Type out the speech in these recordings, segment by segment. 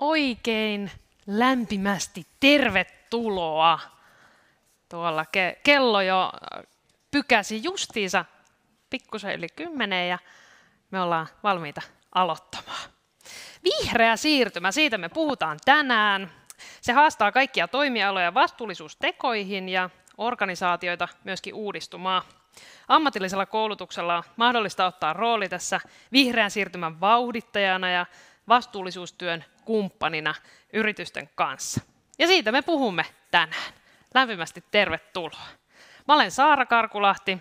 oikein lämpimästi tervetuloa. Tuolla ke- kello jo pykäsi justiinsa pikkusen yli kymmenen ja me ollaan valmiita aloittamaan. Vihreä siirtymä, siitä me puhutaan tänään. Se haastaa kaikkia toimialoja vastuullisuustekoihin ja organisaatioita myöskin uudistumaan. Ammatillisella koulutuksella on mahdollista ottaa rooli tässä vihreän siirtymän vauhdittajana ja vastuullisuustyön kumppanina yritysten kanssa. Ja siitä me puhumme tänään. Lämpimästi tervetuloa. Mä olen Saara Karkulahti,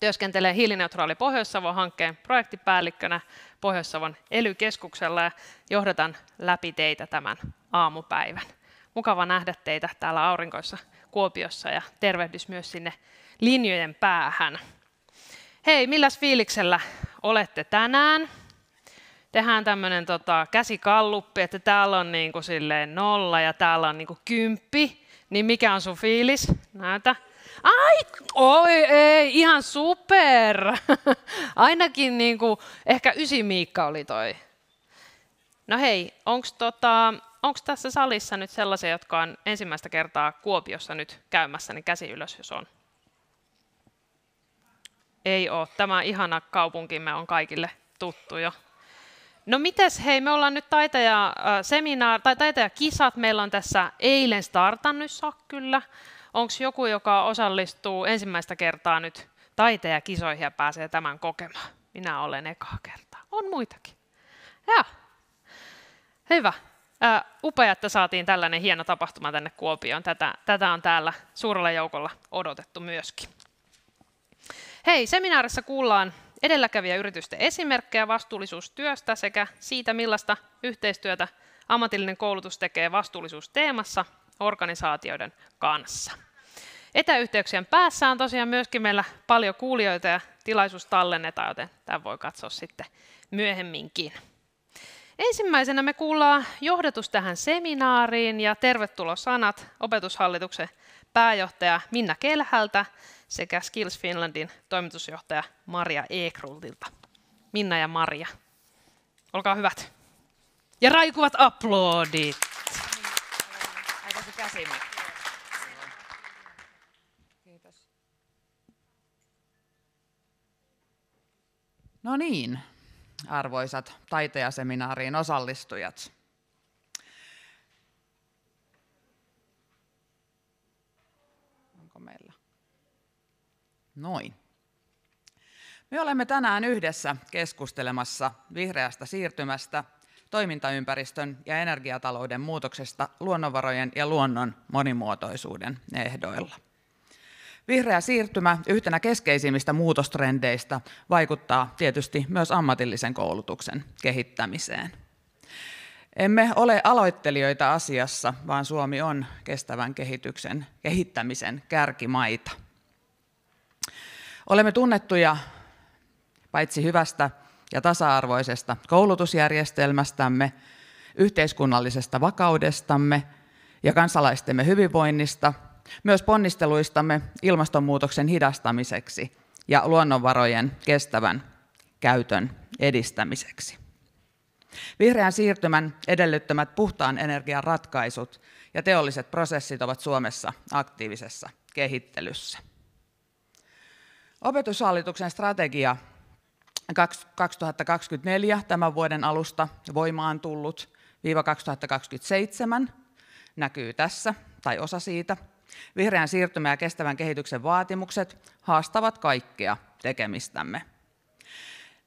työskentelen hiilineutraali Pohjois-Savon hankkeen projektipäällikkönä Pohjois-Savon ely-keskuksella ja johdatan läpi teitä tämän aamupäivän. Mukava nähdä teitä täällä aurinkoissa Kuopiossa ja tervehdys myös sinne linjojen päähän. Hei, milläs fiiliksellä olette tänään? Tehdään tämmöinen tota, käsikalluppi, että täällä on niin kuin silleen nolla ja täällä on niin kuin kymppi. Niin mikä on sun fiilis? Näytä. Ai, oi ei, ihan super. Ainakin niin kuin, ehkä ysi Miikka oli toi. No hei, onko tota, onks tässä salissa nyt sellaisia, jotka on ensimmäistä kertaa Kuopiossa nyt käymässä, niin käsi ylös, jos on. Ei ole. Tämä ihana kaupunkimme on kaikille tuttu jo. No mites, hei, me ollaan nyt taitaja, äh, seminaar, tai taitajakisat, meillä on tässä eilen startannut kyllä. Onko joku, joka osallistuu ensimmäistä kertaa nyt taitajakisoihin ja pääsee tämän kokemaan? Minä olen ekaa kertaa. On muitakin. Ja. Hyvä. Äh, upea, että saatiin tällainen hieno tapahtuma tänne Kuopioon. Tätä, tätä on täällä suurella joukolla odotettu myöskin. Hei, seminaarissa kuullaan edelläkävijäyritysten esimerkkejä vastuullisuustyöstä sekä siitä, millaista yhteistyötä ammatillinen koulutus tekee vastuullisuusteemassa organisaatioiden kanssa. Etäyhteyksien päässä on tosiaan myöskin meillä paljon kuulijoita ja tilaisuus tallennetaan, joten tämä voi katsoa sitten myöhemminkin. Ensimmäisenä me kuullaan johdatus tähän seminaariin ja tervetuloa sanat opetushallituksen pääjohtaja Minna Kelhältä sekä Skills Finlandin toimitusjohtaja Maria Ekrultilta. Minna ja Maria, olkaa hyvät. Ja raikuvat aplodit. Kiitos. No niin, arvoisat taiteaseminaariin osallistujat. Onko meillä? Noin. Me olemme tänään yhdessä keskustelemassa vihreästä siirtymästä, toimintaympäristön ja energiatalouden muutoksesta luonnonvarojen ja luonnon monimuotoisuuden ehdoilla. Vihreä siirtymä yhtenä keskeisimmistä muutostrendeistä vaikuttaa tietysti myös ammatillisen koulutuksen kehittämiseen. Emme ole aloittelijoita asiassa, vaan Suomi on kestävän kehityksen kehittämisen kärkimaita. Olemme tunnettuja paitsi hyvästä ja tasa-arvoisesta koulutusjärjestelmästämme, yhteiskunnallisesta vakaudestamme ja kansalaistemme hyvinvoinnista, myös ponnisteluistamme ilmastonmuutoksen hidastamiseksi ja luonnonvarojen kestävän käytön edistämiseksi. Vihreän siirtymän edellyttämät puhtaan energian ratkaisut ja teolliset prosessit ovat Suomessa aktiivisessa kehittelyssä. Opetushallituksen strategia 2024 tämän vuoden alusta voimaan tullut viiva 2027 näkyy tässä, tai osa siitä. Vihreän siirtymän ja kestävän kehityksen vaatimukset haastavat kaikkea tekemistämme.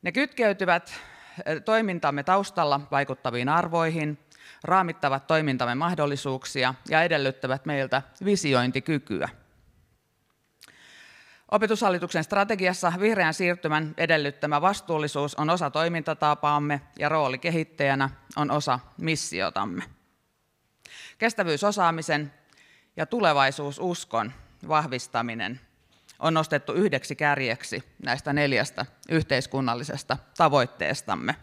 Ne kytkeytyvät toimintamme taustalla vaikuttaviin arvoihin, raamittavat toimintamme mahdollisuuksia ja edellyttävät meiltä visiointikykyä. Opetushallituksen strategiassa vihreän siirtymän edellyttämä vastuullisuus on osa toimintatapaamme ja rooli kehittäjänä on osa missiotamme. Kestävyysosaamisen ja tulevaisuususkon vahvistaminen on nostettu yhdeksi kärjeksi näistä neljästä yhteiskunnallisesta tavoitteestamme.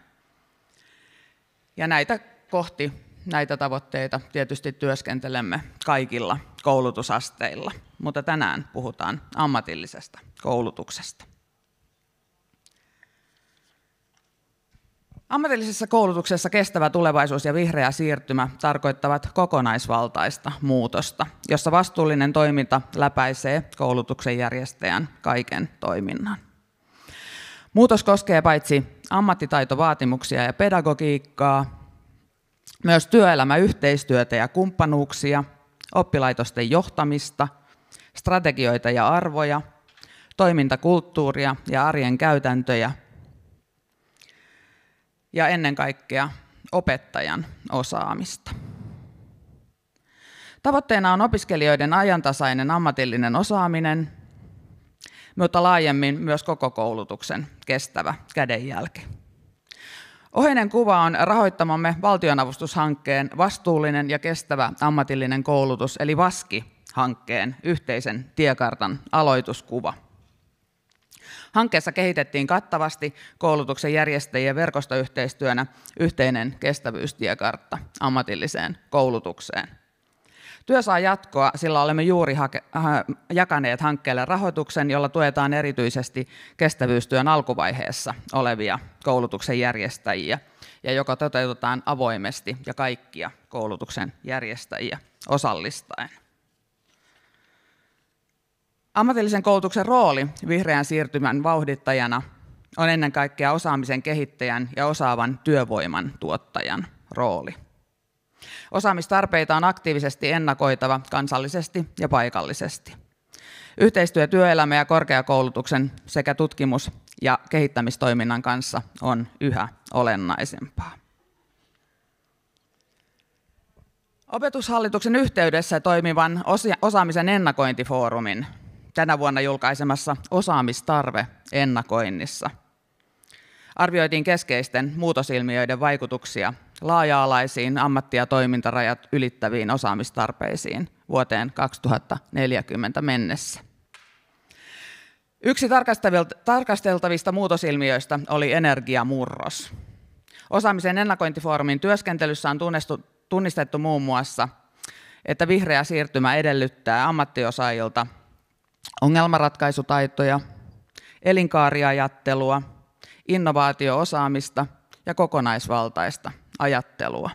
Ja näitä kohti näitä tavoitteita tietysti työskentelemme kaikilla koulutusasteilla, mutta tänään puhutaan ammatillisesta koulutuksesta. Ammatillisessa koulutuksessa kestävä tulevaisuus ja vihreä siirtymä tarkoittavat kokonaisvaltaista muutosta, jossa vastuullinen toiminta läpäisee koulutuksen järjestäjän kaiken toiminnan. Muutos koskee paitsi ammattitaitovaatimuksia ja pedagogiikkaa, myös työelämäyhteistyötä ja kumppanuuksia, oppilaitosten johtamista, strategioita ja arvoja, toimintakulttuuria ja arjen käytäntöjä ja ennen kaikkea opettajan osaamista. Tavoitteena on opiskelijoiden ajantasainen ammatillinen osaaminen, mutta laajemmin myös koko koulutuksen kestävä kädenjälki. Oheinen kuva on rahoittamamme valtionavustushankkeen vastuullinen ja kestävä ammatillinen koulutus, eli VASKI-hankkeen yhteisen tiekartan aloituskuva – Hankkeessa kehitettiin kattavasti koulutuksen järjestäjien verkostoyhteistyönä yhteinen kestävyystiekartta ammatilliseen koulutukseen. Työ saa jatkoa, sillä olemme juuri hake, äh, jakaneet hankkeelle rahoituksen, jolla tuetaan erityisesti kestävyystyön alkuvaiheessa olevia koulutuksen järjestäjiä, ja joka toteutetaan avoimesti ja kaikkia koulutuksen järjestäjiä osallistaen. Ammatillisen koulutuksen rooli vihreän siirtymän vauhdittajana on ennen kaikkea osaamisen kehittäjän ja osaavan työvoiman tuottajan rooli. Osaamistarpeita on aktiivisesti ennakoitava kansallisesti ja paikallisesti. Yhteistyö työelämä- ja korkeakoulutuksen sekä tutkimus- ja kehittämistoiminnan kanssa on yhä olennaisempaa. Opetushallituksen yhteydessä toimivan osaamisen ennakointifoorumin tänä vuonna julkaisemassa osaamistarve ennakoinnissa. Arvioitiin keskeisten muutosilmiöiden vaikutuksia laaja-alaisiin ammatti- ja toimintarajat ylittäviin osaamistarpeisiin vuoteen 2040 mennessä. Yksi tarkasteltavista muutosilmiöistä oli energiamurros. Osaamisen ennakointifoorumin työskentelyssä on tunnistettu muun muassa, että vihreä siirtymä edellyttää ammattiosaajilta ongelmanratkaisutaitoja, elinkaariajattelua, innovaatioosaamista ja kokonaisvaltaista ajattelua.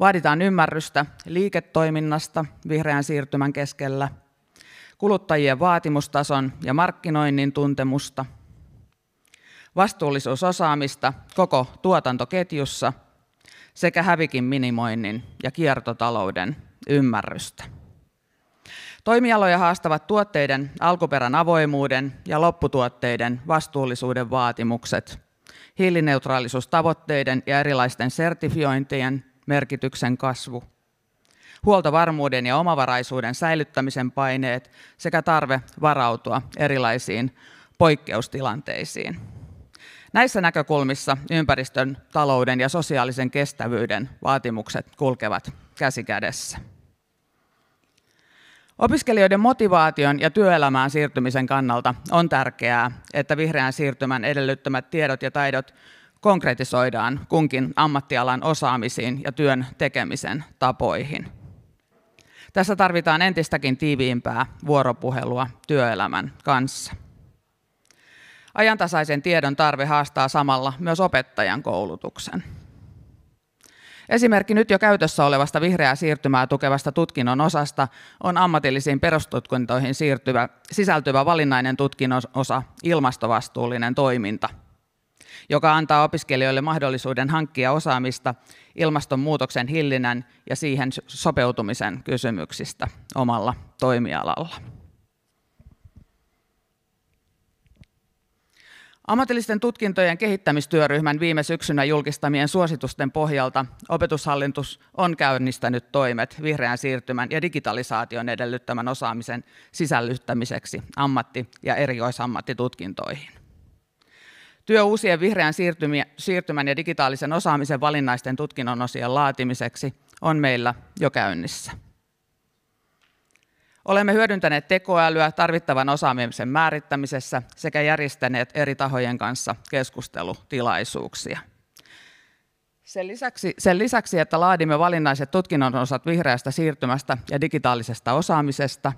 Vaaditaan ymmärrystä liiketoiminnasta vihreän siirtymän keskellä, kuluttajien vaatimustason ja markkinoinnin tuntemusta, vastuullisuusosaamista koko tuotantoketjussa sekä hävikin minimoinnin ja kiertotalouden ymmärrystä. Toimialoja haastavat tuotteiden alkuperän avoimuuden ja lopputuotteiden vastuullisuuden vaatimukset, hiilineutraalisuustavoitteiden ja erilaisten sertifiointien merkityksen kasvu, huoltovarmuuden ja omavaraisuuden säilyttämisen paineet sekä tarve varautua erilaisiin poikkeustilanteisiin. Näissä näkökulmissa ympäristön, talouden ja sosiaalisen kestävyyden vaatimukset kulkevat käsi kädessä. Opiskelijoiden motivaation ja työelämään siirtymisen kannalta on tärkeää, että vihreän siirtymän edellyttämät tiedot ja taidot konkretisoidaan kunkin ammattialan osaamisiin ja työn tekemisen tapoihin. Tässä tarvitaan entistäkin tiiviimpää vuoropuhelua työelämän kanssa. Ajantasaisen tiedon tarve haastaa samalla myös opettajan koulutuksen. Esimerkki nyt jo käytössä olevasta vihreää siirtymää tukevasta tutkinnon osasta on ammatillisiin perustutkintoihin siirtyvä, sisältyvä valinnainen tutkinnon osa ilmastovastuullinen toiminta, joka antaa opiskelijoille mahdollisuuden hankkia osaamista ilmastonmuutoksen hillinnän ja siihen sopeutumisen kysymyksistä omalla toimialalla. Ammatillisten tutkintojen kehittämistyöryhmän viime syksynä julkistamien suositusten pohjalta opetushallintus on käynnistänyt toimet vihreän siirtymän ja digitalisaation edellyttämän osaamisen sisällyttämiseksi ammatti- ja erikoisammattitutkintoihin. Työ uusien vihreän siirtymän ja digitaalisen osaamisen valinnaisten tutkinnon osien laatimiseksi on meillä jo käynnissä. Olemme hyödyntäneet tekoälyä tarvittavan osaamisen määrittämisessä sekä järjestäneet eri tahojen kanssa keskustelutilaisuuksia. Sen lisäksi, sen lisäksi, että laadimme valinnaiset tutkinnon osat vihreästä siirtymästä ja digitaalisesta osaamisesta,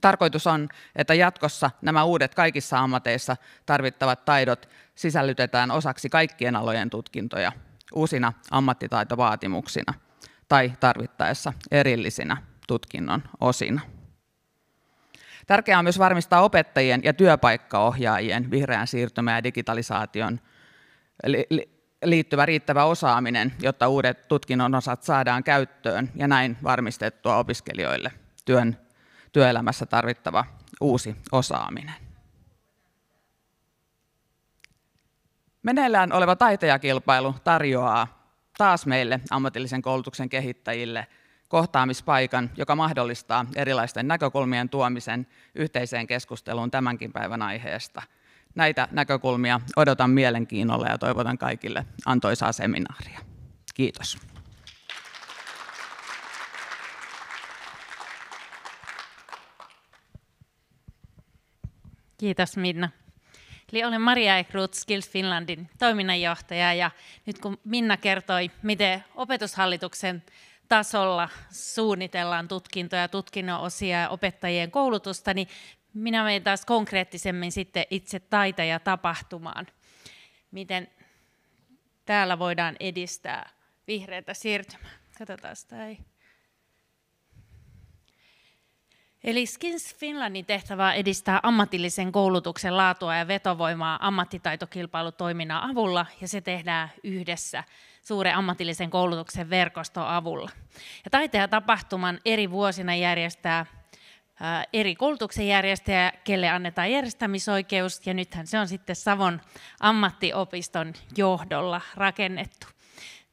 Tarkoitus on, että jatkossa nämä uudet kaikissa ammateissa tarvittavat taidot sisällytetään osaksi kaikkien alojen tutkintoja uusina ammattitaitovaatimuksina tai tarvittaessa erillisinä tutkinnon osina. Tärkeää on myös varmistaa opettajien ja työpaikkaohjaajien vihreän siirtymän ja digitalisaation liittyvä riittävä osaaminen, jotta uudet tutkinnon osat saadaan käyttöön ja näin varmistettua opiskelijoille työn, työelämässä tarvittava uusi osaaminen. Meneillään oleva taitajakilpailu tarjoaa taas meille ammatillisen koulutuksen kehittäjille kohtaamispaikan, joka mahdollistaa erilaisten näkökulmien tuomisen yhteiseen keskusteluun tämänkin päivän aiheesta. Näitä näkökulmia odotan mielenkiinnolla ja toivotan kaikille antoisaa seminaaria. Kiitos. Kiitos Minna. Eli olen Maria Ekrut, Skills Finlandin toiminnanjohtaja ja nyt kun Minna kertoi, miten opetushallituksen tasolla suunnitellaan tutkintoja, tutkinnon osia ja opettajien koulutusta, niin minä menen taas konkreettisemmin sitten itse taitaja tapahtumaan. Miten täällä voidaan edistää vihreätä siirtymää. Katsotaan sitä ei. Eli Skins Finlandin tehtävä edistää ammatillisen koulutuksen laatua ja vetovoimaa ammattitaitokilpailutoiminnan avulla, ja se tehdään yhdessä suuren ammatillisen koulutuksen verkoston avulla. Ja taiteen tapahtuman eri vuosina järjestää eri koulutuksen järjestäjä, kelle annetaan järjestämisoikeus, ja nythän se on sitten Savon ammattiopiston johdolla rakennettu.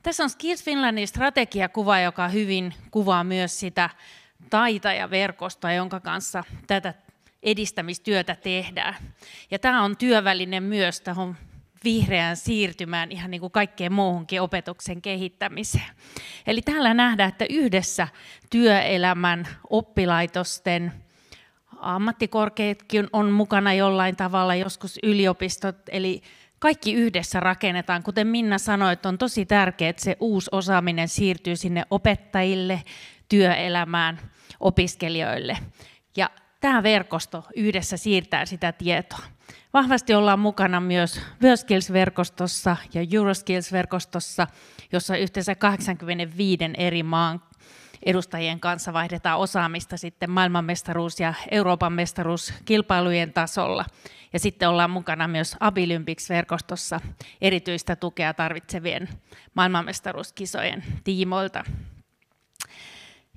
Tässä on Skills Finlandin strategiakuva, joka hyvin kuvaa myös sitä taitajaverkostoa, jonka kanssa tätä edistämistyötä tehdään. Ja tämä on työväline myös tähän vihreään siirtymään ihan niin kuin kaikkeen muuhunkin opetuksen kehittämiseen. Eli täällä nähdään, että yhdessä työelämän, oppilaitosten, ammattikorkeatkin on mukana jollain tavalla, joskus yliopistot, eli kaikki yhdessä rakennetaan. Kuten Minna sanoi, että on tosi tärkeää, että se uusi osaaminen siirtyy sinne opettajille, työelämään, opiskelijoille. Ja tämä verkosto yhdessä siirtää sitä tietoa. Vahvasti ollaan mukana myös WorldSkills-verkostossa ja Euroskills-verkostossa, jossa yhteensä 85 eri maan edustajien kanssa vaihdetaan osaamista sitten maailmanmestaruus- ja Euroopan mestaruuskilpailujen tasolla. Ja sitten ollaan mukana myös Abilimpics-verkostossa erityistä tukea tarvitsevien maailmanmestaruuskisojen tiimoilta.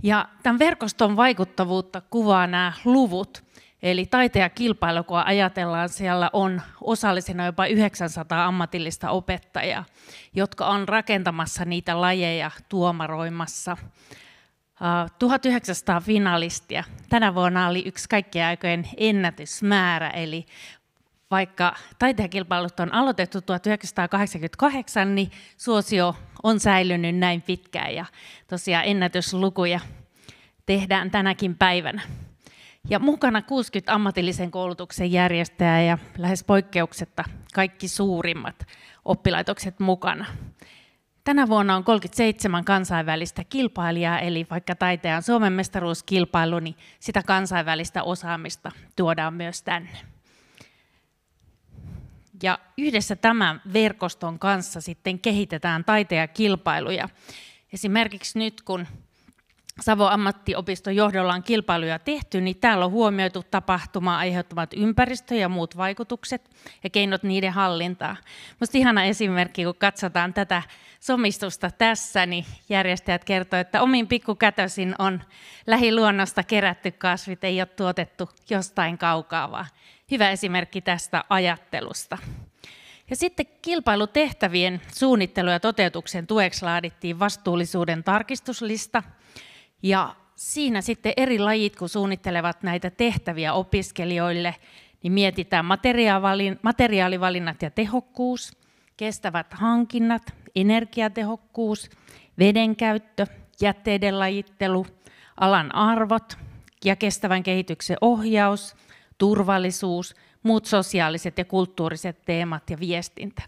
Ja tämän verkoston vaikuttavuutta kuvaa nämä luvut. Eli taitejakilpailu, kun ajatellaan, siellä on osallisena jopa 900 ammatillista opettajaa, jotka on rakentamassa niitä lajeja tuomaroimassa. 1900 finalistia. Tänä vuonna oli yksi kaikkien aikojen ennätysmäärä, eli vaikka taitejakilpailut on aloitettu 1988, niin suosio on säilynyt näin pitkään ja tosiaan ennätyslukuja tehdään tänäkin päivänä. Ja mukana 60 ammatillisen koulutuksen järjestäjää ja lähes poikkeuksetta kaikki suurimmat oppilaitokset mukana. Tänä vuonna on 37 kansainvälistä kilpailijaa, eli vaikka taiteen Suomen mestaruuskilpailu, niin sitä kansainvälistä osaamista tuodaan myös tänne. Ja yhdessä tämän verkoston kanssa sitten kehitetään taitejakilpailuja. Esimerkiksi nyt kun Savo ammattiopiston johdolla on kilpailuja tehty, niin täällä on huomioitu tapahtuma aiheuttamat ympäristö- ja muut vaikutukset ja keinot niiden hallintaa. Minusta ihana esimerkki, kun katsotaan tätä somistusta tässä, niin järjestäjät kertovat, että omin pikkukätösin on lähiluonnosta kerätty kasvit, ei ole tuotettu jostain kaukaa, vaan hyvä esimerkki tästä ajattelusta. Ja sitten kilpailutehtävien suunnittelu- ja toteutuksen tueksi laadittiin vastuullisuuden tarkistuslista. Ja siinä sitten eri lajit, kun suunnittelevat näitä tehtäviä opiskelijoille, niin mietitään materiaalivalinnat ja tehokkuus, kestävät hankinnat, energiatehokkuus, vedenkäyttö, jätteiden lajittelu, alan arvot ja kestävän kehityksen ohjaus, turvallisuus, muut sosiaaliset ja kulttuuriset teemat ja viestintä.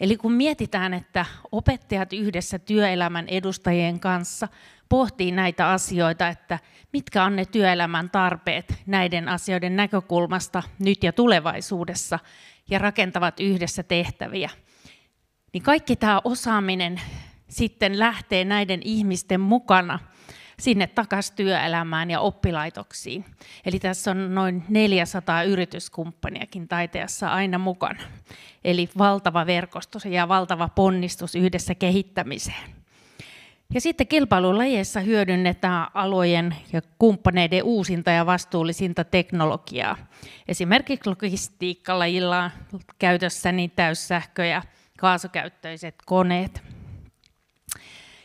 Eli kun mietitään, että opettajat yhdessä työelämän edustajien kanssa pohtii näitä asioita, että mitkä on ne työelämän tarpeet näiden asioiden näkökulmasta nyt ja tulevaisuudessa, ja rakentavat yhdessä tehtäviä, niin kaikki tämä osaaminen sitten lähtee näiden ihmisten mukana sinne takaisin työelämään ja oppilaitoksiin. Eli tässä on noin 400 yrityskumppaniakin taiteessa aina mukana. Eli valtava verkosto ja valtava ponnistus yhdessä kehittämiseen. Ja sitten kilpailulajeissa hyödynnetään alojen ja kumppaneiden uusinta ja vastuullisinta teknologiaa. Esimerkiksi logistiikkalajilla on käytössä niin täyssähkö- ja kaasukäyttöiset koneet.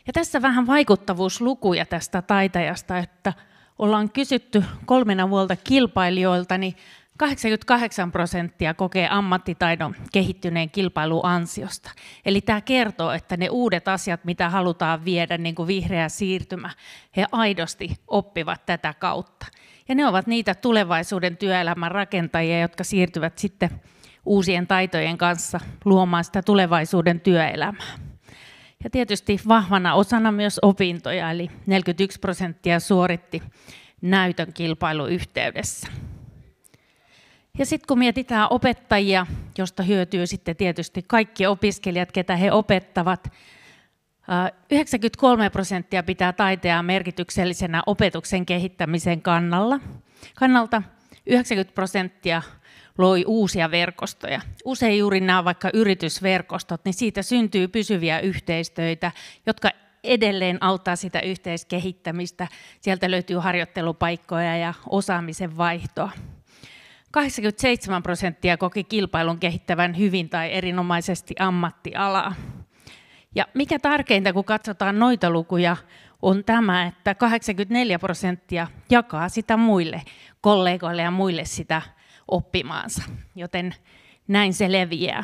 Ja tässä vähän vaikuttavuuslukuja tästä taitajasta, että ollaan kysytty kolmena vuolta kilpailijoilta, niin 88 prosenttia kokee ammattitaidon kehittyneen kilpailuansiosta. Eli tämä kertoo, että ne uudet asiat, mitä halutaan viedä, niin kuin vihreä siirtymä, he aidosti oppivat tätä kautta. Ja ne ovat niitä tulevaisuuden työelämän rakentajia, jotka siirtyvät sitten uusien taitojen kanssa luomaan sitä tulevaisuuden työelämää. Ja tietysti vahvana osana myös opintoja, eli 41 prosenttia suoritti näytön kilpailuyhteydessä. Ja sitten kun mietitään opettajia, josta hyötyy sitten tietysti kaikki opiskelijat, ketä he opettavat, 93 prosenttia pitää taitea merkityksellisenä opetuksen kehittämisen kannalla. kannalta. 90 prosenttia loi uusia verkostoja. Usein juuri nämä vaikka yritysverkostot, niin siitä syntyy pysyviä yhteistöitä, jotka edelleen auttaa sitä yhteiskehittämistä. Sieltä löytyy harjoittelupaikkoja ja osaamisen vaihtoa. 87 prosenttia koki kilpailun kehittävän hyvin tai erinomaisesti ammattialaa. Ja mikä tärkeintä, kun katsotaan noita lukuja, on tämä, että 84 prosenttia jakaa sitä muille kollegoille ja muille sitä oppimaansa, joten näin se leviää.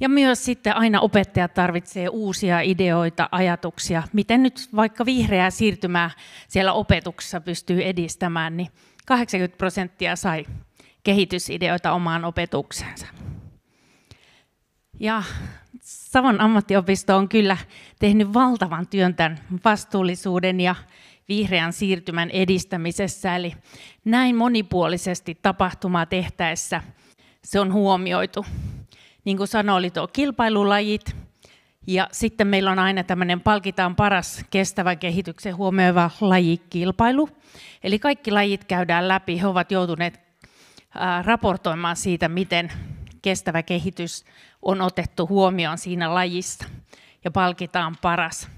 Ja myös sitten aina opettajat tarvitsee uusia ideoita, ajatuksia, miten nyt vaikka vihreää siirtymää siellä opetuksessa pystyy edistämään, niin 80 prosenttia sai kehitysideoita omaan opetukseensa. Ja Savon ammattiopisto on kyllä tehnyt valtavan työn tämän vastuullisuuden ja vihreän siirtymän edistämisessä. Eli näin monipuolisesti tapahtumaa tehtäessä se on huomioitu. Niin kuin sanoin, oli tuo kilpailulajit, ja sitten meillä on aina tämmöinen palkitaan paras kestävän kehityksen huomioiva lajikilpailu. Eli kaikki lajit käydään läpi, he ovat joutuneet raportoimaan siitä, miten kestävä kehitys on otettu huomioon siinä lajissa ja palkitaan paras.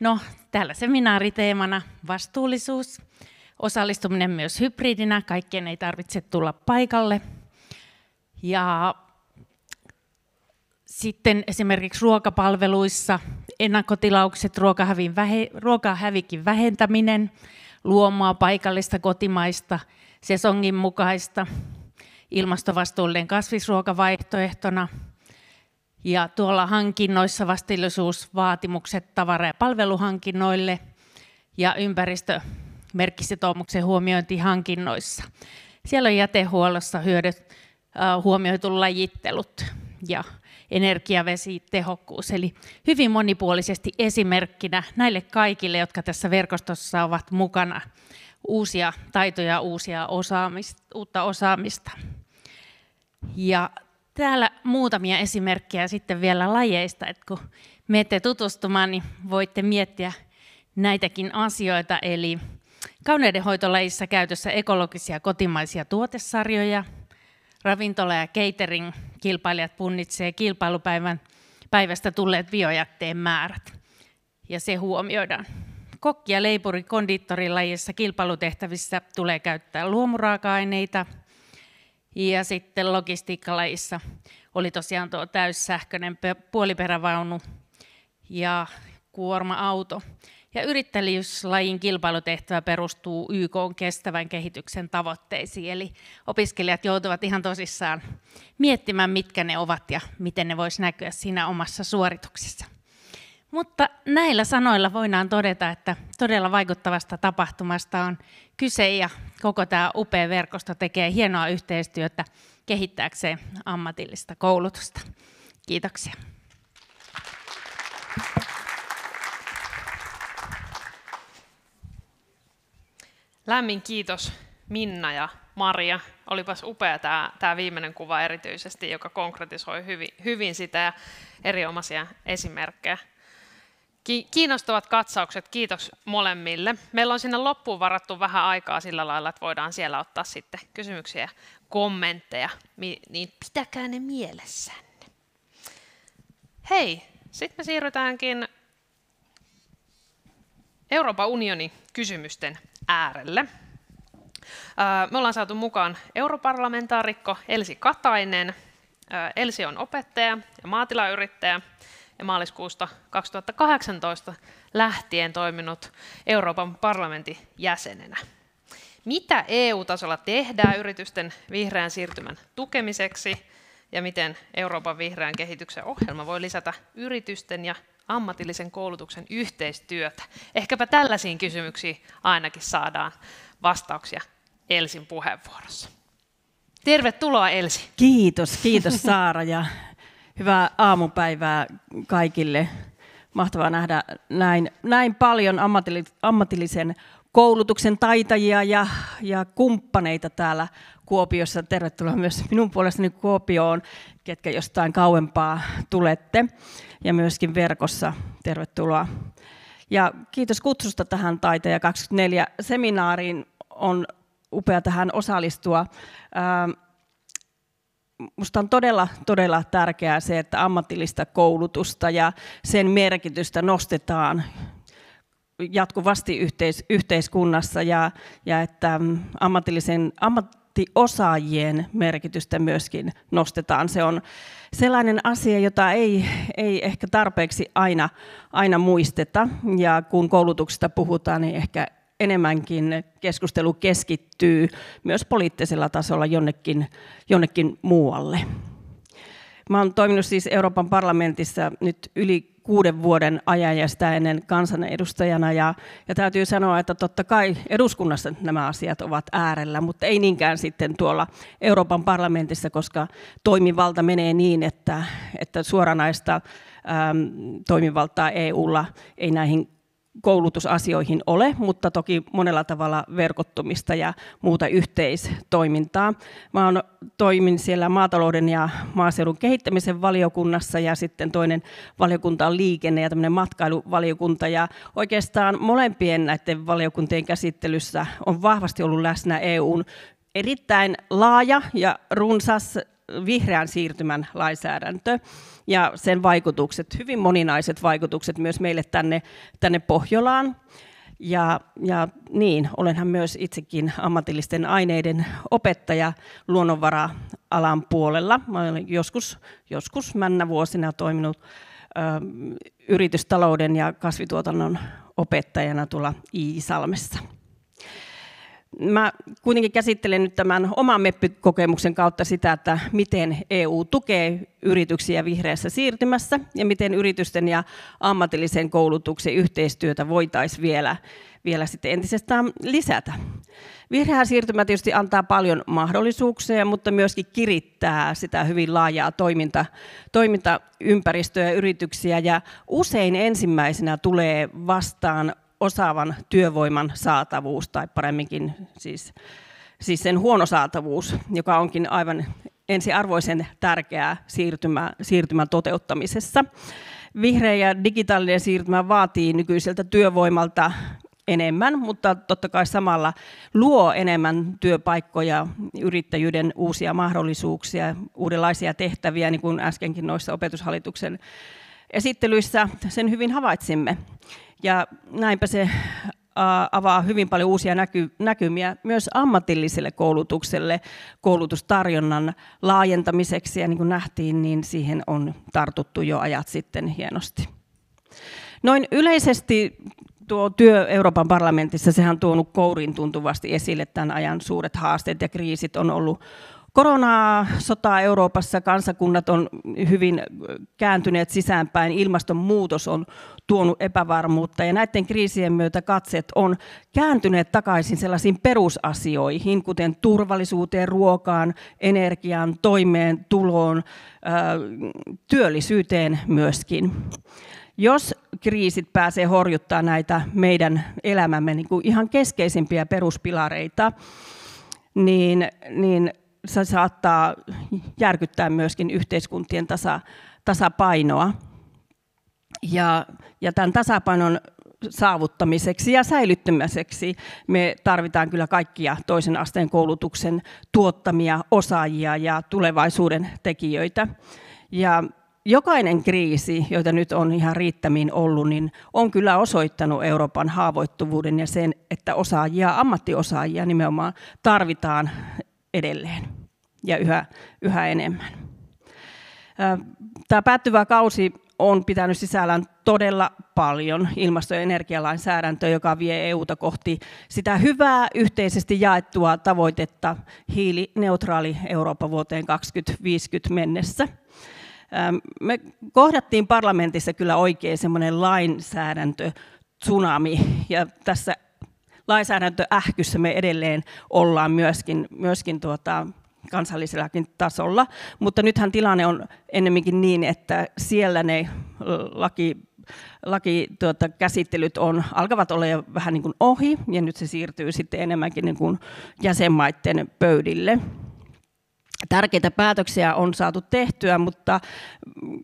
No, täällä seminaariteemana vastuullisuus, osallistuminen myös hybridinä, kaikkien ei tarvitse tulla paikalle. Ja sitten esimerkiksi ruokapalveluissa ennakkotilaukset, ruokahävikin vähentäminen, luomua paikallista, kotimaista, sesongin mukaista, ilmastovastuullinen kasvisruokavaihtoehtona. Ja tuolla hankinnoissa vastillisuusvaatimukset tavara- ja palveluhankinnoille ja ympäristömerkkisitoumuksen huomiointi hankinnoissa. Siellä on jätehuollossa hyödyt, äh, huomioitu lajittelut ja energiavesitehokkuus. Eli hyvin monipuolisesti esimerkkinä näille kaikille, jotka tässä verkostossa ovat mukana uusia taitoja, uusia osaamista, uutta osaamista. Ja täällä muutamia esimerkkejä sitten vielä lajeista, että kun menette tutustumaan, niin voitte miettiä näitäkin asioita. Eli kauneudenhoitolajissa käytössä ekologisia kotimaisia tuotesarjoja, ravintola- ja catering-kilpailijat punnitsee kilpailupäivän päivästä tulleet biojätteen määrät, ja se huomioidaan. Kokki- ja leipuri kondiittorilajissa kilpailutehtävissä tulee käyttää luomuraaka-aineita. Ja sitten logistiikkalajissa oli tosiaan tuo täyssähköinen puoliperävaunu ja kuorma-auto. Ja yrittäjyyslajin kilpailutehtävä perustuu YK kestävän kehityksen tavoitteisiin, eli opiskelijat joutuvat ihan tosissaan miettimään, mitkä ne ovat ja miten ne voisi näkyä siinä omassa suorituksessa. Mutta näillä sanoilla voidaan todeta, että todella vaikuttavasta tapahtumasta on kyse ja koko tämä upea verkosto tekee hienoa yhteistyötä kehittääkseen ammatillista koulutusta. Kiitoksia. Lämmin kiitos Minna ja Maria. Olipas upea tämä, tämä viimeinen kuva erityisesti, joka konkretisoi hyvin, hyvin sitä ja erinomaisia esimerkkejä. Kiinnostavat katsaukset, kiitos molemmille. Meillä on sinne loppuun varattu vähän aikaa sillä lailla, että voidaan siellä ottaa sitten kysymyksiä ja kommentteja, niin pitäkää ne mielessänne. Hei, sitten me siirrytäänkin Euroopan unionin kysymysten äärelle. Me ollaan saatu mukaan europarlamentaarikko Elsi Katainen. Elsi on opettaja ja maatilayrittäjä ja maaliskuusta 2018 lähtien toiminut Euroopan parlamentin jäsenenä. Mitä EU-tasolla tehdään yritysten vihreän siirtymän tukemiseksi ja miten Euroopan vihreän kehityksen ohjelma voi lisätä yritysten ja ammatillisen koulutuksen yhteistyötä? Ehkäpä tällaisiin kysymyksiin ainakin saadaan vastauksia Elsin puheenvuorossa. Tervetuloa Elsi. Kiitos, kiitos Saara ja hyvää aamupäivää kaikille. Mahtavaa nähdä näin, näin paljon ammatillisen koulutuksen taitajia ja, ja kumppaneita täällä Kuopiossa. Tervetuloa myös minun puolestani Kuopioon, ketkä jostain kauempaa tulette. Ja myöskin verkossa tervetuloa. Ja kiitos kutsusta tähän Taiteja 24 seminaariin. On upea tähän osallistua. Minusta on todella, todella tärkeää se, että ammatillista koulutusta ja sen merkitystä nostetaan jatkuvasti yhteis- yhteiskunnassa ja, ja että ammatillisen, ammattiosaajien merkitystä myöskin nostetaan. Se on sellainen asia, jota ei, ei ehkä tarpeeksi aina, aina muisteta ja kun koulutuksesta puhutaan, niin ehkä enemmänkin keskustelu keskittyy myös poliittisella tasolla jonnekin, jonnekin muualle. Mä olen toiminut siis Euroopan parlamentissa nyt yli kuuden vuoden ajan ja sitä ennen kansanedustajana. Ja, ja täytyy sanoa, että totta kai eduskunnassa nämä asiat ovat äärellä, mutta ei niinkään sitten tuolla Euroopan parlamentissa, koska toimivalta menee niin, että, että suoranaista äm, toimivaltaa EUlla ei näihin koulutusasioihin ole, mutta toki monella tavalla verkottumista ja muuta yhteistoimintaa. Mä on, toimin siellä maatalouden ja maaseudun kehittämisen valiokunnassa ja sitten toinen valiokunta on liikenne- ja matkailuvaliokunta. Ja oikeastaan molempien näiden valiokuntien käsittelyssä on vahvasti ollut läsnä EUn erittäin laaja ja runsas vihreän siirtymän lainsäädäntö ja sen vaikutukset, hyvin moninaiset vaikutukset myös meille tänne, tänne Pohjolaan. Ja, ja niin, olenhan myös itsekin ammatillisten aineiden opettaja luonnonvara-alan puolella. Mä olen joskus, joskus männä vuosina toiminut ö, yritystalouden ja kasvituotannon opettajana tuolla Iisalmessa. Mä kuitenkin käsittelen nyt tämän oman MEPPI-kokemuksen kautta sitä, että miten EU tukee yrityksiä vihreässä siirtymässä ja miten yritysten ja ammatillisen koulutuksen yhteistyötä voitaisiin vielä, vielä sitten entisestään lisätä. Vihreä siirtymä tietysti antaa paljon mahdollisuuksia, mutta myöskin kirittää sitä hyvin laajaa toiminta, toimintaympäristöä ja yrityksiä. Ja usein ensimmäisenä tulee vastaan osaavan työvoiman saatavuus, tai paremminkin siis, siis sen huono saatavuus, joka onkin aivan ensiarvoisen tärkeää siirtymä, siirtymän toteuttamisessa. Vihreä ja digitaalinen siirtymä vaatii nykyiseltä työvoimalta enemmän, mutta totta kai samalla luo enemmän työpaikkoja, yrittäjyyden uusia mahdollisuuksia, uudenlaisia tehtäviä, niin kuin äskenkin noissa opetushallituksen esittelyissä sen hyvin havaitsimme. Ja näinpä se avaa hyvin paljon uusia näky, näkymiä myös ammatilliselle koulutukselle, koulutustarjonnan laajentamiseksi. Ja niin kuin nähtiin, niin siihen on tartuttu jo ajat sitten hienosti. Noin yleisesti tuo työ Euroopan parlamentissa, sehän on tuonut kouriin tuntuvasti esille tämän ajan suuret haasteet ja kriisit on ollut Koronaa, sotaa Euroopassa, kansakunnat on hyvin kääntyneet sisäänpäin, ilmastonmuutos on tuonut epävarmuutta ja näiden kriisien myötä katseet on kääntyneet takaisin sellaisiin perusasioihin, kuten turvallisuuteen, ruokaan, energiaan, toimeentuloon, työllisyyteen myöskin. Jos kriisit pääsee horjuttaa näitä meidän elämämme niin kuin ihan keskeisimpiä peruspilareita, niin, niin se saattaa järkyttää myöskin yhteiskuntien tasa, tasapainoa. Ja, ja tämän tasapainon saavuttamiseksi ja säilyttämiseksi me tarvitaan kyllä kaikkia toisen asteen koulutuksen tuottamia osaajia ja tulevaisuuden tekijöitä. Ja jokainen kriisi, joita nyt on ihan riittämiin ollut, niin on kyllä osoittanut Euroopan haavoittuvuuden ja sen, että osaajia, ammattiosaajia nimenomaan tarvitaan edelleen ja yhä, yhä enemmän. Tämä päättyvä kausi on pitänyt sisällään todella paljon ilmasto- ja energialainsäädäntöä, joka vie EUta kohti sitä hyvää yhteisesti jaettua tavoitetta hiilineutraali Eurooppa vuoteen 2050 mennessä. Me kohdattiin parlamentissa kyllä oikein semmoinen lainsäädäntö tsunami, ja tässä lainsäädäntöähkyssä me edelleen ollaan myöskin, myöskin tuota, kansallisellakin tasolla, mutta nythän tilanne on ennemminkin niin, että siellä ne laki laki, tuota, käsittelyt on, alkavat olla jo vähän niin kuin ohi, ja nyt se siirtyy sitten enemmänkin niin kuin jäsenmaiden pöydille tärkeitä päätöksiä on saatu tehtyä, mutta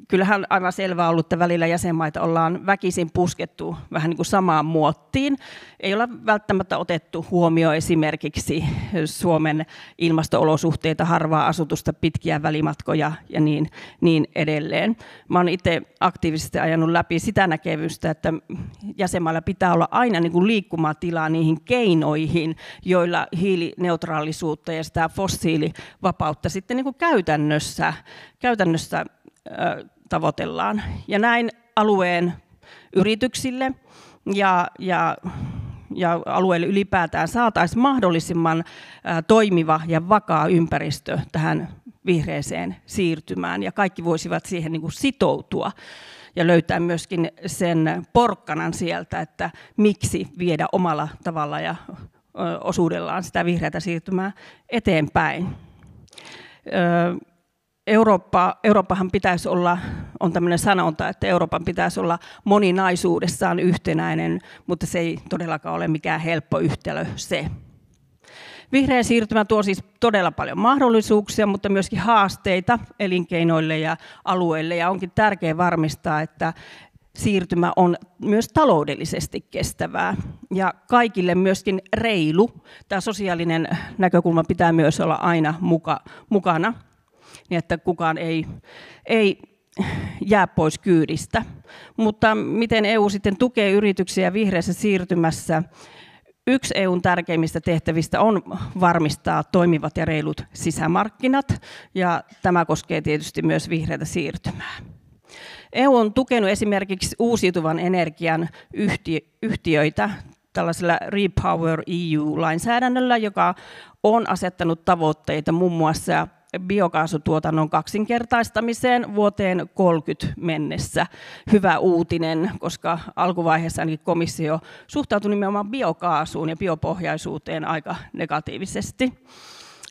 kyllähän aivan selvää ollut, että välillä jäsenmaita ollaan väkisin puskettu vähän niin kuin samaan muottiin. Ei olla välttämättä otettu huomioon esimerkiksi Suomen ilmastoolosuhteita, harvaa asutusta, pitkiä välimatkoja ja niin, niin edelleen. Mä olen itse aktiivisesti ajanut läpi sitä näkevystä, että jäsenmailla pitää olla aina niin kuin liikkumatilaa niihin keinoihin, joilla hiilineutraalisuutta ja sitä fossiilivapautta sitten niin kuin käytännössä, käytännössä tavoitellaan. Ja näin alueen yrityksille ja, ja, ja alueelle ylipäätään saataisiin mahdollisimman toimiva ja vakaa ympäristö tähän vihreeseen siirtymään ja kaikki voisivat siihen niin kuin sitoutua ja löytää myöskin sen porkkanan sieltä, että miksi viedä omalla tavalla ja osuudellaan sitä vihreätä siirtymää eteenpäin. Eurooppa, Eurooppahan pitäisi olla, on tämmöinen sanonta, että Euroopan pitäisi olla moninaisuudessaan yhtenäinen, mutta se ei todellakaan ole mikään helppo yhtälö se. Vihreä siirtymä tuo siis todella paljon mahdollisuuksia, mutta myöskin haasteita elinkeinoille ja alueille, ja onkin tärkeää varmistaa, että siirtymä on myös taloudellisesti kestävää ja kaikille myöskin reilu. Tämä sosiaalinen näkökulma pitää myös olla aina muka, mukana niin että kukaan ei, ei jää pois kyydistä. Mutta miten EU sitten tukee yrityksiä vihreässä siirtymässä? Yksi EUn tärkeimmistä tehtävistä on varmistaa toimivat ja reilut sisämarkkinat, ja tämä koskee tietysti myös vihreätä siirtymää. EU on tukenut esimerkiksi uusiutuvan energian yhtiöitä tällaisella Repower EU-lainsäädännöllä, joka on asettanut tavoitteita muun muassa biokaasutuotannon kaksinkertaistamiseen vuoteen 30 mennessä. Hyvä uutinen, koska alkuvaiheessa ainakin komissio suhtautui nimenomaan biokaasuun ja biopohjaisuuteen aika negatiivisesti.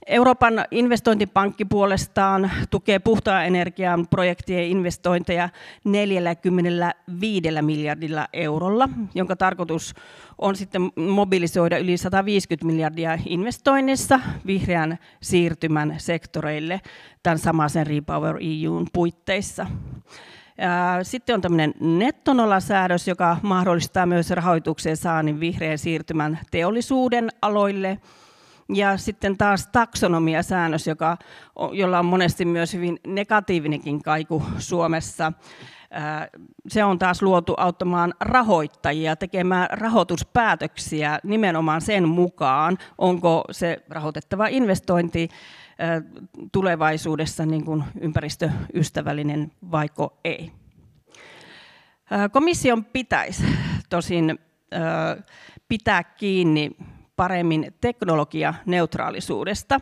Euroopan investointipankki puolestaan tukee puhtaan energian projektien investointeja 45 miljardilla eurolla, jonka tarkoitus on sitten mobilisoida yli 150 miljardia investoinnissa vihreän siirtymän sektoreille tämän samaisen Repower EUn puitteissa. Sitten on tämmöinen nettonolasäädös, joka mahdollistaa myös rahoituksen saannin vihreän siirtymän teollisuuden aloille – ja sitten taas taksonomiasäännös, joka, jolla on monesti myös hyvin negatiivinenkin kaiku Suomessa. Se on taas luotu auttamaan rahoittajia tekemään rahoituspäätöksiä nimenomaan sen mukaan, onko se rahoitettava investointi tulevaisuudessa niin kuin ympäristöystävällinen vaiko ei. Komission pitäisi tosin pitää kiinni paremmin teknologianeutraalisuudesta.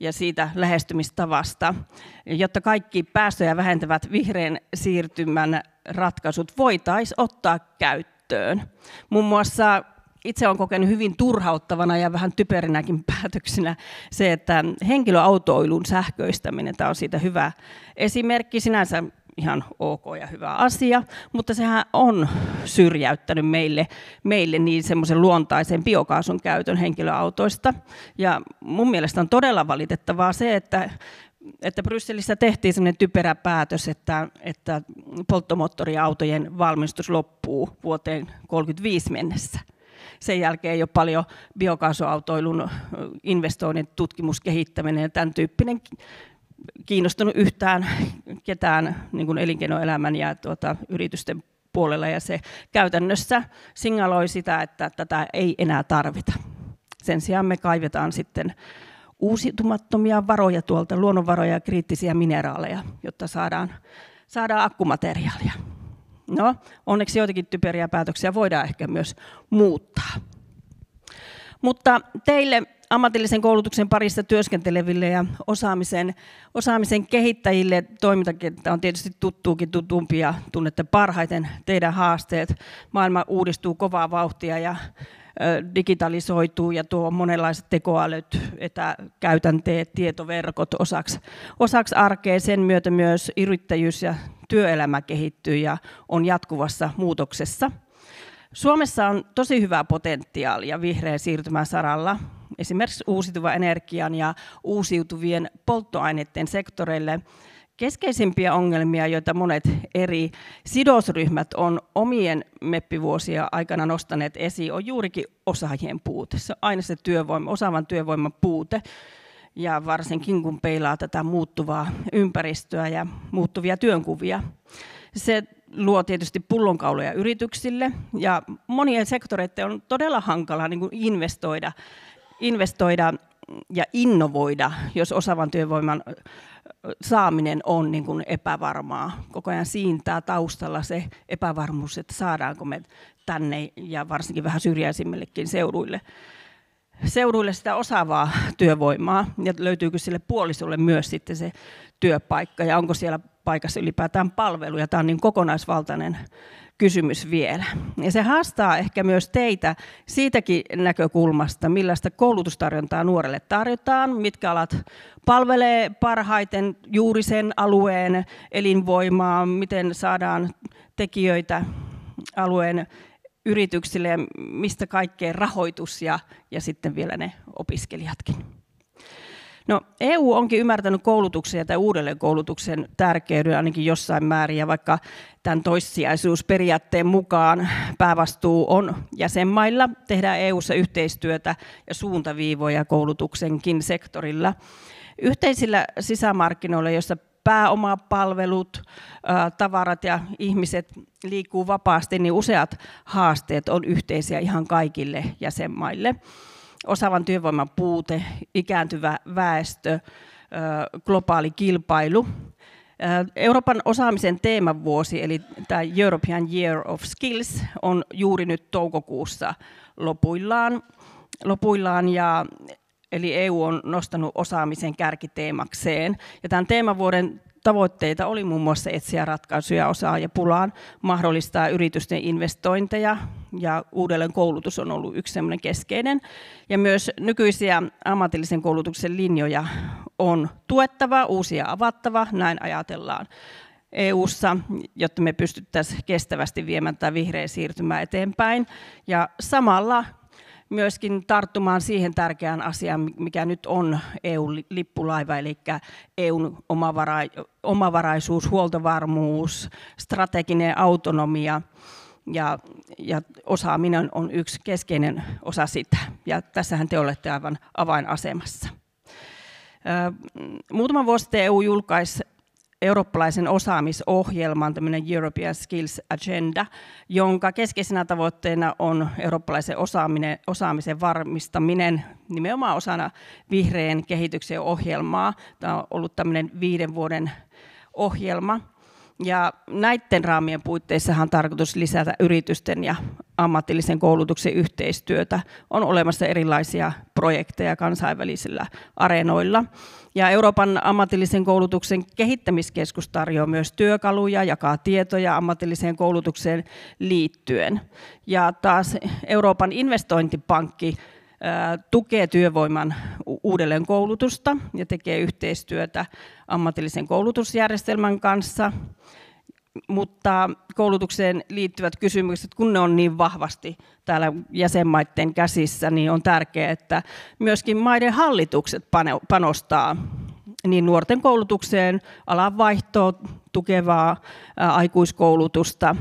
ja siitä lähestymistavasta, jotta kaikki päästöjä vähentävät vihreän siirtymän ratkaisut voitaisiin ottaa käyttöön. Muun muassa itse olen kokenut hyvin turhauttavana ja vähän typerinäkin päätöksinä se, että henkilöautoilun sähköistäminen, tämä on siitä hyvä esimerkki, sinänsä ihan ok ja hyvä asia, mutta sehän on syrjäyttänyt meille, meille niin semmoisen luontaisen biokaasun käytön henkilöautoista. Ja mun mielestä on todella valitettavaa se, että että Brysselissä tehtiin sellainen typerä päätös, että, että polttomoottoriautojen valmistus loppuu vuoteen 1935 mennessä. Sen jälkeen ei ole paljon biokaasuautoilun investoinnit, tutkimus, kehittäminen ja tämän tyyppinen kiinnostunut yhtään ketään niin kuin elinkeinoelämän ja tuota, yritysten puolella ja se käytännössä signaloi sitä, että tätä ei enää tarvita. Sen sijaan me kaivetaan sitten uusiutumattomia varoja tuolta, luonnonvaroja ja kriittisiä mineraaleja, jotta saadaan, saadaan akkumateriaalia. No, onneksi joitakin typeriä päätöksiä voidaan ehkä myös muuttaa. Mutta teille ammatillisen koulutuksen parissa työskenteleville ja osaamisen, osaamisen kehittäjille toimintakenttä on tietysti tuttuukin tutumpi ja tunnette parhaiten teidän haasteet. Maailma uudistuu kovaa vauhtia ja digitalisoituu ja tuo monenlaiset tekoälyt, etäkäytänteet, tietoverkot osaksi, osaksi arkea. Sen myötä myös yrittäjyys ja työelämä kehittyy ja on jatkuvassa muutoksessa. Suomessa on tosi hyvää potentiaalia vihreän siirtymän saralla, esimerkiksi uusiutuvan energian ja uusiutuvien polttoaineiden sektoreille. Keskeisimpiä ongelmia, joita monet eri sidosryhmät on omien meppivuosia aikana nostaneet esiin, on juurikin osaajien puute. Se on aina se työvoima, osaavan työvoiman puute ja varsinkin kun peilaa tätä muuttuvaa ympäristöä ja muuttuvia työnkuvia. Se luo tietysti pullonkauloja yrityksille ja monien sektoreiden on todella hankala niin kuin investoida, investoida ja innovoida, jos osaavan työvoiman saaminen on niin kuin epävarmaa. Koko ajan siintää taustalla se epävarmuus, että saadaanko me tänne ja varsinkin vähän syrjäisimmillekin seuduille seuduille sitä osaavaa työvoimaa ja löytyykö sille puolisolle myös sitten se työpaikka ja onko siellä paikassa ylipäätään palveluja. Tämä on niin kokonaisvaltainen kysymys vielä. Ja se haastaa ehkä myös teitä siitäkin näkökulmasta, millaista koulutustarjontaa nuorelle tarjotaan, mitkä alat palvelee parhaiten juuri sen alueen elinvoimaa, miten saadaan tekijöitä alueen yrityksille ja mistä kaikkeen rahoitus ja, ja sitten vielä ne opiskelijatkin. No, EU onkin ymmärtänyt koulutuksen ja uudelleen koulutuksen tärkeyden ainakin jossain määrin, ja vaikka tämän toissijaisuusperiaatteen mukaan päävastuu on jäsenmailla, tehdään EUssa yhteistyötä ja suuntaviivoja koulutuksenkin sektorilla. Yhteisillä sisämarkkinoilla, joissa pääomapalvelut, tavarat ja ihmiset liikkuu vapaasti, niin useat haasteet on yhteisiä ihan kaikille jäsenmaille. Osaavan työvoiman puute, ikääntyvä väestö, globaali kilpailu. Euroopan osaamisen teemavuosi, eli tämä European Year of Skills, on juuri nyt toukokuussa lopuillaan. lopuillaan ja eli EU on nostanut osaamisen kärkiteemakseen. Ja tämän teemavuoden tavoitteita oli muun muassa etsiä ratkaisuja osaajapulaan, mahdollistaa yritysten investointeja ja uudelleen koulutus on ollut yksi keskeinen. Ja myös nykyisiä ammatillisen koulutuksen linjoja on tuettava, uusia avattava, näin ajatellaan. EU:ssa, jotta me pystyttäisiin kestävästi viemään tätä vihreä siirtymää eteenpäin. Ja samalla myöskin tarttumaan siihen tärkeään asiaan, mikä nyt on EU-lippulaiva, eli EUn omavara- omavaraisuus, huoltovarmuus, strateginen autonomia ja, ja osaaminen on yksi keskeinen osa sitä. Ja tässähän te olette aivan avainasemassa. Muutama vuosi sitten EU julkaisi eurooppalaisen osaamisohjelman, tämmöinen European Skills Agenda, jonka keskeisenä tavoitteena on eurooppalaisen osaaminen, osaamisen varmistaminen nimenomaan osana vihreän kehityksen ohjelmaa. Tämä on ollut tämmöinen viiden vuoden ohjelma. Ja näiden raamien puitteissa on tarkoitus lisätä yritysten ja ammatillisen koulutuksen yhteistyötä. On olemassa erilaisia projekteja kansainvälisillä areenoilla. Ja Euroopan ammatillisen koulutuksen kehittämiskeskus tarjoaa myös työkaluja, jakaa tietoja ammatilliseen koulutukseen liittyen. Ja taas Euroopan investointipankki tukee työvoiman uudelleenkoulutusta ja tekee yhteistyötä ammatillisen koulutusjärjestelmän kanssa. Mutta koulutukseen liittyvät kysymykset, kun ne on niin vahvasti täällä jäsenmaiden käsissä, niin on tärkeää, että myöskin maiden hallitukset panostaa niin nuorten koulutukseen, alanvaihtoa, tukevaa aikuiskoulutusta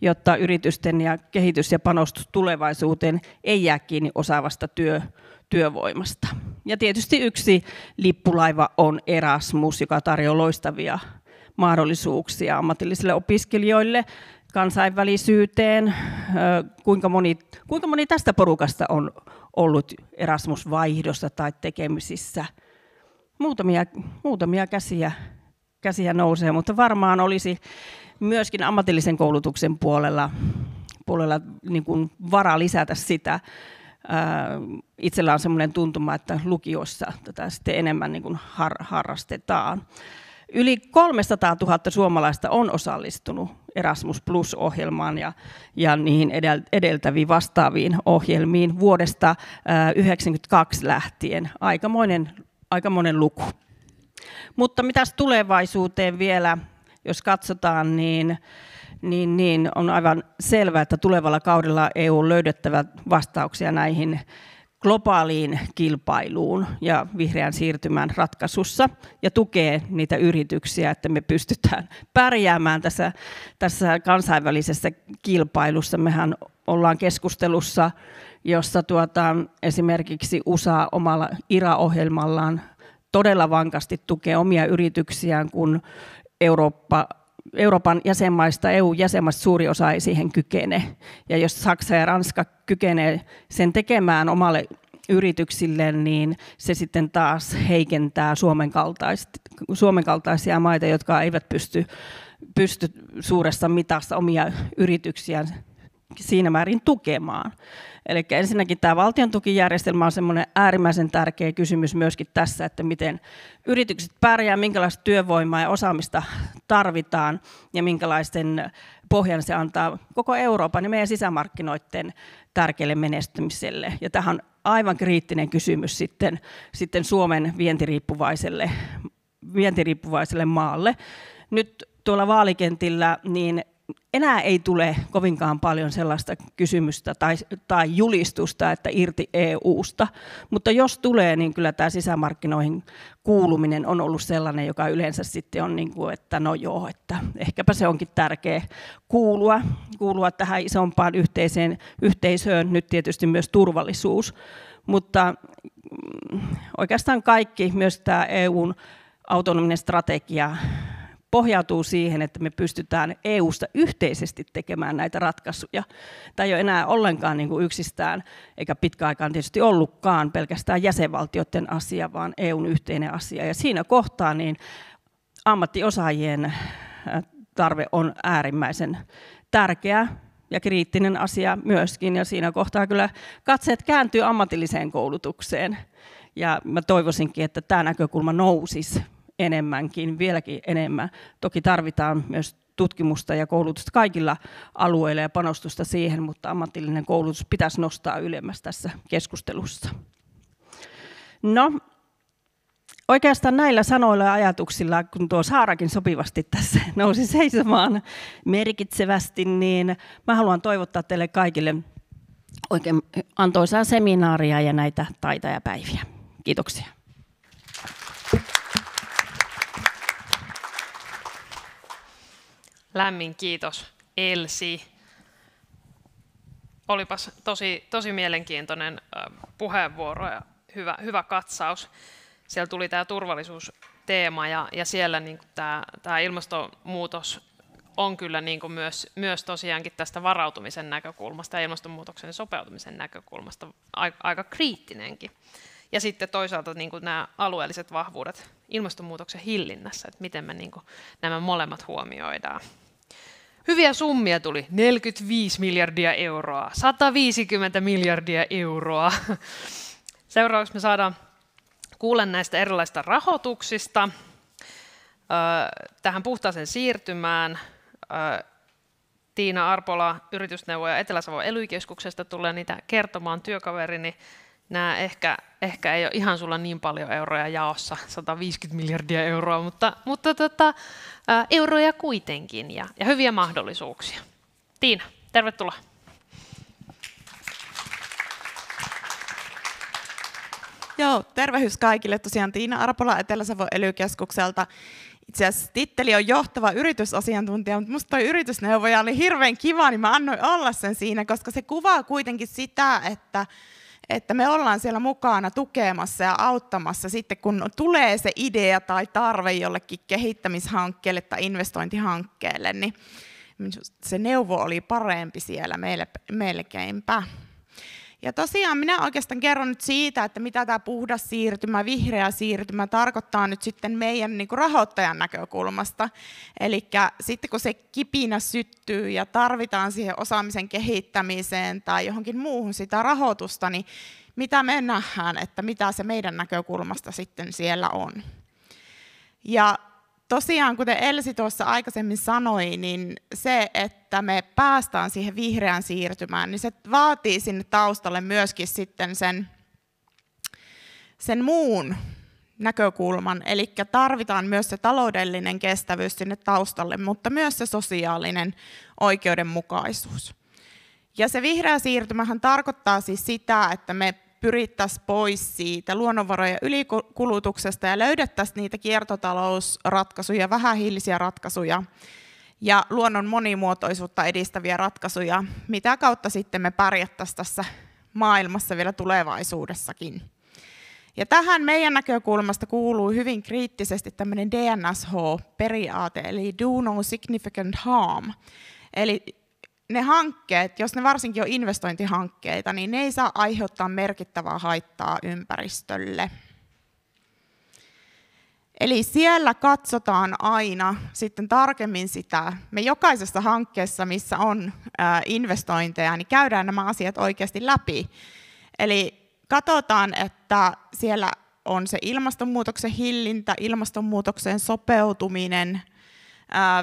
jotta yritysten ja kehitys ja panostus tulevaisuuteen ei jää kiinni osaavasta työ, työvoimasta. Ja tietysti yksi lippulaiva on Erasmus, joka tarjoaa loistavia mahdollisuuksia ammatillisille opiskelijoille kansainvälisyyteen. Kuinka moni, kuinka moni tästä porukasta on ollut Erasmus-vaihdossa tai tekemisissä? Muutamia, muutamia käsiä, käsiä nousee, mutta varmaan olisi myöskin ammatillisen koulutuksen puolella, puolella niin kuin vara lisätä sitä. Itsellä on sellainen tuntuma, että lukiossa tätä sitten enemmän niin kuin har, harrastetaan. Yli 300 000 suomalaista on osallistunut Erasmus Plus-ohjelmaan ja, ja niihin edeltäviin vastaaviin ohjelmiin vuodesta 1992 lähtien. Aikamoinen, aikamoinen luku. Mutta mitäs tulevaisuuteen vielä jos katsotaan, niin, niin, niin on aivan selvää, että tulevalla kaudella EU on löydettävä vastauksia näihin globaaliin kilpailuun ja vihreän siirtymän ratkaisussa ja tukee niitä yrityksiä, että me pystytään pärjäämään tässä, tässä kansainvälisessä kilpailussa. Mehän ollaan keskustelussa, jossa tuota, esimerkiksi USA omalla IRA-ohjelmallaan todella vankasti tukee omia yrityksiään, kun Eurooppa, Euroopan jäsenmaista, EU-jäsenmaista suuri osa ei siihen kykene. Ja jos Saksa ja Ranska kykenee sen tekemään omalle yrityksille, niin se sitten taas heikentää Suomen, Suomen kaltaisia maita, jotka eivät pysty, pysty suuressa mitassa omia yrityksiään siinä määrin tukemaan. Eli ensinnäkin tämä valtion tukijärjestelmä on semmoinen äärimmäisen tärkeä kysymys myöskin tässä, että miten yritykset pärjää, minkälaista työvoimaa ja osaamista tarvitaan ja minkälaisten pohjan se antaa koko Euroopan ja meidän sisämarkkinoiden tärkeälle menestymiselle. Ja tähän on aivan kriittinen kysymys sitten, sitten Suomen vientiriippuvaiselle, vientiriippuvaiselle maalle. Nyt tuolla vaalikentillä niin enää ei tule kovinkaan paljon sellaista kysymystä tai, tai julistusta, että irti EU-sta, mutta jos tulee, niin kyllä tämä sisämarkkinoihin kuuluminen on ollut sellainen, joka yleensä sitten on niin kuin, että no joo, että ehkäpä se onkin tärkeä kuulua, kuulua tähän isompaan yhteiseen, yhteisöön, nyt tietysti myös turvallisuus, mutta mm, oikeastaan kaikki, myös tämä EUn autonominen strategia, pohjautuu siihen, että me pystytään EU-sta yhteisesti tekemään näitä ratkaisuja. Tämä ei ole enää ollenkaan niin kuin yksistään, eikä pitkäaikaan tietysti ollutkaan pelkästään jäsenvaltioiden asia, vaan EUn yhteinen asia. Ja siinä kohtaa niin ammattiosaajien äh, tarve on äärimmäisen tärkeä ja kriittinen asia myöskin. Ja siinä kohtaa kyllä katseet kääntyy ammatilliseen koulutukseen. Ja mä toivoisinkin, että tämä näkökulma nousisi enemmänkin, vieläkin enemmän. Toki tarvitaan myös tutkimusta ja koulutusta kaikilla alueilla ja panostusta siihen, mutta ammatillinen koulutus pitäisi nostaa ylemmäs tässä keskustelussa. No, oikeastaan näillä sanoilla ja ajatuksilla, kun tuo Saarakin sopivasti tässä nousi seisomaan merkitsevästi, niin mä haluan toivottaa teille kaikille oikein antoisaa seminaaria ja näitä taitajapäiviä. Kiitoksia. Lämmin kiitos Elsi. Olipas tosi, tosi mielenkiintoinen puheenvuoro ja hyvä, hyvä katsaus. Siellä tuli tämä turvallisuusteema ja, ja siellä niin tämä, tämä ilmastonmuutos on kyllä niin kuin myös, myös tosiaankin tästä varautumisen näkökulmasta ja ilmastonmuutoksen sopeutumisen näkökulmasta aika, aika kriittinenkin. Ja sitten toisaalta niin kuin nämä alueelliset vahvuudet ilmastonmuutoksen hillinnässä, että miten me niin kuin nämä molemmat huomioidaan. Hyviä summia tuli. 45 miljardia euroa, 150 miljardia euroa. Seuraavaksi me saadaan kuulla näistä erilaisista rahoituksista. Tähän puhtaaseen siirtymään Tiina Arpola, yritysneuvoja Etelä-Savon ely tulee niitä kertomaan työkaverini. Nämä ehkä, ehkä ei ole ihan sulla niin paljon euroja jaossa, 150 miljardia euroa, mutta, mutta tota, euroja kuitenkin ja, ja hyviä mahdollisuuksia. Tiina, tervetuloa. Joo, tervehys kaikille. Tosiaan Tiina Arpola Etelä-Savon ely itse asiassa titteli on johtava yritysasiantuntija, mutta musta toi yritysneuvoja oli hirveän kiva, niin mä annoin olla sen siinä, koska se kuvaa kuitenkin sitä, että, että me ollaan siellä mukana tukemassa ja auttamassa sitten, kun tulee se idea tai tarve jollekin kehittämishankkeelle tai investointihankkeelle, niin se neuvo oli parempi siellä melkeinpä. Ja tosiaan minä oikeastaan kerron nyt siitä, että mitä tämä puhdas siirtymä, vihreä siirtymä tarkoittaa nyt sitten meidän niin kuin rahoittajan näkökulmasta. Eli sitten kun se kipinä syttyy ja tarvitaan siihen osaamisen kehittämiseen tai johonkin muuhun sitä rahoitusta, niin mitä me nähdään, että mitä se meidän näkökulmasta sitten siellä on. Ja tosiaan, kuten Elsi tuossa aikaisemmin sanoi, niin se, että me päästään siihen vihreään siirtymään, niin se vaatii sinne taustalle myöskin sitten sen, sen muun näkökulman, eli tarvitaan myös se taloudellinen kestävyys sinne taustalle, mutta myös se sosiaalinen oikeudenmukaisuus. Ja se vihreä siirtymähän tarkoittaa siis sitä, että me pyrittäisiin pois siitä luonnonvarojen ylikulutuksesta ja löydettäisiin niitä kiertotalousratkaisuja, vähähiilisiä ratkaisuja ja luonnon monimuotoisuutta edistäviä ratkaisuja, mitä kautta sitten me pärjättäisiin tässä maailmassa vielä tulevaisuudessakin. Ja tähän meidän näkökulmasta kuuluu hyvin kriittisesti tämmöinen DNSH-periaate, eli do no significant harm. Eli ne hankkeet, jos ne varsinkin on investointihankkeita, niin ne ei saa aiheuttaa merkittävää haittaa ympäristölle. Eli siellä katsotaan aina sitten tarkemmin sitä. Me jokaisessa hankkeessa, missä on investointeja, niin käydään nämä asiat oikeasti läpi. Eli katsotaan, että siellä on se ilmastonmuutoksen hillintä, ilmastonmuutokseen sopeutuminen –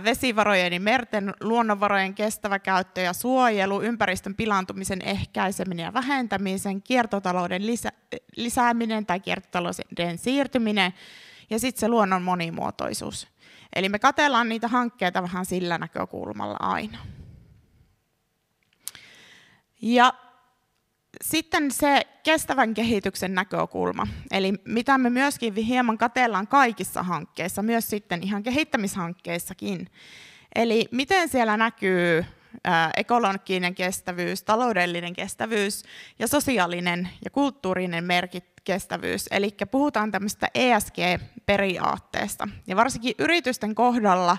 vesivarojen ja merten luonnonvarojen kestävä käyttö ja suojelu, ympäristön pilaantumisen ehkäiseminen ja vähentämisen, kiertotalouden lisä, lisääminen tai kiertotalouden siirtyminen ja sitten se luonnon monimuotoisuus. Eli me katellaan niitä hankkeita vähän sillä näkökulmalla aina. Ja sitten se kestävän kehityksen näkökulma, eli mitä me myöskin hieman katellaan kaikissa hankkeissa, myös sitten ihan kehittämishankkeissakin. Eli miten siellä näkyy ekologinen kestävyys, taloudellinen kestävyys ja sosiaalinen ja kulttuurinen merkit, kestävyys. Eli puhutaan tämmöistä ESG-periaatteesta. Ja varsinkin yritysten kohdalla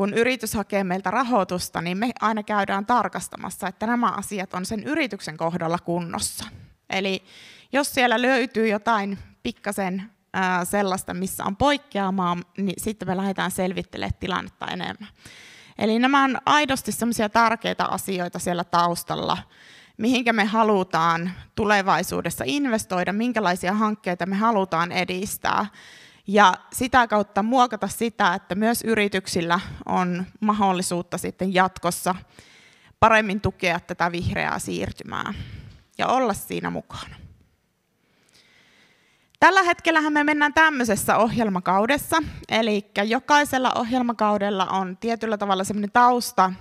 kun yritys hakee meiltä rahoitusta, niin me aina käydään tarkastamassa, että nämä asiat on sen yrityksen kohdalla kunnossa. Eli jos siellä löytyy jotain pikkasen sellaista, missä on poikkeamaa, niin sitten me lähdetään selvittelemään tilannetta enemmän. Eli nämä on aidosti sellaisia tärkeitä asioita siellä taustalla, mihinkä me halutaan tulevaisuudessa investoida, minkälaisia hankkeita me halutaan edistää ja sitä kautta muokata sitä, että myös yrityksillä on mahdollisuutta sitten jatkossa paremmin tukea tätä vihreää siirtymää ja olla siinä mukana. Tällä hetkellä me mennään tämmöisessä ohjelmakaudessa, eli jokaisella ohjelmakaudella on tietyllä tavalla semmoinen tausta,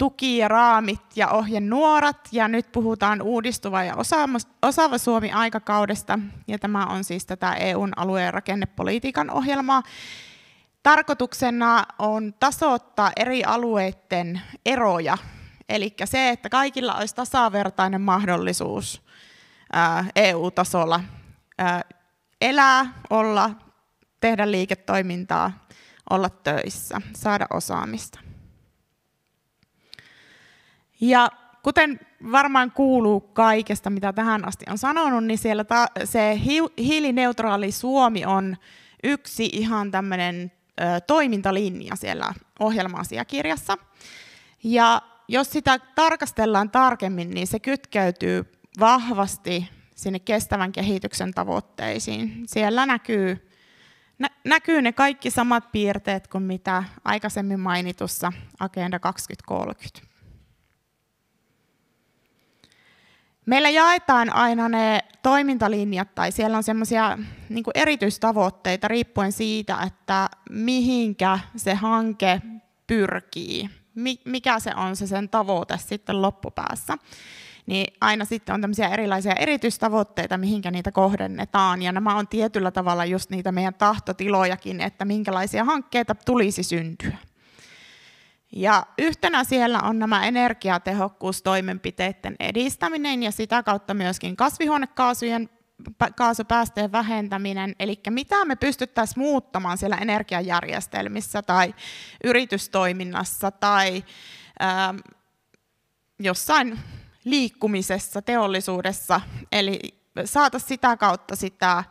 tuki ja raamit ja ohjenuorat. Ja nyt puhutaan uudistuva ja osaava Suomi aikakaudesta. Ja tämä on siis tätä EUn alue- ja rakennepolitiikan ohjelmaa. Tarkoituksena on tasoittaa eri alueiden eroja. Eli se, että kaikilla olisi tasavertainen mahdollisuus EU-tasolla elää, olla, tehdä liiketoimintaa, olla töissä, saada osaamista. Ja kuten varmaan kuuluu kaikesta, mitä tähän asti on sanonut, niin siellä ta- se hiilineutraali Suomi on yksi ihan tämmöinen toimintalinja siellä ohjelma-asiakirjassa. Ja jos sitä tarkastellaan tarkemmin, niin se kytkeytyy vahvasti sinne kestävän kehityksen tavoitteisiin. Siellä näkyy, nä, näkyy ne kaikki samat piirteet kuin mitä aikaisemmin mainitussa Agenda 2030. Meillä jaetaan aina ne toimintalinjat tai siellä on semmoisia niin erityistavoitteita riippuen siitä, että mihinkä se hanke pyrkii, mikä se on se sen tavoite sitten loppupäässä. Niin aina sitten on tämmöisiä erilaisia erityistavoitteita, mihinkä niitä kohdennetaan. Ja nämä on tietyllä tavalla just niitä meidän tahtotilojakin, että minkälaisia hankkeita tulisi syntyä. Ja yhtenä siellä on nämä energiatehokkuustoimenpiteiden edistäminen ja sitä kautta myöskin kasvihuonekaasujen kaasupäästöjen vähentäminen, eli mitä me pystyttäisiin muuttamaan siellä energiajärjestelmissä tai yritystoiminnassa tai ää, jossain liikkumisessa, teollisuudessa, eli saataisiin sitä kautta sitä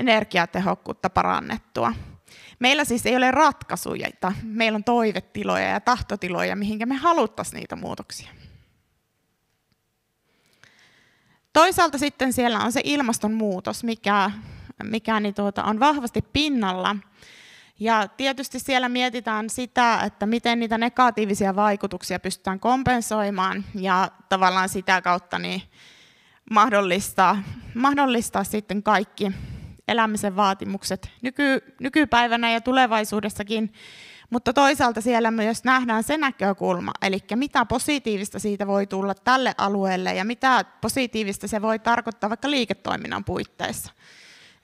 energiatehokkuutta parannettua. Meillä siis ei ole ratkaisuja, meillä on toivetiloja ja tahtotiloja, mihinkä me haluttaisiin niitä muutoksia. Toisaalta sitten siellä on se ilmastonmuutos, mikä, mikä niin tuota, on vahvasti pinnalla. Ja tietysti siellä mietitään sitä, että miten niitä negatiivisia vaikutuksia pystytään kompensoimaan ja tavallaan sitä kautta niin mahdollistaa, mahdollistaa sitten kaikki elämisen vaatimukset nyky, nykypäivänä ja tulevaisuudessakin. Mutta toisaalta siellä myös nähdään se näkökulma, eli mitä positiivista siitä voi tulla tälle alueelle ja mitä positiivista se voi tarkoittaa vaikka liiketoiminnan puitteissa.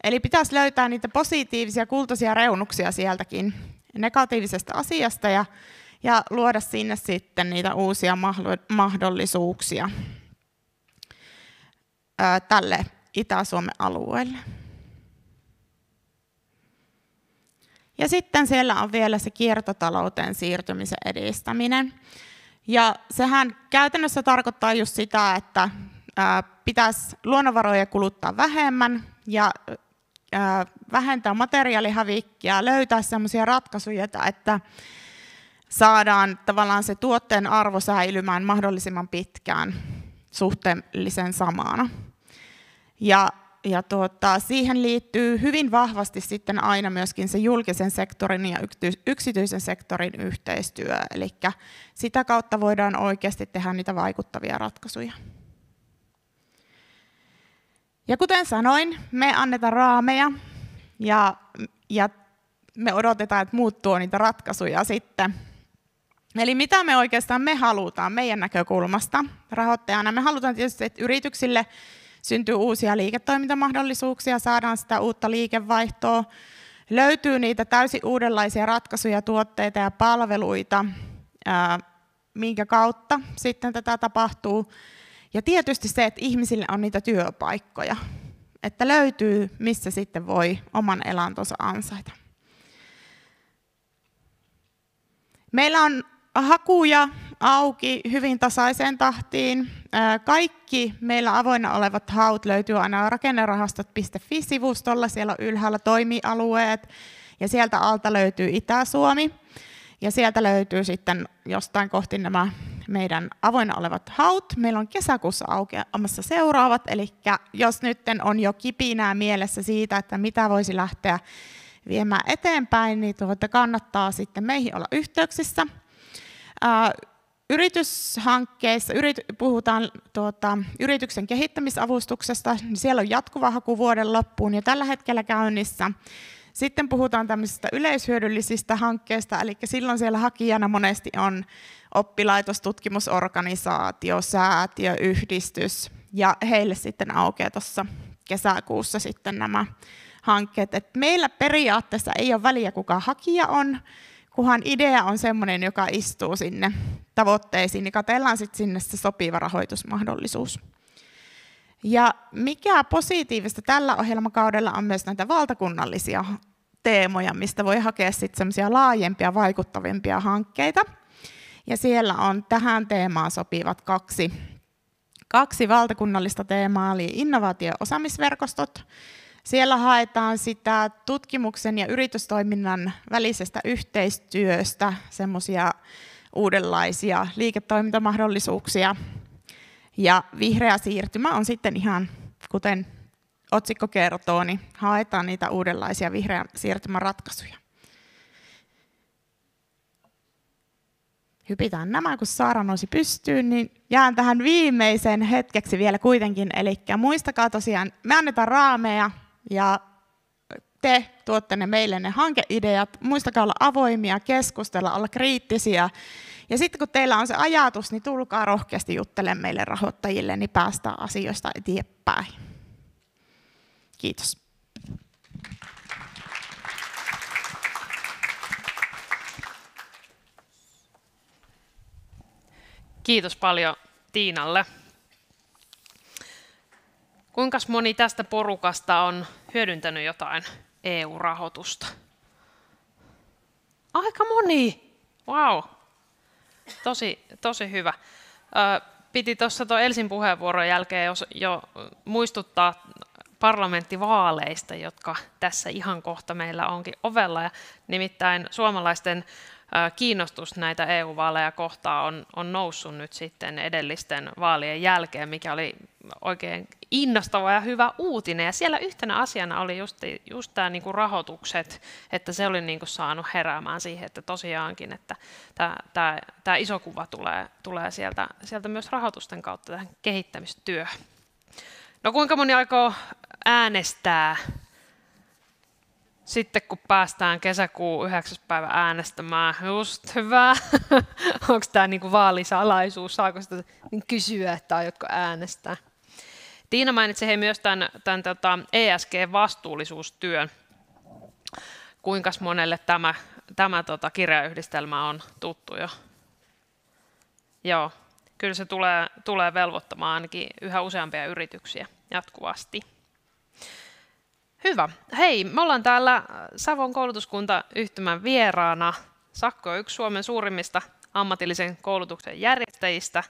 Eli pitäisi löytää niitä positiivisia kultaisia reunuksia sieltäkin negatiivisesta asiasta ja, ja luoda sinne sitten niitä uusia mahdollisuuksia tälle Itä-Suomen alueelle. Ja sitten siellä on vielä se kiertotalouteen siirtymisen edistäminen. Ja sehän käytännössä tarkoittaa just sitä, että pitäisi luonnonvaroja kuluttaa vähemmän ja vähentää materiaalihävikkiä, löytää sellaisia ratkaisuja, että saadaan tavallaan se tuotteen arvo säilymään mahdollisimman pitkään suhteellisen samana. Ja ja tuota, siihen liittyy hyvin vahvasti sitten aina myöskin se julkisen sektorin ja yksityisen sektorin yhteistyö. Eli sitä kautta voidaan oikeasti tehdä niitä vaikuttavia ratkaisuja. Ja kuten sanoin, me annetaan raameja ja, ja me odotetaan, että muut tuo niitä ratkaisuja sitten. Eli mitä me oikeastaan me halutaan meidän näkökulmasta rahoittajana? Me halutaan tietysti, että yrityksille syntyy uusia liiketoimintamahdollisuuksia, saadaan sitä uutta liikevaihtoa, löytyy niitä täysin uudenlaisia ratkaisuja, tuotteita ja palveluita, minkä kautta sitten tätä tapahtuu. Ja tietysti se, että ihmisille on niitä työpaikkoja, että löytyy, missä sitten voi oman elantonsa ansaita. Meillä on hakuja auki hyvin tasaiseen tahtiin. Kaikki meillä avoinna olevat haut löytyy aina rakennerahastot.fi-sivustolla. Siellä on ylhäällä toimialueet ja sieltä alta löytyy Itä-Suomi. Ja sieltä löytyy sitten jostain kohti nämä meidän avoinna olevat haut. Meillä on kesäkuussa aukeamassa seuraavat, eli jos nyt on jo kipinää mielessä siitä, että mitä voisi lähteä viemään eteenpäin, niin tuota kannattaa sitten meihin olla yhteyksissä. Yrityshankkeissa yrit, puhutaan tuota, yrityksen kehittämisavustuksesta, niin siellä on jatkuva haku vuoden loppuun ja tällä hetkellä käynnissä. Sitten puhutaan tämmöisistä yleishyödyllisistä hankkeista, eli silloin siellä hakijana monesti on oppilaitos, tutkimusorganisaatio, säätiö, yhdistys, ja heille sitten aukeaa tuossa kesäkuussa sitten nämä hankkeet. Et meillä periaatteessa ei ole väliä, kuka hakija on, kunhan idea on sellainen, joka istuu sinne tavoitteisiin, niin katellaan sitten sinne se sopiva rahoitusmahdollisuus. Ja mikä positiivista tällä ohjelmakaudella on myös näitä valtakunnallisia teemoja, mistä voi hakea sitten semmoisia laajempia, vaikuttavimpia hankkeita. Ja siellä on tähän teemaan sopivat kaksi, kaksi valtakunnallista teemaa, eli innovaatio-osaamisverkostot siellä haetaan sitä tutkimuksen ja yritystoiminnan välisestä yhteistyöstä semmoisia uudenlaisia liiketoimintamahdollisuuksia. Ja vihreä siirtymä on sitten ihan kuten otsikko kertoo, niin haetaan niitä uudenlaisia vihreän siirtymän ratkaisuja. hypitään nämä, kun Saara nousi pystyyn, niin jään tähän viimeisen hetkeksi vielä kuitenkin. Eli muistakaa tosiaan, me annetaan raameja ja te tuotte ne meille ne hankeideat. Muistakaa olla avoimia, keskustella, olla kriittisiä. Ja sitten kun teillä on se ajatus, niin tulkaa rohkeasti juttelemaan meille rahoittajille, niin päästään asioista eteenpäin. Kiitos. Kiitos paljon Tiinalle. Kuinka moni tästä porukasta on hyödyntänyt jotain EU-rahoitusta? Aika moni! Wow! Tosi, tosi hyvä. Piti tuossa tuon Elsin puheenvuoron jälkeen jo muistuttaa parlamenttivaaleista, jotka tässä ihan kohta meillä onkin ovella. Ja nimittäin suomalaisten kiinnostus näitä EU-vaaleja kohtaan on, on noussut nyt sitten edellisten vaalien jälkeen, mikä oli oikein innostava ja hyvä uutinen. Ja siellä yhtenä asiana oli just, just tämä niin rahoitukset, että se oli niin kuin saanut heräämään siihen, että tosiaankin, että tämä iso kuva tulee, tulee sieltä, sieltä myös rahoitusten kautta tähän kehittämistyöhön. No kuinka moni aikoo äänestää sitten kun päästään kesäkuun 9. päivä äänestämään, just hyvä. Onko tämä niinku vaalisalaisuus, saako sitä kysyä, että aiotko äänestää? Tiina mainitsi hei myös tämän, tämän tota ESG-vastuullisuustyön. Kuinka monelle tämä, tämä tota kirjayhdistelmä on tuttu jo? Joo, kyllä se tulee, tulee velvoittamaan ainakin yhä useampia yrityksiä jatkuvasti. Hyvä. Hei, me ollaan täällä Savon koulutuskuntayhtymän vieraana. Sakko on yksi Suomen suurimmista ammatillisen koulutuksen järjestäjistä.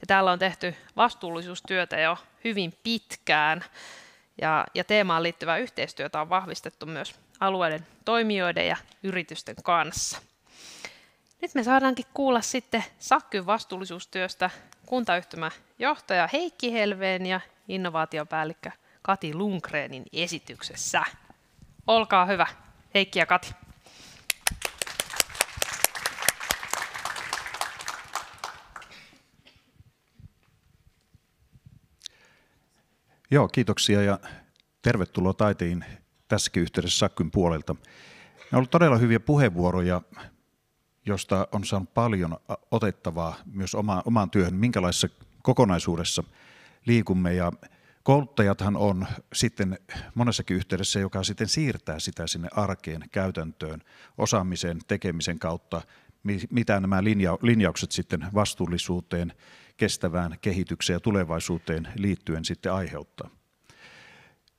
Ja täällä on tehty vastuullisuustyötä jo hyvin pitkään. Ja, ja teemaan liittyvää yhteistyötä on vahvistettu myös alueiden toimijoiden ja yritysten kanssa. Nyt me saadaankin kuulla sitten Sakkyn vastuullisuustyöstä kuntayhtymän johtaja Heikki Helveen ja innovaatiopäällikkö Kati Lundgrenin esityksessä. Olkaa hyvä, Heikki ja Kati. Joo, kiitoksia ja tervetuloa taiteen tässäkin yhteydessä Sakkyn puolelta. Ne on ollut todella hyviä puheenvuoroja, josta on saanut paljon otettavaa myös omaan, omaan työhön, minkälaisessa kokonaisuudessa liikumme. Ja Kouluttajathan on sitten monessakin yhteydessä, joka sitten siirtää sitä sinne arkeen, käytäntöön, osaamisen, tekemisen kautta, mitä nämä linjaukset sitten vastuullisuuteen, kestävään kehitykseen ja tulevaisuuteen liittyen sitten aiheuttaa.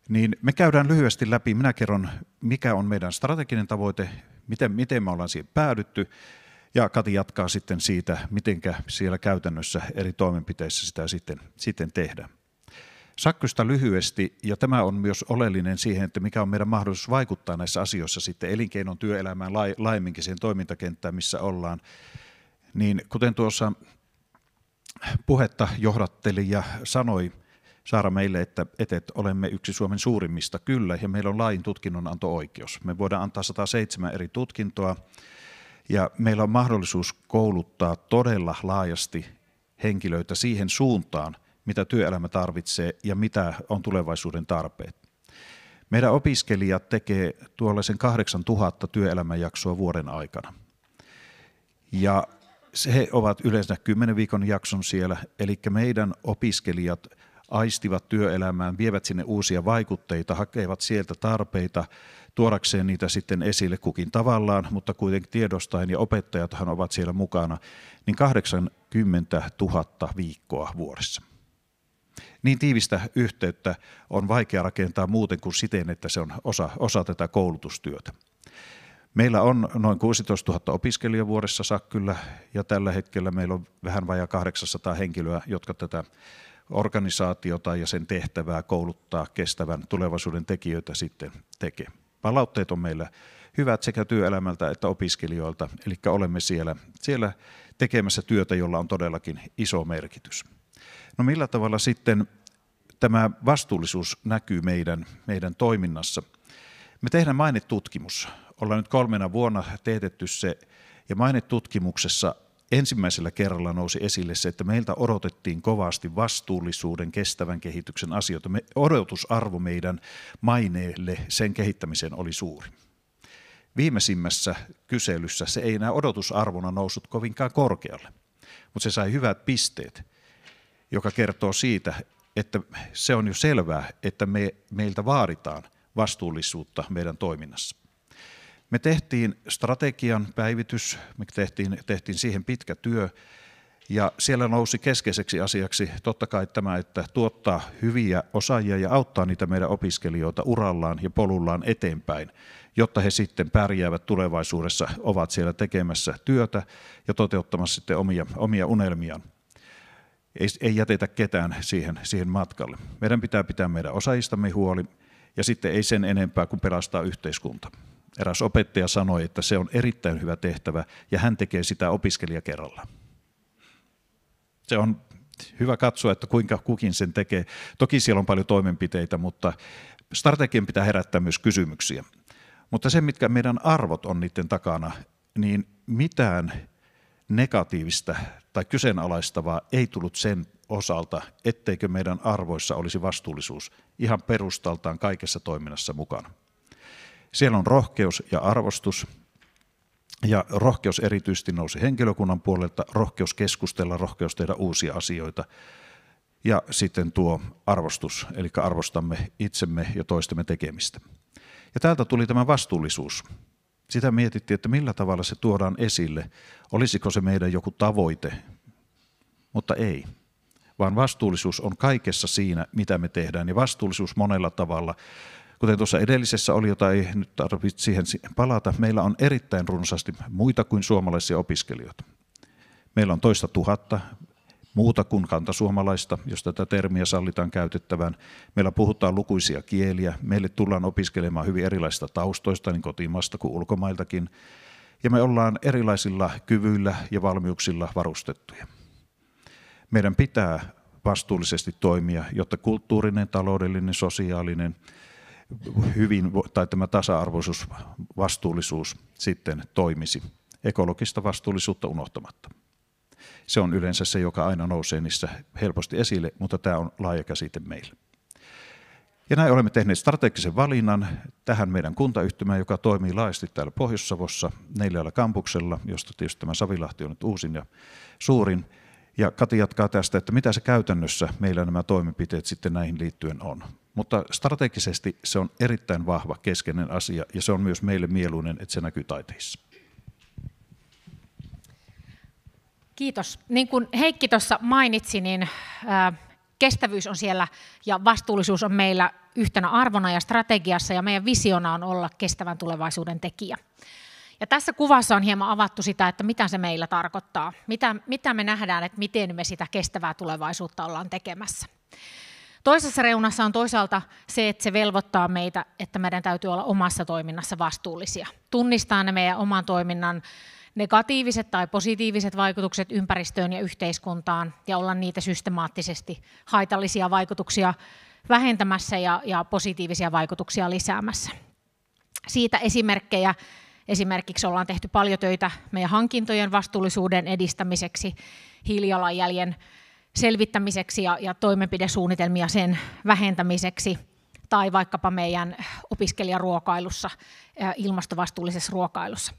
Niin me käydään lyhyesti läpi, minä kerron mikä on meidän strateginen tavoite, miten, miten me ollaan siihen päädytty, ja Kati jatkaa sitten siitä, miten siellä käytännössä eri toimenpiteissä sitä sitten, sitten tehdään. Sakkysta lyhyesti, ja tämä on myös oleellinen siihen, että mikä on meidän mahdollisuus vaikuttaa näissä asioissa sitten elinkeinon työelämään laajemminkin siihen toimintakenttään, missä ollaan. Niin kuten tuossa puhetta johdatteli ja sanoi Saara meille, että etet olemme yksi Suomen suurimmista, kyllä, ja meillä on lain tutkinnonanto-oikeus. Me voidaan antaa 107 eri tutkintoa, ja meillä on mahdollisuus kouluttaa todella laajasti henkilöitä siihen suuntaan, mitä työelämä tarvitsee ja mitä on tulevaisuuden tarpeet. Meidän opiskelijat tekee tuollaisen 8000 työelämäjaksoa vuoden aikana. Ja he ovat yleensä 10 viikon jakson siellä, eli meidän opiskelijat aistivat työelämään, vievät sinne uusia vaikutteita, hakevat sieltä tarpeita, tuodakseen niitä sitten esille kukin tavallaan, mutta kuitenkin tiedostaen, ja opettajathan ovat siellä mukana, niin 80 000 viikkoa vuodessa niin tiivistä yhteyttä on vaikea rakentaa muuten kuin siten, että se on osa, osa tätä koulutustyötä. Meillä on noin 16 000 opiskelijaa vuodessa Sakkyllä ja tällä hetkellä meillä on vähän vajaa 800 henkilöä, jotka tätä organisaatiota ja sen tehtävää kouluttaa kestävän tulevaisuuden tekijöitä sitten tekee. Palautteet on meillä hyvät sekä työelämältä että opiskelijoilta, eli olemme siellä, siellä tekemässä työtä, jolla on todellakin iso merkitys. No millä tavalla sitten tämä vastuullisuus näkyy meidän, meidän toiminnassa. Me tehdään mainetutkimus. Ollaan nyt kolmena vuonna teetetty se, ja mainetutkimuksessa ensimmäisellä kerralla nousi esille se, että meiltä odotettiin kovasti vastuullisuuden, kestävän kehityksen asioita. Me, odotusarvo meidän maineelle, sen kehittämiseen oli suuri. Viimeisimmässä kyselyssä se ei enää odotusarvona noussut kovinkaan korkealle, mutta se sai hyvät pisteet, joka kertoo siitä, että se on jo selvää, että me, meiltä vaaditaan vastuullisuutta meidän toiminnassa. Me tehtiin strategian päivitys, me tehtiin, tehtiin siihen pitkä työ, ja siellä nousi keskeiseksi asiaksi totta kai tämä, että tuottaa hyviä osaajia ja auttaa niitä meidän opiskelijoita urallaan ja polullaan eteenpäin, jotta he sitten pärjäävät tulevaisuudessa, ovat siellä tekemässä työtä ja toteuttamassa sitten omia, omia unelmiaan. Ei, ei jätetä ketään siihen, siihen matkalle. Meidän pitää pitää meidän osaajistamme huoli ja sitten ei sen enempää kuin pelastaa yhteiskunta. Eräs opettaja sanoi, että se on erittäin hyvä tehtävä ja hän tekee sitä opiskelija kerrallaan. Se on hyvä katsoa, että kuinka kukin sen tekee. Toki siellä on paljon toimenpiteitä, mutta strategian pitää herättää myös kysymyksiä. Mutta se, mitkä meidän arvot on niiden takana, niin mitään negatiivista tai kyseenalaistavaa ei tullut sen osalta, etteikö meidän arvoissa olisi vastuullisuus ihan perustaltaan kaikessa toiminnassa mukana. Siellä on rohkeus ja arvostus, ja rohkeus erityisesti nousi henkilökunnan puolelta, rohkeus keskustella, rohkeus tehdä uusia asioita. Ja sitten tuo arvostus, eli arvostamme itsemme ja toistemme tekemistä. Ja täältä tuli tämä vastuullisuus. Sitä mietittiin, että millä tavalla se tuodaan esille. Olisiko se meidän joku tavoite? Mutta ei. Vaan vastuullisuus on kaikessa siinä, mitä me tehdään. Ja vastuullisuus monella tavalla Kuten tuossa edellisessä oli, jota ei nyt tarvitse siihen palata, meillä on erittäin runsaasti muita kuin suomalaisia opiskelijoita. Meillä on toista tuhatta muuta kuin kantasuomalaista, jos tätä termiä sallitaan käytettävän. Meillä puhutaan lukuisia kieliä. Meille tullaan opiskelemaan hyvin erilaisista taustoista, niin kotimaasta kuin ulkomailtakin. Ja me ollaan erilaisilla kyvyillä ja valmiuksilla varustettuja. Meidän pitää vastuullisesti toimia, jotta kulttuurinen, taloudellinen, sosiaalinen hyvin, tai tämä tasa-arvoisuus, vastuullisuus sitten toimisi, ekologista vastuullisuutta unohtamatta. Se on yleensä se, joka aina nousee niissä helposti esille, mutta tämä on laaja käsite meille. Ja näin olemme tehneet strategisen valinnan tähän meidän kuntayhtymään, joka toimii laajasti täällä Pohjois-Savossa neljällä kampuksella, josta tietysti tämä Savilahti on nyt uusin ja suurin. Ja Kati jatkaa tästä, että mitä se käytännössä meillä nämä toimenpiteet sitten näihin liittyen on. Mutta strategisesti se on erittäin vahva keskeinen asia ja se on myös meille mieluinen, että se näkyy taiteissa. Kiitos. Niin kuin Heikki tuossa mainitsi, niin kestävyys on siellä ja vastuullisuus on meillä yhtenä arvona ja strategiassa ja meidän visiona on olla kestävän tulevaisuuden tekijä. Ja tässä kuvassa on hieman avattu sitä, että mitä se meillä tarkoittaa, mitä, mitä me nähdään, että miten me sitä kestävää tulevaisuutta ollaan tekemässä. Toisessa reunassa on toisaalta se, että se velvoittaa meitä, että meidän täytyy olla omassa toiminnassa vastuullisia. Tunnistaa ne meidän oman toiminnan negatiiviset tai positiiviset vaikutukset ympäristöön ja yhteiskuntaan ja olla niitä systemaattisesti haitallisia vaikutuksia vähentämässä ja, ja positiivisia vaikutuksia lisäämässä. Siitä esimerkkejä Esimerkiksi ollaan tehty paljon töitä meidän hankintojen vastuullisuuden edistämiseksi, hiilijalanjäljen selvittämiseksi ja, ja toimenpidesuunnitelmia sen vähentämiseksi, tai vaikkapa meidän opiskelijaruokailussa, ilmastovastuullisessa ruokailussa.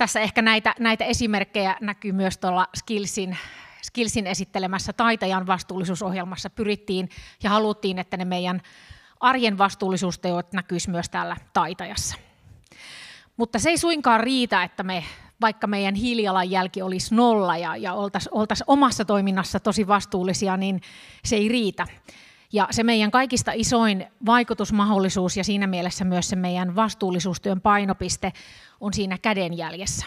Tässä ehkä näitä, näitä esimerkkejä näkyy myös tuolla Skillsin, Skillsin esittelemässä taitajan vastuullisuusohjelmassa. Pyrittiin ja haluttiin, että ne meidän arjen vastuullisuusteot näkyisi myös täällä taitajassa. Mutta se ei suinkaan riitä, että me vaikka meidän hiilijalanjälki olisi nolla ja, ja oltaisiin oltais omassa toiminnassa tosi vastuullisia, niin se ei riitä. Ja se meidän kaikista isoin vaikutusmahdollisuus ja siinä mielessä myös se meidän vastuullisuustyön painopiste on siinä kädenjäljessä.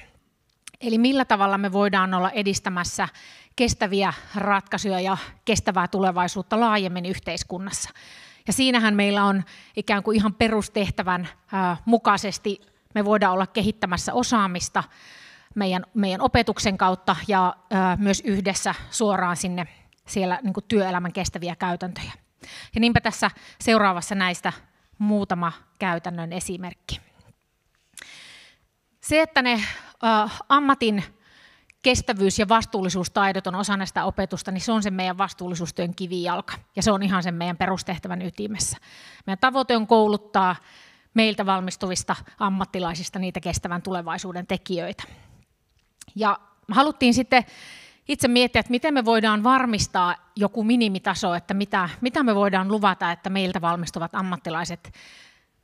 Eli millä tavalla me voidaan olla edistämässä kestäviä ratkaisuja ja kestävää tulevaisuutta laajemmin yhteiskunnassa. Ja siinähän meillä on ikään kuin ihan perustehtävän mukaisesti me voidaan olla kehittämässä osaamista meidän, meidän opetuksen kautta ja myös yhdessä suoraan sinne siellä niin työelämän kestäviä käytäntöjä. Ja niinpä tässä seuraavassa näistä muutama käytännön esimerkki. Se, että ne äh, ammatin kestävyys- ja vastuullisuustaidot on osa näistä opetusta, niin se on se meidän vastuullisuustyön kivijalka. Ja se on ihan sen meidän perustehtävän ytimessä. Meidän tavoite on kouluttaa meiltä valmistuvista ammattilaisista niitä kestävän tulevaisuuden tekijöitä. Ja haluttiin sitten itse miettiä, että miten me voidaan varmistaa joku minimitaso, että mitä, mitä me voidaan luvata, että meiltä valmistuvat ammattilaiset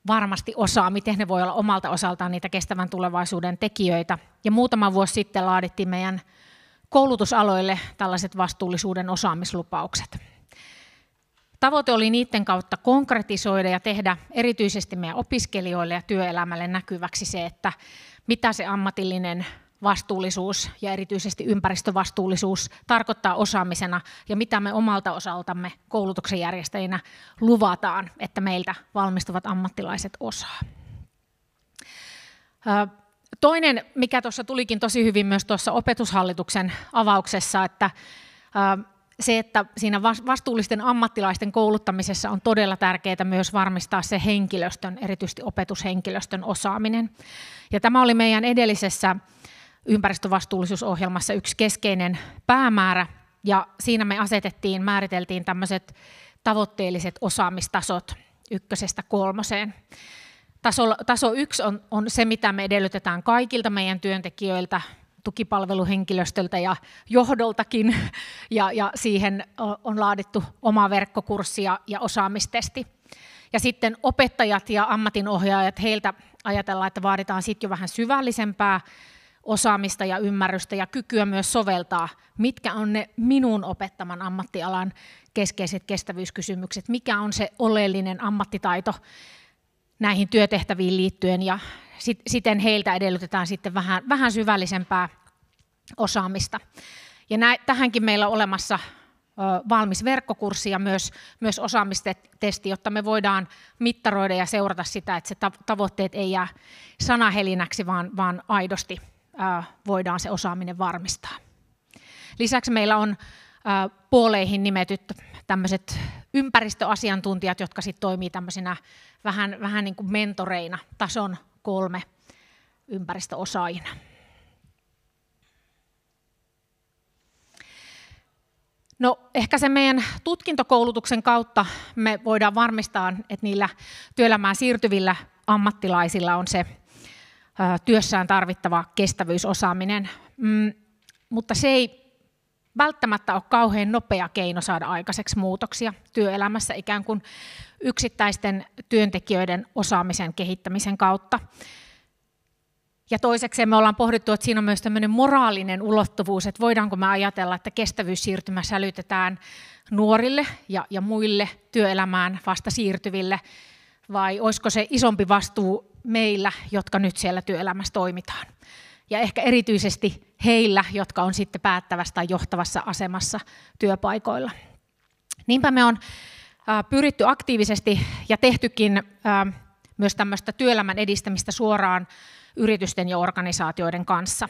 varmasti osaa, miten ne voi olla omalta osaltaan niitä kestävän tulevaisuuden tekijöitä. Ja muutama vuosi sitten laadittiin meidän koulutusaloille tällaiset vastuullisuuden osaamislupaukset. Tavoite oli niiden kautta konkretisoida ja tehdä erityisesti meidän opiskelijoille ja työelämälle näkyväksi se, että mitä se ammatillinen vastuullisuus ja erityisesti ympäristövastuullisuus tarkoittaa osaamisena ja mitä me omalta osaltamme koulutuksen järjestäjinä luvataan, että meiltä valmistuvat ammattilaiset osaa. Toinen, mikä tuossa tulikin tosi hyvin myös tuossa opetushallituksen avauksessa, että se, että siinä vastuullisten ammattilaisten kouluttamisessa on todella tärkeää myös varmistaa se henkilöstön, erityisesti opetushenkilöstön osaaminen. Ja tämä oli meidän edellisessä ympäristövastuullisuusohjelmassa yksi keskeinen päämäärä, ja siinä me asetettiin, määriteltiin tämmöiset tavoitteelliset osaamistasot ykkösestä kolmoseen. Taso, taso yksi on, on se, mitä me edellytetään kaikilta meidän työntekijöiltä, tukipalveluhenkilöstöltä ja johdoltakin, ja, ja siihen on laadittu oma verkkokurssi ja, ja osaamistesti. Ja sitten opettajat ja ammatinohjaajat, heiltä ajatellaan, että vaaditaan sitten jo vähän syvällisempää osaamista ja ymmärrystä ja kykyä myös soveltaa, mitkä on ne minun opettaman ammattialan keskeiset kestävyyskysymykset, mikä on se oleellinen ammattitaito näihin työtehtäviin liittyen ja sit, siten heiltä edellytetään sitten vähän, vähän syvällisempää osaamista. Ja nä, tähänkin meillä on olemassa valmis verkkokurssi ja myös, myös osaamistesti, jotta me voidaan mittaroida ja seurata sitä, että se tavoitteet ei jää sanahelinäksi, vaan, vaan aidosti voidaan se osaaminen varmistaa. Lisäksi meillä on puoleihin nimetyt tämmöiset ympäristöasiantuntijat, jotka sitten toimii tämmöisenä vähän, vähän niin kuin mentoreina, tason kolme ympäristöosaajina. No ehkä se meidän tutkintokoulutuksen kautta me voidaan varmistaa, että niillä työelämään siirtyvillä ammattilaisilla on se työssään tarvittava kestävyysosaaminen, mm, mutta se ei välttämättä ole kauhean nopea keino saada aikaiseksi muutoksia työelämässä ikään kuin yksittäisten työntekijöiden osaamisen kehittämisen kautta. Ja toiseksi me ollaan pohdittu, että siinä on myös tämmöinen moraalinen ulottuvuus, että voidaanko me ajatella, että kestävyyssiirtymä sälytetään nuorille ja, ja muille työelämään vasta siirtyville, vai olisiko se isompi vastuu meillä, jotka nyt siellä työelämässä toimitaan. Ja ehkä erityisesti heillä, jotka on sitten päättävässä tai johtavassa asemassa työpaikoilla. Niinpä me on pyritty aktiivisesti ja tehtykin myös tämmöistä työelämän edistämistä suoraan yritysten ja organisaatioiden kanssa.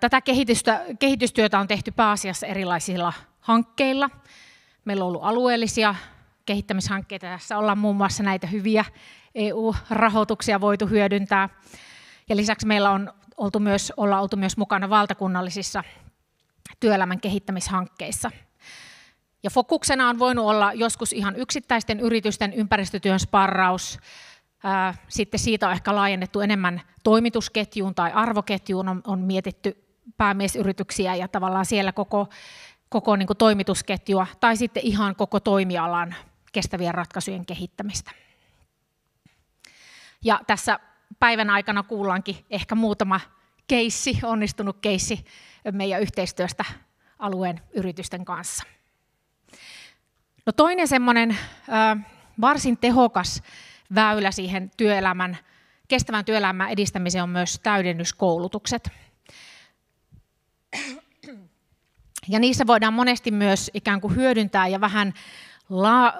Tätä kehitystä, kehitystyötä on tehty pääasiassa erilaisilla hankkeilla. Meillä on ollut alueellisia kehittämishankkeita. Tässä ollaan muun muassa näitä hyviä EU-rahoituksia voitu hyödyntää. Ja lisäksi meillä on oltu myös, olla oltu myös mukana valtakunnallisissa työelämän kehittämishankkeissa. Ja fokuksena on voinut olla joskus ihan yksittäisten yritysten ympäristötyön sparraus, sitten siitä on ehkä laajennettu enemmän toimitusketjuun tai arvoketjuun, on, on mietitty päämiesyrityksiä ja tavallaan siellä koko, koko niin kuin toimitusketjua, tai sitten ihan koko toimialan kestävien ratkaisujen kehittämistä. Ja tässä päivän aikana kuullaankin ehkä muutama keissi, onnistunut keissi meidän yhteistyöstä alueen yritysten kanssa. No toinen semmoinen varsin tehokas väylä siihen työelämän, kestävän työelämän edistämiseen on myös täydennyskoulutukset. Ja niissä voidaan monesti myös ikään kuin hyödyntää ja vähän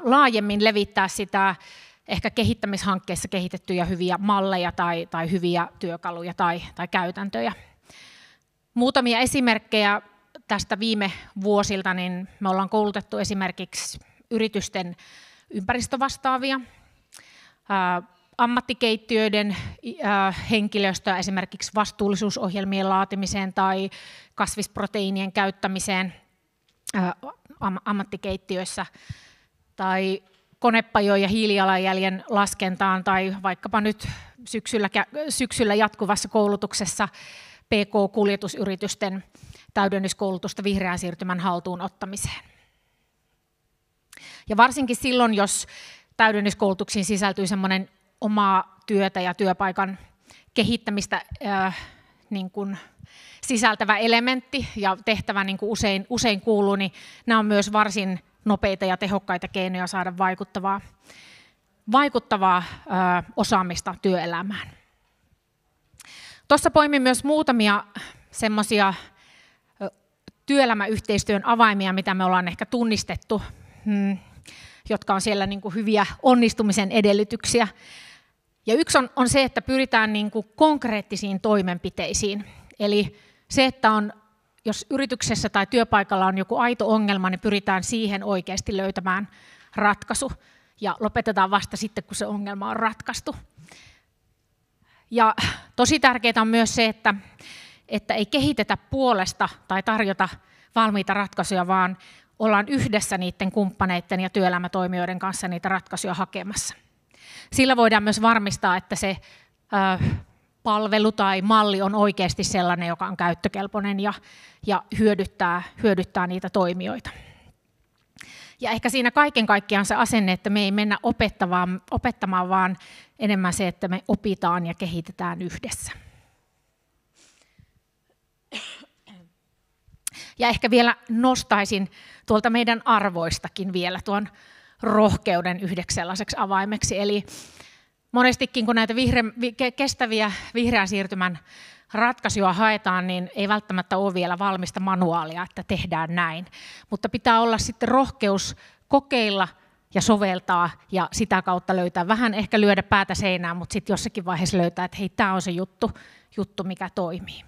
laajemmin levittää sitä ehkä kehittämishankkeessa kehitettyjä hyviä malleja tai, tai hyviä työkaluja tai, tai käytäntöjä. Muutamia esimerkkejä tästä viime vuosilta, niin me ollaan koulutettu esimerkiksi yritysten ympäristövastaavia, ammattikeittiöiden henkilöstöä esimerkiksi vastuullisuusohjelmien laatimiseen tai kasvisproteiinien käyttämiseen ammattikeittiöissä tai konepajojen ja hiilijalanjäljen laskentaan tai vaikkapa nyt syksyllä, syksyllä jatkuvassa koulutuksessa PK-kuljetusyritysten täydennyskoulutusta vihreän siirtymän haltuun ottamiseen. Ja varsinkin silloin, jos täydennyskoulutuksiin sisältyy semmoinen omaa työtä ja työpaikan kehittämistä äh, niin kuin sisältävä elementti ja tehtävä niin kuin usein, usein kuuluu, niin nämä on myös varsin nopeita ja tehokkaita keinoja saada vaikuttavaa, vaikuttavaa äh, osaamista työelämään. Tuossa poimin myös muutamia semmoisia työelämäyhteistyön avaimia, mitä me ollaan ehkä tunnistettu, hmm, jotka on siellä niin kuin hyviä onnistumisen edellytyksiä. Ja yksi on, on se, että pyritään niin kuin konkreettisiin toimenpiteisiin. Eli se, että on, jos yrityksessä tai työpaikalla on joku aito ongelma, niin pyritään siihen oikeasti löytämään ratkaisu. Ja lopetetaan vasta sitten, kun se ongelma on ratkaistu. Ja tosi tärkeää on myös se, että, että ei kehitetä puolesta tai tarjota valmiita ratkaisuja, vaan ollaan yhdessä niiden kumppaneiden ja työelämätoimijoiden kanssa niitä ratkaisuja hakemassa. Sillä voidaan myös varmistaa, että se ö, palvelu tai malli on oikeasti sellainen, joka on käyttökelpoinen ja, ja hyödyttää, hyödyttää niitä toimijoita. Ja ehkä siinä kaiken kaikkiaan se asenne, että me ei mennä opettamaan, opettamaan, vaan enemmän se, että me opitaan ja kehitetään yhdessä. Ja ehkä vielä nostaisin tuolta meidän arvoistakin vielä tuon rohkeuden yhdeksi sellaiseksi avaimeksi. Eli monestikin kun näitä vihre, kestäviä vihreän siirtymän ratkaisuja haetaan, niin ei välttämättä ole vielä valmista manuaalia, että tehdään näin. Mutta pitää olla sitten rohkeus kokeilla ja soveltaa ja sitä kautta löytää, vähän ehkä lyödä päätä seinään, mutta sitten jossakin vaiheessa löytää, että hei, tämä on se juttu, juttu, mikä toimii.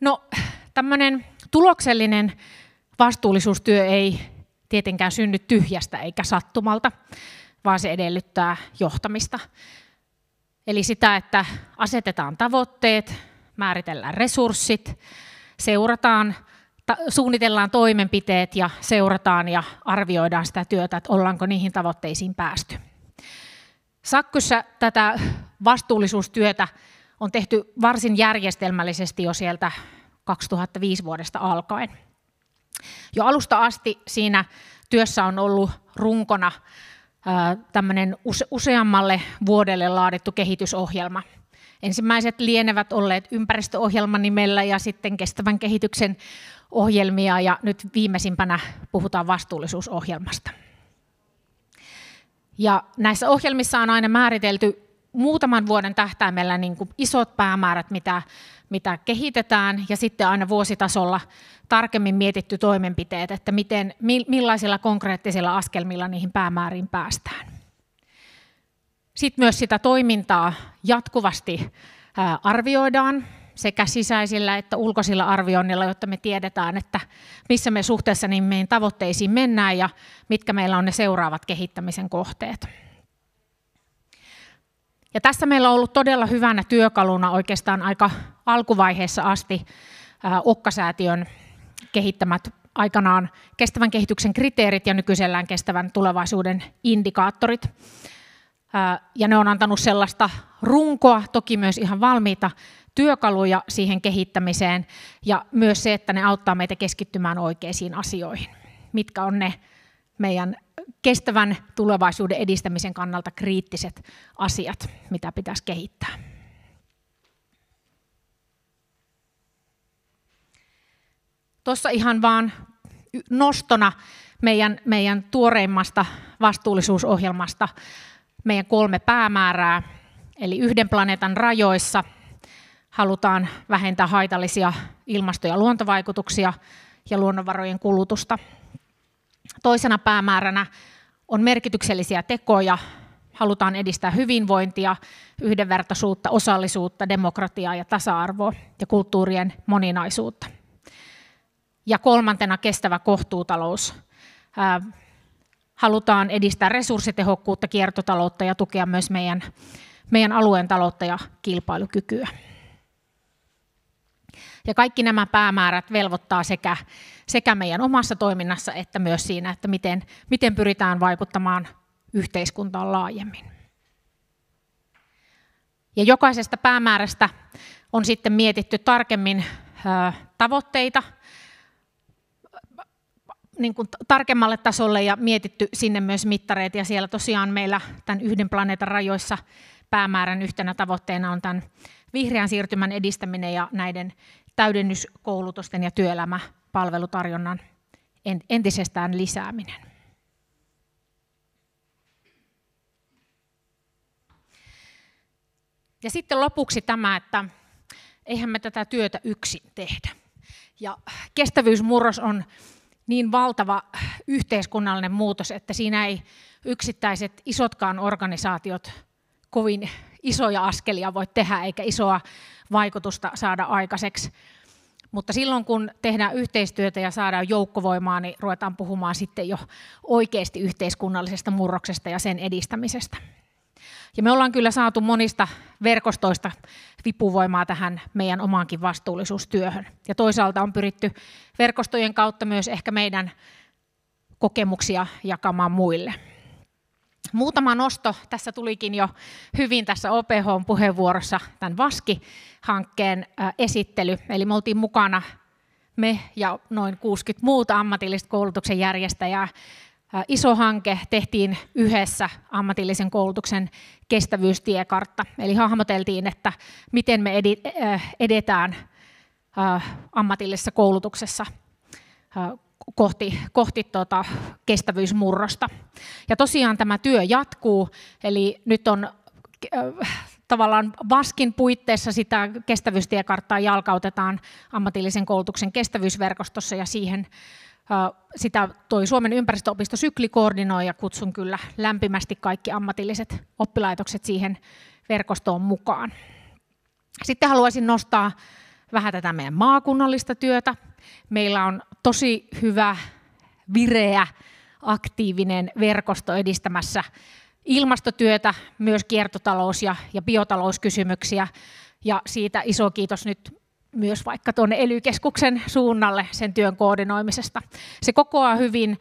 No, tämmöinen tuloksellinen vastuullisuustyö ei tietenkään synny tyhjästä eikä sattumalta, vaan se edellyttää johtamista. Eli sitä, että asetetaan tavoitteet, määritellään resurssit, seurataan, ta- suunnitellaan toimenpiteet ja seurataan ja arvioidaan sitä työtä, että ollaanko niihin tavoitteisiin päästy. Sakkyssä tätä vastuullisuustyötä on tehty varsin järjestelmällisesti jo sieltä 2005 vuodesta alkaen. Jo alusta asti siinä työssä on ollut runkona tämmöinen useammalle vuodelle laadittu kehitysohjelma. Ensimmäiset lienevät olleet ympäristöohjelman nimellä ja sitten kestävän kehityksen ohjelmia ja nyt viimeisimpänä puhutaan vastuullisuusohjelmasta. Ja näissä ohjelmissa on aina määritelty muutaman vuoden tähtäimellä niin kuin isot päämäärät, mitä, mitä kehitetään, ja sitten aina vuositasolla tarkemmin mietitty toimenpiteet, että miten, millaisilla konkreettisilla askelmilla niihin päämääriin päästään. Sitten myös sitä toimintaa jatkuvasti arvioidaan sekä sisäisillä että ulkoisilla arvioinnilla, jotta me tiedetään, että missä me suhteessa niin meidän tavoitteisiin mennään ja mitkä meillä on ne seuraavat kehittämisen kohteet. Ja tässä meillä on ollut todella hyvänä työkaluna oikeastaan aika alkuvaiheessa asti Okkasäätiön kehittämät aikanaan kestävän kehityksen kriteerit ja nykyisellään kestävän tulevaisuuden indikaattorit. Ja ne on antanut sellaista runkoa, toki myös ihan valmiita työkaluja siihen kehittämiseen ja myös se, että ne auttaa meitä keskittymään oikeisiin asioihin. Mitkä on ne meidän kestävän tulevaisuuden edistämisen kannalta kriittiset asiat, mitä pitäisi kehittää. Tuossa ihan vaan nostona meidän, meidän tuoreimmasta vastuullisuusohjelmasta meidän kolme päämäärää. Eli yhden planeetan rajoissa halutaan vähentää haitallisia ilmasto- ja luontovaikutuksia ja luonnonvarojen kulutusta. Toisena päämääränä on merkityksellisiä tekoja. halutaan edistää hyvinvointia, yhdenvertaisuutta, osallisuutta, demokratiaa ja tasa-arvoa ja kulttuurien moninaisuutta. Ja kolmantena kestävä kohtuutalous. Halutaan edistää resurssitehokkuutta, kiertotaloutta ja tukea myös meidän, meidän alueen taloutta ja kilpailukykyä. Ja kaikki nämä päämäärät velvoittaa sekä, sekä meidän omassa toiminnassa että myös siinä, että miten, miten pyritään vaikuttamaan yhteiskuntaan laajemmin. Ja jokaisesta päämäärästä on sitten mietitty tarkemmin tavoitteita niin kuin tarkemmalle tasolle ja mietitty sinne myös mittareita. Ja siellä tosiaan meillä tämän yhden planeetan rajoissa päämäärän yhtenä tavoitteena on tämän vihreän siirtymän edistäminen ja näiden täydennyskoulutusten ja työelämäpalvelutarjonnan entisestään lisääminen. Ja sitten lopuksi tämä, että eihän me tätä työtä yksin tehdä. Ja kestävyysmurros on niin valtava yhteiskunnallinen muutos, että siinä ei yksittäiset isotkaan organisaatiot kovin isoja askelia voi tehdä eikä isoa vaikutusta saada aikaiseksi. Mutta silloin kun tehdään yhteistyötä ja saadaan joukkovoimaa, niin ruvetaan puhumaan sitten jo oikeasti yhteiskunnallisesta murroksesta ja sen edistämisestä. Ja me ollaan kyllä saatu monista verkostoista vipuvoimaa tähän meidän omaankin vastuullisuustyöhön. Ja toisaalta on pyritty verkostojen kautta myös ehkä meidän kokemuksia jakamaan muille. Muutama nosto. Tässä tulikin jo hyvin tässä OPH-puheenvuorossa tämän VASKI-hankkeen esittely. Eli me oltiin mukana me ja noin 60 muuta ammatillista koulutuksen järjestäjää. Iso hanke tehtiin yhdessä ammatillisen koulutuksen kestävyystiekartta. Eli hahmoteltiin, että miten me edetään ammatillisessa koulutuksessa kohti, kohti tuota kestävyysmurrosta. Ja tosiaan tämä työ jatkuu, eli nyt on äh, tavallaan VASKin puitteissa sitä kestävyystiekarttaa jalkautetaan ammatillisen koulutuksen kestävyysverkostossa ja siihen äh, sitä toi Suomen ympäristöopisto Sykli koordinoi ja kutsun kyllä lämpimästi kaikki ammatilliset oppilaitokset siihen verkostoon mukaan. Sitten haluaisin nostaa vähän tätä meidän maakunnallista työtä. Meillä on tosi hyvä, vireä, aktiivinen verkosto edistämässä ilmastotyötä, myös kiertotalous- ja, ja biotalouskysymyksiä. Ja siitä iso kiitos nyt myös vaikka tuonne ely suunnalle sen työn koordinoimisesta. Se kokoaa hyvin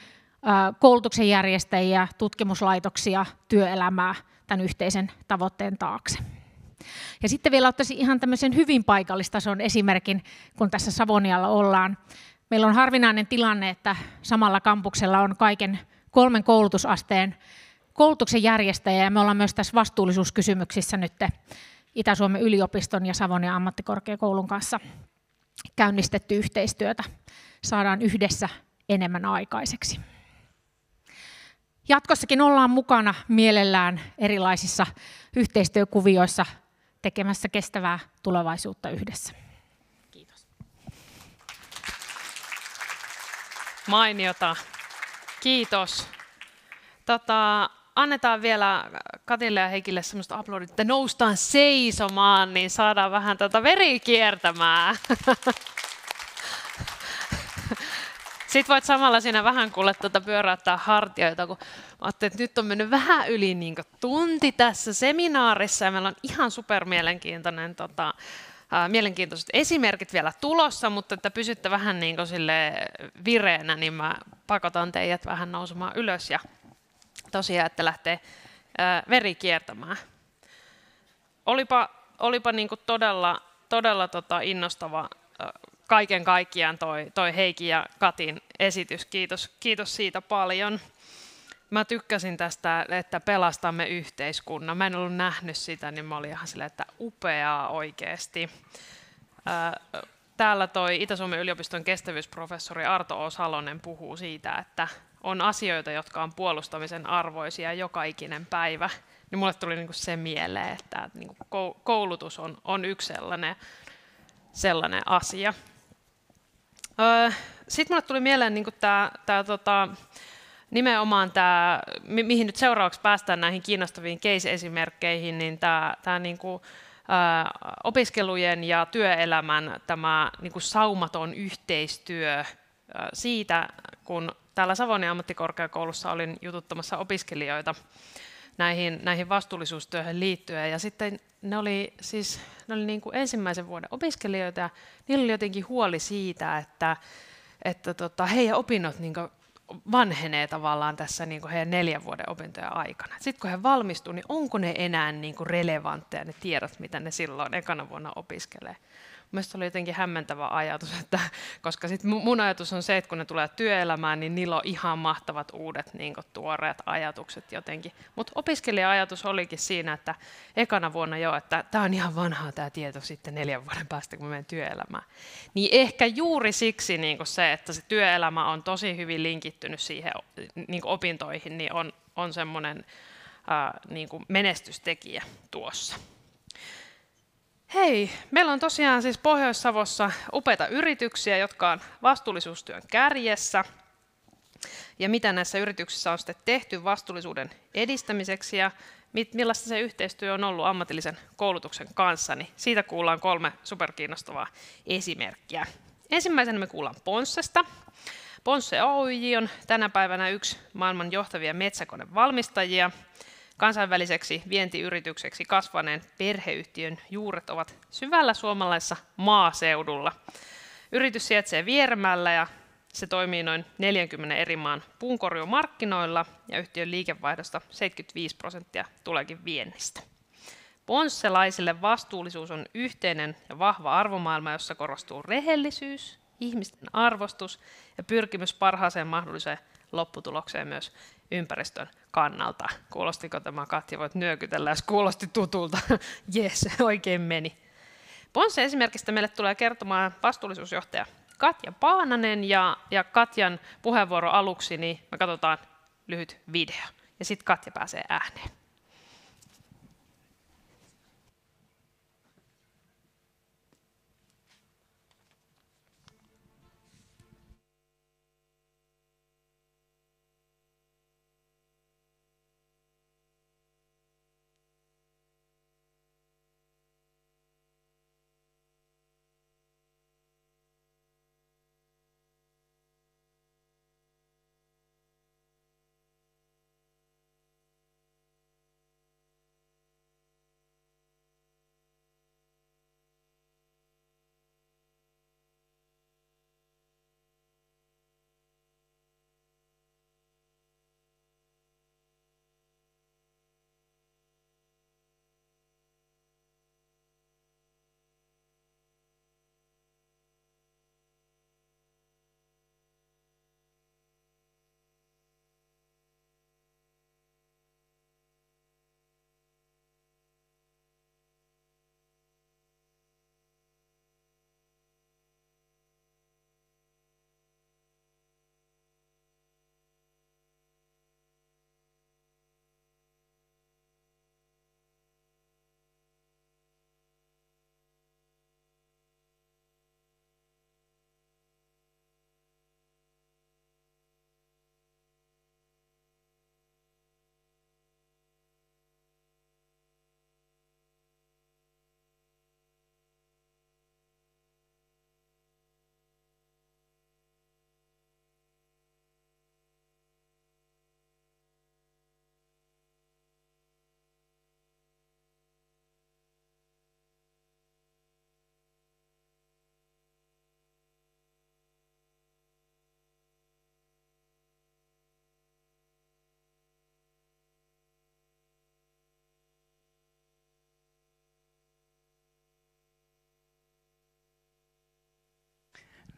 koulutuksen järjestäjiä, tutkimuslaitoksia, työelämää tämän yhteisen tavoitteen taakse. Ja sitten vielä ottaisin ihan tämmöisen hyvin paikallistason esimerkin, kun tässä Savonialla ollaan. Meillä on harvinainen tilanne, että samalla kampuksella on kaiken kolmen koulutusasteen koulutuksen järjestäjä, ja me ollaan myös tässä vastuullisuuskysymyksissä nyt Itä-Suomen yliopiston ja Savonia ammattikorkeakoulun kanssa käynnistetty yhteistyötä. Saadaan yhdessä enemmän aikaiseksi. Jatkossakin ollaan mukana mielellään erilaisissa yhteistyökuvioissa tekemässä kestävää tulevaisuutta yhdessä. Kiitos. Mainiota. Kiitos. Tota, annetaan vielä Katille ja Heikille semmoista aplodit, että noustaan seisomaan, niin saadaan vähän tätä veri kiertämään. Sitten voit samalla siinä vähän kuulla tuota pyöräyttää hartioita, kun mä ajattelin, että nyt on mennyt vähän yli niin tunti tässä seminaarissa ja meillä on ihan supermielenkiintoinen tota, mielenkiintoiset esimerkit vielä tulossa, mutta että pysytte vähän niin sille vireenä, niin mä pakotan teidät vähän nousemaan ylös ja tosiaan, että lähtee veri kiertämään. Olipa, olipa niin todella, todella tota innostava kaiken kaikkiaan toi, toi Heikki ja Katin esitys. Kiitos, kiitos siitä paljon. Mä tykkäsin tästä, että pelastamme yhteiskunnan. Mä en ollut nähnyt sitä, niin mä olin ihan silleen, että upeaa oikeasti. Täällä toi Itä-Suomen yliopiston kestävyysprofessori Arto O. Salonen puhuu siitä, että on asioita, jotka on puolustamisen arvoisia joka ikinen päivä. Niin mulle tuli niinku se mieleen, että niinku koulutus on, on yksi sellainen, sellainen asia. Sitten mulle tuli mieleen niin tämä, tämä tota, nimenomaan tämä, mi- mihin nyt seuraavaksi päästään näihin kiinnostaviin case-esimerkkeihin, niin tämä, tämä niin kuin, opiskelujen ja työelämän tämä niin kuin saumaton yhteistyö siitä, kun täällä Savonin ammattikorkeakoulussa olin jututtamassa opiskelijoita näihin, näihin vastuullisuustyöhön liittyen. Ja sitten ne oli siis ne oli niin kuin ensimmäisen vuoden opiskelijoita ja niillä oli jotenkin huoli siitä, että, että tota, heidän opinnot niin vanhenee tavallaan tässä niin kuin heidän neljän vuoden opintojen aikana. Sitten kun he valmistuu, niin onko ne enää niin kuin relevantteja ne tiedot, mitä ne silloin ekana vuonna opiskelee. Mielestäni oli jotenkin hämmentävä ajatus, että, koska sit mun ajatus on se, että kun ne tulee työelämään, niin niillä on ihan mahtavat uudet niin tuoreet ajatukset jotenkin. Mutta opiskelija-ajatus olikin siinä, että ekana vuonna jo, että tämä on ihan vanhaa tämä tieto sitten neljän vuoden päästä, kun mä menen työelämään. Niin ehkä juuri siksi niin se, että se työelämä on tosi hyvin linkittynyt siihen niin opintoihin, niin on, on semmoinen niin menestystekijä tuossa. Hei, meillä on tosiaan siis Pohjois-Savossa upeita yrityksiä, jotka on vastuullisuustyön kärjessä. Ja mitä näissä yrityksissä on sitten tehty vastuullisuuden edistämiseksi ja millaista se yhteistyö on ollut ammatillisen koulutuksen kanssa, niin siitä kuullaan kolme superkiinnostavaa esimerkkiä. Ensimmäisenä me kuullaan Ponssesta. Ponsse Oyj on tänä päivänä yksi maailman johtavia metsäkonevalmistajia. Kansainväliseksi vientiyritykseksi kasvaneen perheyhtiön juuret ovat syvällä suomalaisessa maaseudulla. Yritys sijaitsee Viermällä ja se toimii noin 40 eri maan puunkorjumarkkinoilla ja yhtiön liikevaihdosta 75 prosenttia tuleekin viennistä. Ponsselaisille vastuullisuus on yhteinen ja vahva arvomaailma, jossa korostuu rehellisyys, ihmisten arvostus ja pyrkimys parhaaseen mahdolliseen lopputulokseen myös ympäristön kannalta. Kuulostiko tämä Katja? Voit nyökytellä, jos kuulosti tutulta. Jes, oikein meni. Ponsse esimerkistä meille tulee kertomaan vastuullisuusjohtaja Katja Paananen ja, ja Katjan puheenvuoro aluksi, niin me katsotaan lyhyt video ja sitten Katja pääsee ääneen.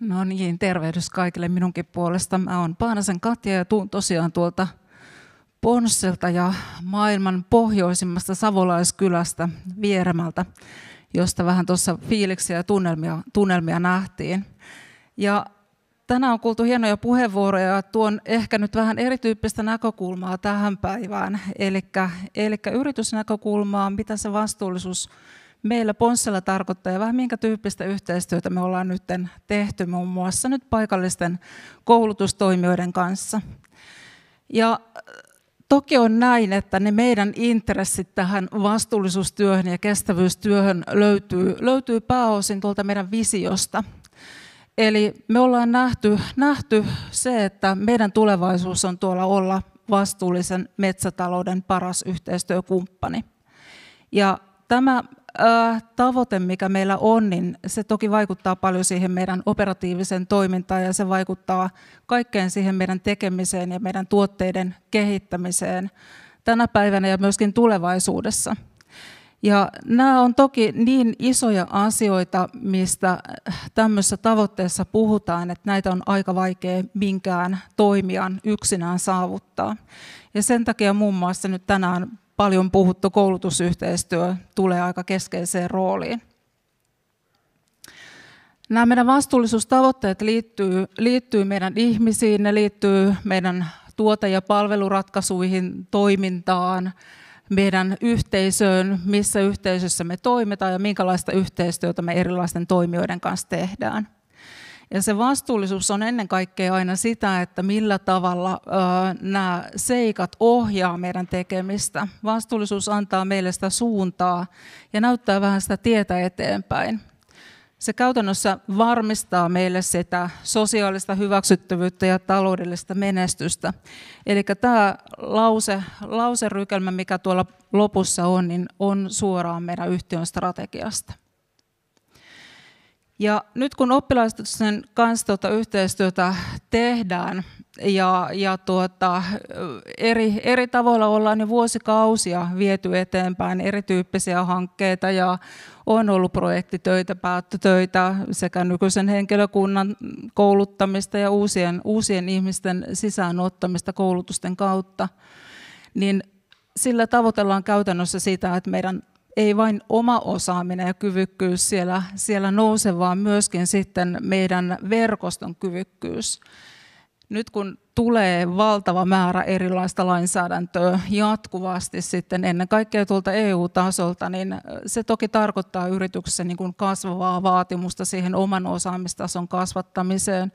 No niin, tervehdys kaikille minunkin puolesta. Mä oon Paanasen Katja ja tuun tosiaan tuolta Ponsselta ja maailman pohjoisimmasta savolaiskylästä Vieremältä, josta vähän tuossa fiiliksiä ja tunnelmia, tunnelmia nähtiin. Ja tänään on kuultu hienoja puheenvuoroja ja tuon ehkä nyt vähän erityyppistä näkökulmaa tähän päivään, eli yritysnäkökulmaa, mitä se vastuullisuus meillä Ponssella tarkoittaa ja vähän minkä tyyppistä yhteistyötä me ollaan nyt tehty muun muassa nyt paikallisten koulutustoimijoiden kanssa. Ja toki on näin, että ne meidän intressit tähän vastuullisuustyöhön ja kestävyystyöhön löytyy, löytyy pääosin tuolta meidän visiosta. Eli me ollaan nähty, nähty se, että meidän tulevaisuus on tuolla olla vastuullisen metsätalouden paras yhteistyökumppani. Ja tämä tavoite, mikä meillä on, niin se toki vaikuttaa paljon siihen meidän operatiiviseen toimintaan ja se vaikuttaa kaikkeen siihen meidän tekemiseen ja meidän tuotteiden kehittämiseen tänä päivänä ja myöskin tulevaisuudessa. Ja nämä on toki niin isoja asioita, mistä tämmöisessä tavoitteessa puhutaan, että näitä on aika vaikea minkään toimijan yksinään saavuttaa. Ja sen takia muun muassa nyt tänään paljon puhuttu koulutusyhteistyö tulee aika keskeiseen rooliin. Nämä meidän vastuullisuustavoitteet liittyy, liittyy meidän ihmisiin, ne liittyy meidän tuote- ja palveluratkaisuihin, toimintaan, meidän yhteisöön, missä yhteisössä me toimitaan ja minkälaista yhteistyötä me erilaisten toimijoiden kanssa tehdään. Ja se vastuullisuus on ennen kaikkea aina sitä, että millä tavalla nämä seikat ohjaa meidän tekemistä. Vastuullisuus antaa meille sitä suuntaa ja näyttää vähän sitä tietä eteenpäin. Se käytännössä varmistaa meille sitä sosiaalista hyväksyttävyyttä ja taloudellista menestystä. Eli tämä lause, lauserykelmä, mikä tuolla lopussa on, niin on suoraan meidän yhtiön strategiasta. Ja nyt kun oppilaitoksen kanssa tuota yhteistyötä tehdään ja, ja tuota, eri, eri tavoilla ollaan jo vuosikausia viety eteenpäin erityyppisiä hankkeita ja on ollut projektitöitä, päättötöitä sekä nykyisen henkilökunnan kouluttamista ja uusien, uusien ihmisten sisäänottamista koulutusten kautta, niin sillä tavoitellaan käytännössä sitä, että meidän ei vain oma osaaminen ja kyvykkyys siellä, siellä nouse, vaan myöskin sitten meidän verkoston kyvykkyys. Nyt kun tulee valtava määrä erilaista lainsäädäntöä jatkuvasti sitten ennen kaikkea tuolta EU-tasolta, niin se toki tarkoittaa yrityksessä niin kuin kasvavaa vaatimusta siihen oman osaamistason kasvattamiseen,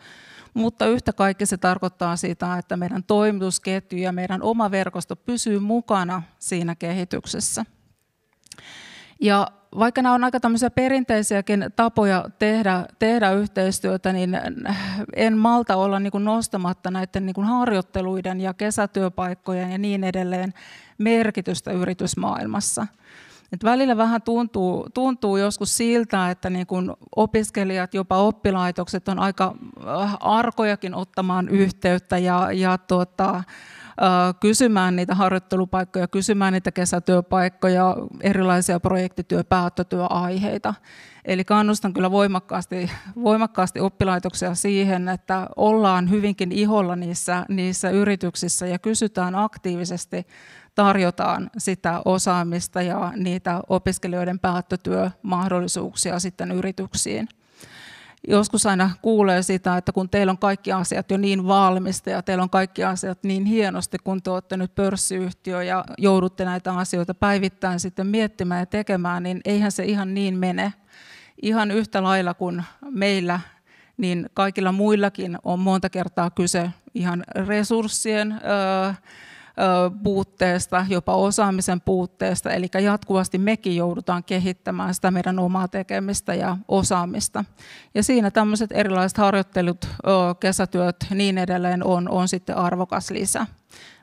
mutta yhtä kaikki se tarkoittaa sitä, että meidän toimitusketju ja meidän oma verkosto pysyy mukana siinä kehityksessä. Ja vaikka nämä on aika tämmöisiä perinteisiäkin tapoja tehdä, tehdä yhteistyötä, niin en malta olla niin nostamatta näiden niin harjoitteluiden ja kesätyöpaikkojen ja niin edelleen merkitystä yritysmaailmassa. Et välillä vähän tuntuu, tuntuu joskus siltä, että niin kun opiskelijat, jopa oppilaitokset on aika äh, arkojakin ottamaan yhteyttä ja, ja tuota, kysymään niitä harjoittelupaikkoja, kysymään niitä kesätyöpaikkoja, erilaisia projektityöpäättötyöaiheita. Eli kannustan kyllä voimakkaasti, voimakkaasti oppilaitoksia siihen, että ollaan hyvinkin iholla niissä, niissä yrityksissä ja kysytään aktiivisesti, tarjotaan sitä osaamista ja niitä opiskelijoiden päättötyömahdollisuuksia sitten yrityksiin joskus aina kuulee sitä, että kun teillä on kaikki asiat jo niin valmista ja teillä on kaikki asiat niin hienosti, kun te olette nyt pörssiyhtiö ja joudutte näitä asioita päivittäin sitten miettimään ja tekemään, niin eihän se ihan niin mene. Ihan yhtä lailla kuin meillä, niin kaikilla muillakin on monta kertaa kyse ihan resurssien, öö, puutteesta, jopa osaamisen puutteesta, eli jatkuvasti mekin joudutaan kehittämään sitä meidän omaa tekemistä ja osaamista. Ja siinä tämmöiset erilaiset harjoittelut, kesätyöt niin edelleen on, on sitten arvokas lisä.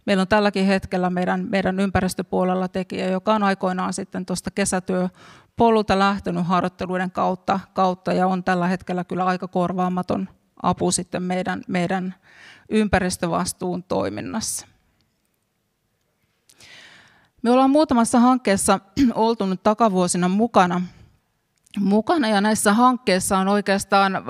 Meillä on tälläkin hetkellä meidän, meidän ympäristöpuolella tekijä, joka on aikoinaan sitten tuosta kesätyöpolulta lähtenyt harjoitteluiden kautta, kautta ja on tällä hetkellä kyllä aika korvaamaton apu sitten meidän, meidän ympäristövastuun toiminnassa. Me ollaan muutamassa hankkeessa oltu nyt takavuosina mukana, mukana ja näissä hankkeissa on oikeastaan, äh,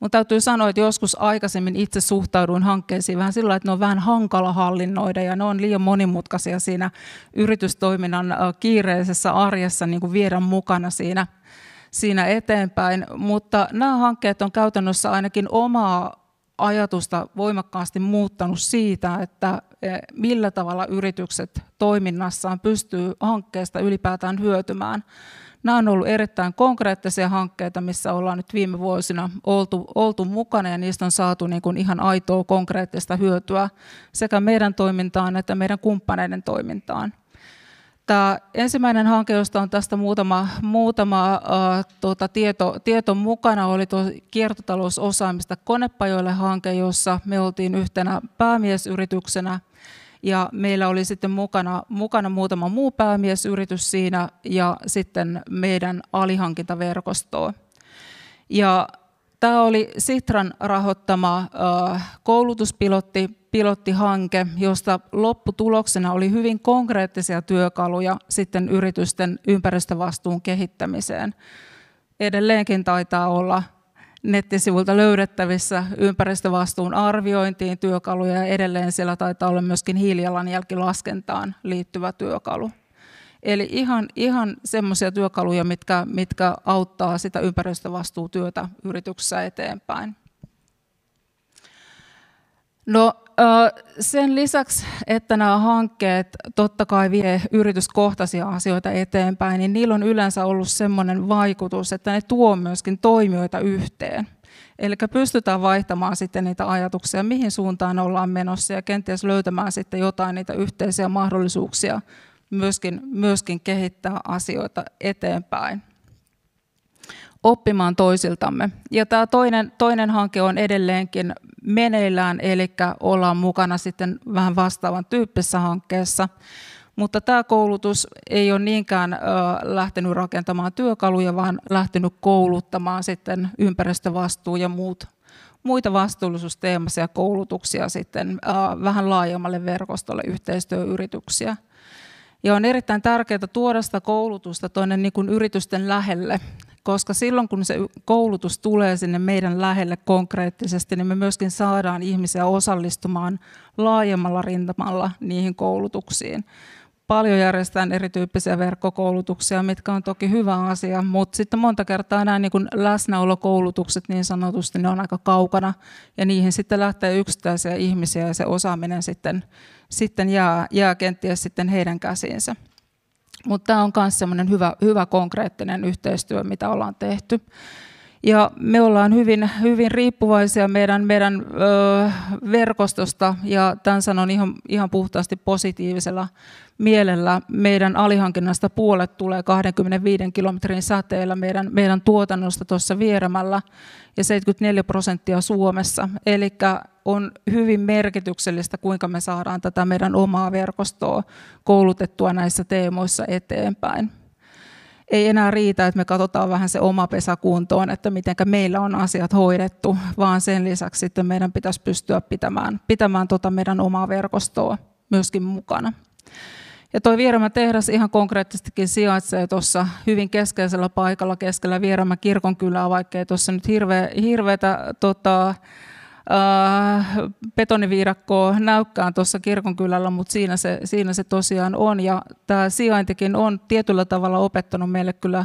mun täytyy sanoa, että joskus aikaisemmin itse suhtauduin hankkeisiin vähän sillä että ne on vähän hankala hallinnoida ja ne on liian monimutkaisia siinä yritystoiminnan äh, kiireisessä arjessa niin kuin viedä mukana siinä, siinä eteenpäin, mutta nämä hankkeet on käytännössä ainakin omaa ajatusta voimakkaasti muuttanut siitä, että e, millä tavalla yritykset toiminnassaan pystyy hankkeesta ylipäätään hyötymään. Nämä on ollut erittäin konkreettisia hankkeita, missä ollaan nyt viime vuosina oltu, oltu mukana ja niistä on saatu niin kuin ihan aitoa konkreettista hyötyä sekä meidän toimintaan että meidän kumppaneiden toimintaan. Tämä ensimmäinen hanke, josta on tästä muutama, muutama tuota, tieto, tieto mukana, oli tuo kiertotalousosaamista konepajoille hanke, jossa me oltiin yhtenä päämiesyrityksenä ja meillä oli sitten mukana, mukana muutama muu päämiesyritys siinä ja sitten meidän alihankintaverkostoa. Ja tämä oli Sitran rahoittama koulutuspilotti, pilottihanke, josta lopputuloksena oli hyvin konkreettisia työkaluja sitten yritysten ympäristövastuun kehittämiseen. Edelleenkin taitaa olla nettisivulta löydettävissä ympäristövastuun arviointiin työkaluja ja edelleen siellä taitaa olla myöskin hiilijalanjälkilaskentaan liittyvä työkalu. Eli ihan, ihan semmoisia työkaluja, mitkä, mitkä auttaa sitä ympäristövastuutyötä yrityksessä eteenpäin. No sen lisäksi, että nämä hankkeet totta kai vie yrityskohtaisia asioita eteenpäin, niin niillä on yleensä ollut sellainen vaikutus, että ne tuo myöskin toimijoita yhteen. Eli pystytään vaihtamaan sitten niitä ajatuksia, mihin suuntaan ollaan menossa ja kenties löytämään sitten jotain niitä yhteisiä mahdollisuuksia myöskin, myöskin kehittää asioita eteenpäin oppimaan toisiltamme. Ja tämä toinen, toinen hanke on edelleenkin meneillään, eli ollaan mukana sitten vähän vastaavan tyyppisessä hankkeessa. Mutta tämä koulutus ei ole niinkään lähtenyt rakentamaan työkaluja, vaan lähtenyt kouluttamaan sitten ympäristövastuu ja muut, muita vastuullisuusteemaisia koulutuksia sitten vähän laajemmalle verkostolle yhteistyöyrityksiä. Ja on erittäin tärkeää tuoda sitä koulutusta tuonne niin yritysten lähelle, koska silloin kun se koulutus tulee sinne meidän lähelle konkreettisesti, niin me myöskin saadaan ihmisiä osallistumaan laajemmalla rintamalla niihin koulutuksiin. Paljon järjestetään erityyppisiä verkkokoulutuksia, mitkä on toki hyvä asia, mutta sitten monta kertaa nämä niin läsnäolokoulutukset niin sanotusti, ne on aika kaukana ja niihin sitten lähtee yksittäisiä ihmisiä ja se osaaminen sitten, sitten jää, jää kenties sitten heidän käsiinsä. Mutta tämä on myös hyvä, hyvä konkreettinen yhteistyö, mitä ollaan tehty. Ja me ollaan hyvin, hyvin riippuvaisia meidän, meidän ö, verkostosta, ja tämän sanon ihan, ihan puhtaasti positiivisella mielellä. Meidän alihankinnasta puolet tulee 25 kilometrin säteellä meidän, meidän tuotannosta tuossa Vieremällä, ja 74 prosenttia Suomessa. Eli on hyvin merkityksellistä, kuinka me saadaan tätä meidän omaa verkostoa koulutettua näissä teemoissa eteenpäin. Ei enää riitä, että me katsotaan vähän se oma pesä kuntoon, että miten meillä on asiat hoidettu, vaan sen lisäksi sitten meidän pitäisi pystyä pitämään, pitämään tota meidän omaa verkostoa myöskin mukana. Ja tuo Vierämä tehdas ihan konkreettisestikin sijaitsee tuossa hyvin keskeisellä paikalla keskellä Vierämä kirkonkylää, vaikka ei tuossa nyt hirveä, hirveätä tota, äh, betoniviidakkoa näykkään tuossa kirkonkylällä, mutta siinä se, siinä se tosiaan on. Ja tämä sijaintikin on tietyllä tavalla opettanut meille kyllä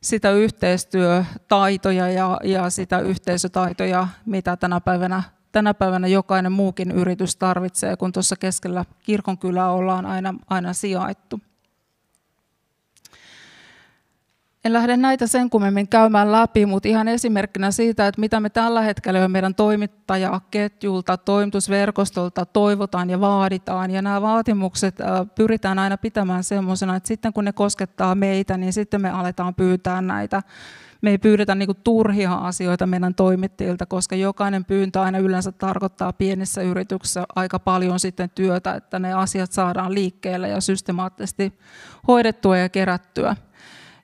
sitä yhteistyötaitoja ja, ja sitä yhteisötaitoja, mitä tänä päivänä, tänä päivänä jokainen muukin yritys tarvitsee, kun tuossa keskellä kirkonkylää ollaan aina, aina sijaittu. En lähde näitä sen kummemmin käymään läpi, mutta ihan esimerkkinä siitä, että mitä me tällä hetkellä jo meidän toimittajaketjulta, toimitusverkostolta toivotaan ja vaaditaan. Ja nämä vaatimukset pyritään aina pitämään semmoisena, että sitten kun ne koskettaa meitä, niin sitten me aletaan pyytää näitä. Me ei pyydetä niinku turhia asioita meidän toimittajilta, koska jokainen pyyntö aina yleensä tarkoittaa pienissä yrityksissä aika paljon sitten työtä, että ne asiat saadaan liikkeelle ja systemaattisesti hoidettua ja kerättyä.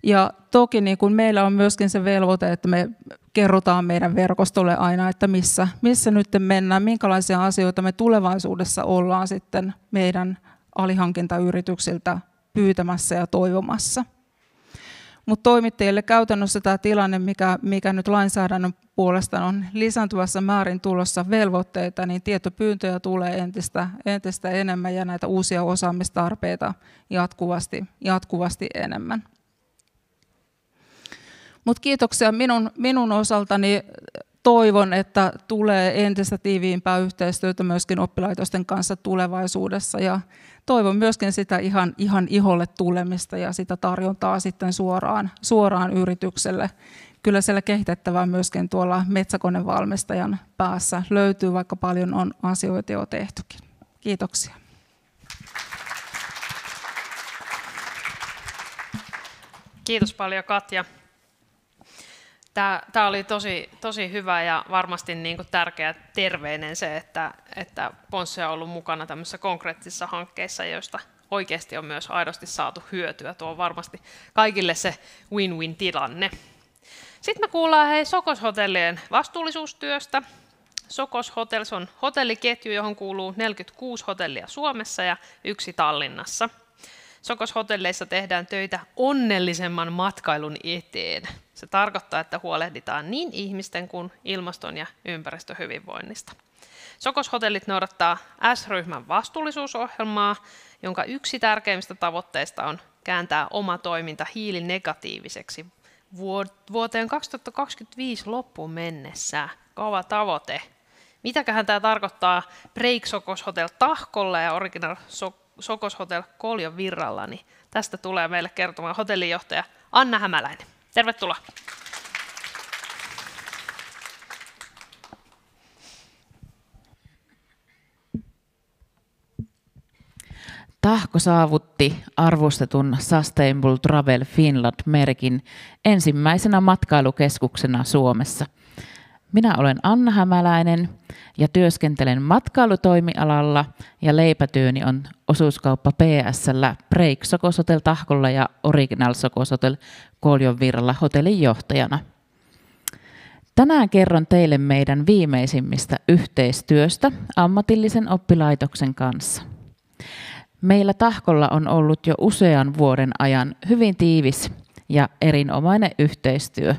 Ja toki niin kuin meillä on myöskin se velvoite, että me kerrotaan meidän verkostolle aina, että missä, missä nyt mennään, minkälaisia asioita me tulevaisuudessa ollaan sitten meidän alihankintayrityksiltä pyytämässä ja toivomassa. Mutta toimittajille käytännössä tämä tilanne, mikä, mikä nyt lainsäädännön puolesta on lisääntyvässä määrin tulossa velvoitteita, niin tietopyyntöjä tulee entistä, entistä enemmän ja näitä uusia osaamistarpeita jatkuvasti, jatkuvasti enemmän. Mutta kiitoksia minun, minun osaltani toivon, että tulee entistä tiiviimpää yhteistyötä myöskin oppilaitosten kanssa tulevaisuudessa ja toivon myöskin sitä ihan, ihan iholle tulemista ja sitä tarjontaa sitten suoraan, suoraan yritykselle. Kyllä siellä kehitettävää myöskin tuolla metsäkonevalmistajan päässä löytyy, vaikka paljon on asioita jo tehtykin. Kiitoksia. Kiitos paljon Katja. Tämä, tämä oli tosi, tosi hyvä ja varmasti niin kuin tärkeä terveinen se, että, että Ponsse on ollut mukana tämmöisissä konkreettisissa hankkeissa, joista oikeasti on myös aidosti saatu hyötyä. Tuo on varmasti kaikille se win-win tilanne. Sitten me kuullaan hei Sokoshotellien vastuullisuustyöstä. Sokos Hotels on hotelliketju, johon kuuluu 46 hotellia Suomessa ja yksi Tallinnassa. Sokos Hotelleissa tehdään töitä onnellisemman matkailun eteen. Se tarkoittaa, että huolehditaan niin ihmisten kuin ilmaston ja ympäristöhyvinvoinnista. Sokoshotellit noudattaa S-ryhmän vastuullisuusohjelmaa, jonka yksi tärkeimmistä tavoitteista on kääntää oma toiminta hiilinegatiiviseksi vuoteen 2025 loppuun mennessä. Kova tavoite. Mitäköhän tämä tarkoittaa Break Sokos Hotel Tahkolla ja Original Sokos Hotel Koljon Virralla, niin tästä tulee meille kertomaan hotellijohtaja Anna Hämäläinen. Tervetuloa. Tahko saavutti arvostetun Sustainable Travel Finland-merkin ensimmäisenä matkailukeskuksena Suomessa. Minä olen Anna Hämäläinen ja työskentelen matkailutoimialalla ja leipätyöni on osuuskauppa PSllä Break Sokosotel Tahkolla ja Original Sokosotel Koljon virralla hotellin johtajana. Tänään kerron teille meidän viimeisimmistä yhteistyöstä ammatillisen oppilaitoksen kanssa. Meillä Tahkolla on ollut jo usean vuoden ajan hyvin tiivis ja erinomainen yhteistyö.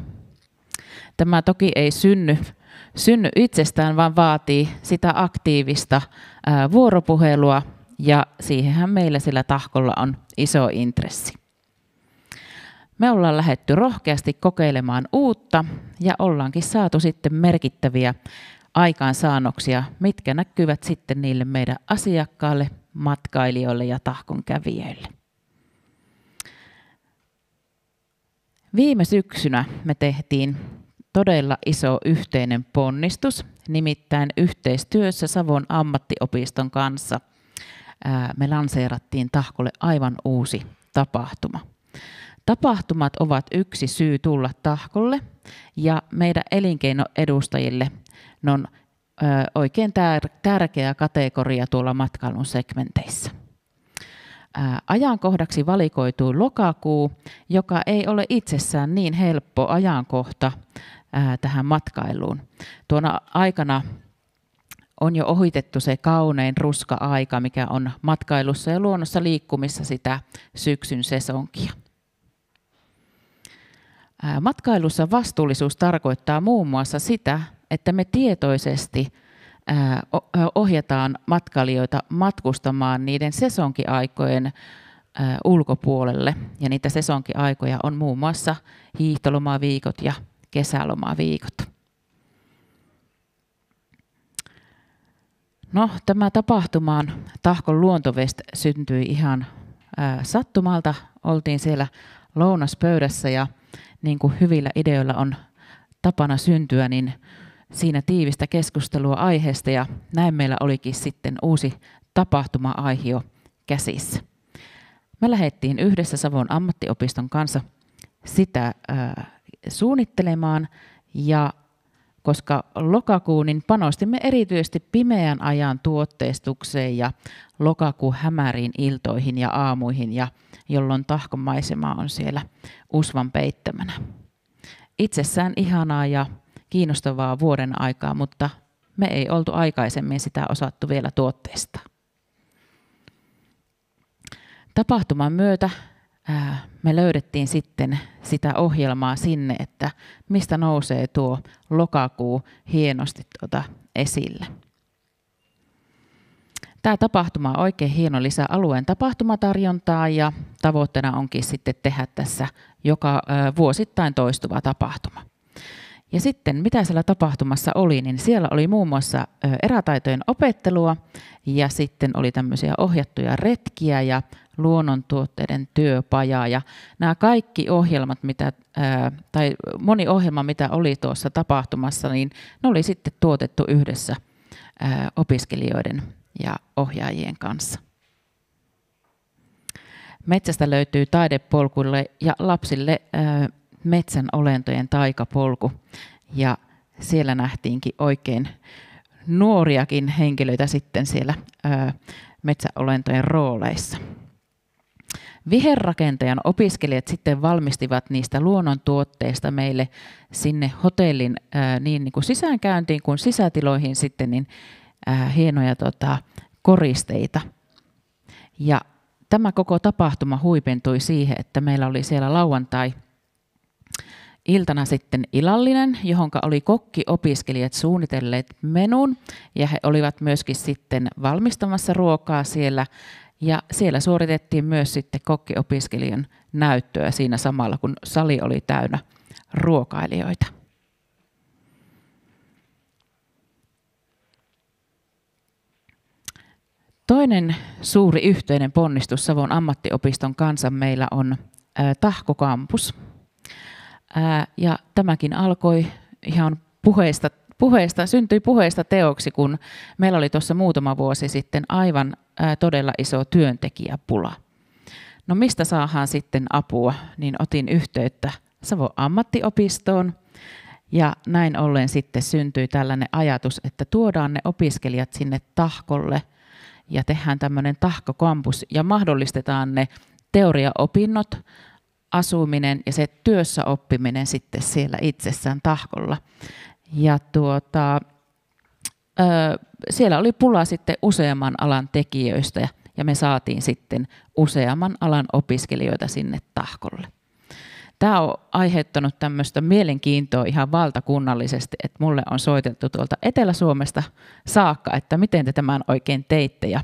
Tämä toki ei synny, synny itsestään, vaan vaatii sitä aktiivista ää, vuoropuhelua ja siihenhän meillä sillä Tahkolla on iso intressi. Me ollaan lähetty rohkeasti kokeilemaan uutta ja ollaankin saatu sitten merkittäviä aikaansaannoksia, mitkä näkyvät sitten niille meidän asiakkaille matkailijoille ja tahkon kävijöille. Viime syksynä me tehtiin todella iso yhteinen ponnistus, nimittäin yhteistyössä Savon ammattiopiston kanssa me lanseerattiin Tahkolle aivan uusi tapahtuma. Tapahtumat ovat yksi syy tulla Tahkolle ja meidän elinkeinoedustajille ne on oikein tärkeä kategoria tuolla matkailun segmenteissä. Ajankohdaksi valikoitui lokakuu, joka ei ole itsessään niin helppo ajankohta tähän matkailuun. Tuona aikana on jo ohitettu se kaunein ruska-aika, mikä on matkailussa ja luonnossa liikkumissa sitä syksyn sesonkia. Matkailussa vastuullisuus tarkoittaa muun muassa sitä, että me tietoisesti ohjataan matkailijoita matkustamaan niiden sesonkiaikojen ulkopuolelle. Ja niitä sesonkiaikoja on muun muassa hiihtolomaviikot ja kesälomaviikot. No, tämä tapahtumaan Tahkon luontovest syntyi ihan sattumalta. Oltiin siellä lounaspöydässä ja niin kuin hyvillä ideoilla on tapana syntyä, niin siinä tiivistä keskustelua aiheesta ja näin meillä olikin sitten uusi tapahtuma-aihio käsissä. Me lähdettiin yhdessä Savon ammattiopiston kanssa sitä ää, suunnittelemaan ja koska lokakuun, niin panostimme erityisesti pimeän ajan tuotteistukseen ja lokakuun hämäriin iltoihin ja aamuihin, ja jolloin tahkomaisema on siellä usvan peittämänä. Itsessään ihanaa ja kiinnostavaa vuoden aikaa, mutta me ei oltu aikaisemmin sitä osattu vielä tuotteista. Tapahtuman myötä me löydettiin sitten sitä ohjelmaa sinne, että mistä nousee tuo lokakuu hienosti tuota esille. Tämä tapahtuma on oikein hieno lisä alueen tapahtumatarjontaa ja tavoitteena onkin sitten tehdä tässä joka vuosittain toistuva tapahtuma. Ja sitten mitä siellä tapahtumassa oli, niin siellä oli muun muassa erätaitojen opettelua ja sitten oli tämmöisiä ohjattuja retkiä ja luonnontuotteiden työpaja ja nämä kaikki ohjelmat, mitä, tai moni ohjelma, mitä oli tuossa tapahtumassa, niin ne oli sitten tuotettu yhdessä opiskelijoiden ja ohjaajien kanssa. Metsästä löytyy taidepolkulle ja lapsille metsän olentojen taikapolku. Ja siellä nähtiinkin oikein nuoriakin henkilöitä sitten siellä metsäolentojen rooleissa. Viherrakentajan opiskelijat sitten valmistivat niistä luonnontuotteista meille sinne hotellin niin, niin kuin sisäänkäyntiin kuin sisätiloihin sitten niin hienoja tota, koristeita. Ja tämä koko tapahtuma huipentui siihen, että meillä oli siellä lauantai iltana sitten illallinen, johon oli kokkiopiskelijat suunnitelleet menun ja he olivat myöskin sitten valmistamassa ruokaa siellä ja siellä suoritettiin myös sitten kokkiopiskelijan näyttöä siinä samalla, kun sali oli täynnä ruokailijoita. Toinen suuri yhteinen ponnistus Savon ammattiopiston kanssa meillä on Tahkokampus. Ja tämäkin alkoi ihan puheista, puheista, syntyi puheista teoksi, kun meillä oli tuossa muutama vuosi sitten aivan todella iso työntekijäpula. No mistä saadaan sitten apua, niin otin yhteyttä Savon ammattiopistoon, ja näin ollen sitten syntyi tällainen ajatus, että tuodaan ne opiskelijat sinne tahkolle – ja tehdään tämmöinen tahkokampus ja mahdollistetaan ne teoriaopinnot, asuminen ja se työssä oppiminen sitten siellä itsessään tahkolla. Ja tuota, siellä oli pula sitten useamman alan tekijöistä ja, ja me saatiin sitten useamman alan opiskelijoita sinne tahkolle tämä on aiheuttanut tämmöistä mielenkiintoa ihan valtakunnallisesti, että mulle on soiteltu tuolta Etelä-Suomesta saakka, että miten te tämän oikein teitte ja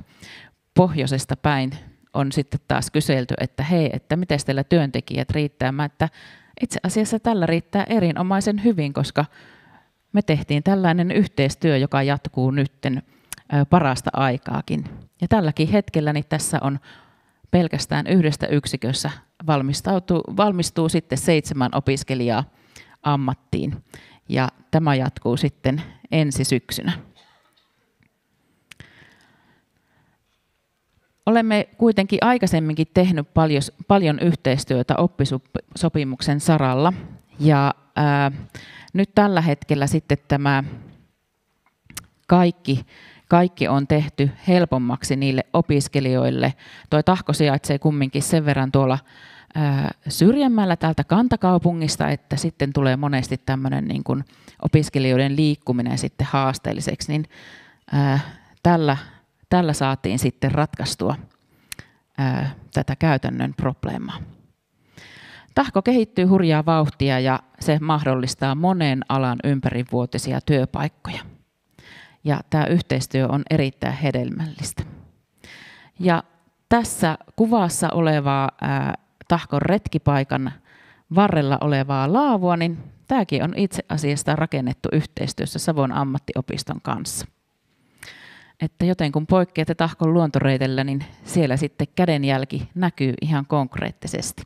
pohjoisesta päin on sitten taas kyselty, että hei, että miten teillä työntekijät riittää. Mä, että itse asiassa tällä riittää erinomaisen hyvin, koska me tehtiin tällainen yhteistyö, joka jatkuu nytten parasta aikaakin. Ja tälläkin hetkellä niin tässä on pelkästään yhdestä yksikössä valmistautuu, valmistuu sitten seitsemän opiskelijaa ammattiin. Ja tämä jatkuu sitten ensi syksynä. Olemme kuitenkin aikaisemminkin tehnyt paljon, paljon yhteistyötä oppisopimuksen saralla. Ja ää, nyt tällä hetkellä sitten tämä kaikki kaikki on tehty helpommaksi niille opiskelijoille. Tuo tahko sijaitsee kumminkin sen verran tuolla syrjemmällä täältä kantakaupungista, että sitten tulee monesti tämmöinen niin kuin opiskelijoiden liikkuminen sitten haasteelliseksi, niin ää, tällä, tällä saatiin sitten ratkaistua ää, tätä käytännön probleemaa. Tahko kehittyy hurjaa vauhtia ja se mahdollistaa monen alan ympärivuotisia työpaikkoja ja tämä yhteistyö on erittäin hedelmällistä. Ja tässä kuvassa olevaa ää, Tahkon retkipaikan varrella olevaa laavua, niin tämäkin on itse asiassa rakennettu yhteistyössä Savon ammattiopiston kanssa. Että joten kun poikkeatte Tahkon luontoreitellä, niin siellä sitten kädenjälki näkyy ihan konkreettisesti.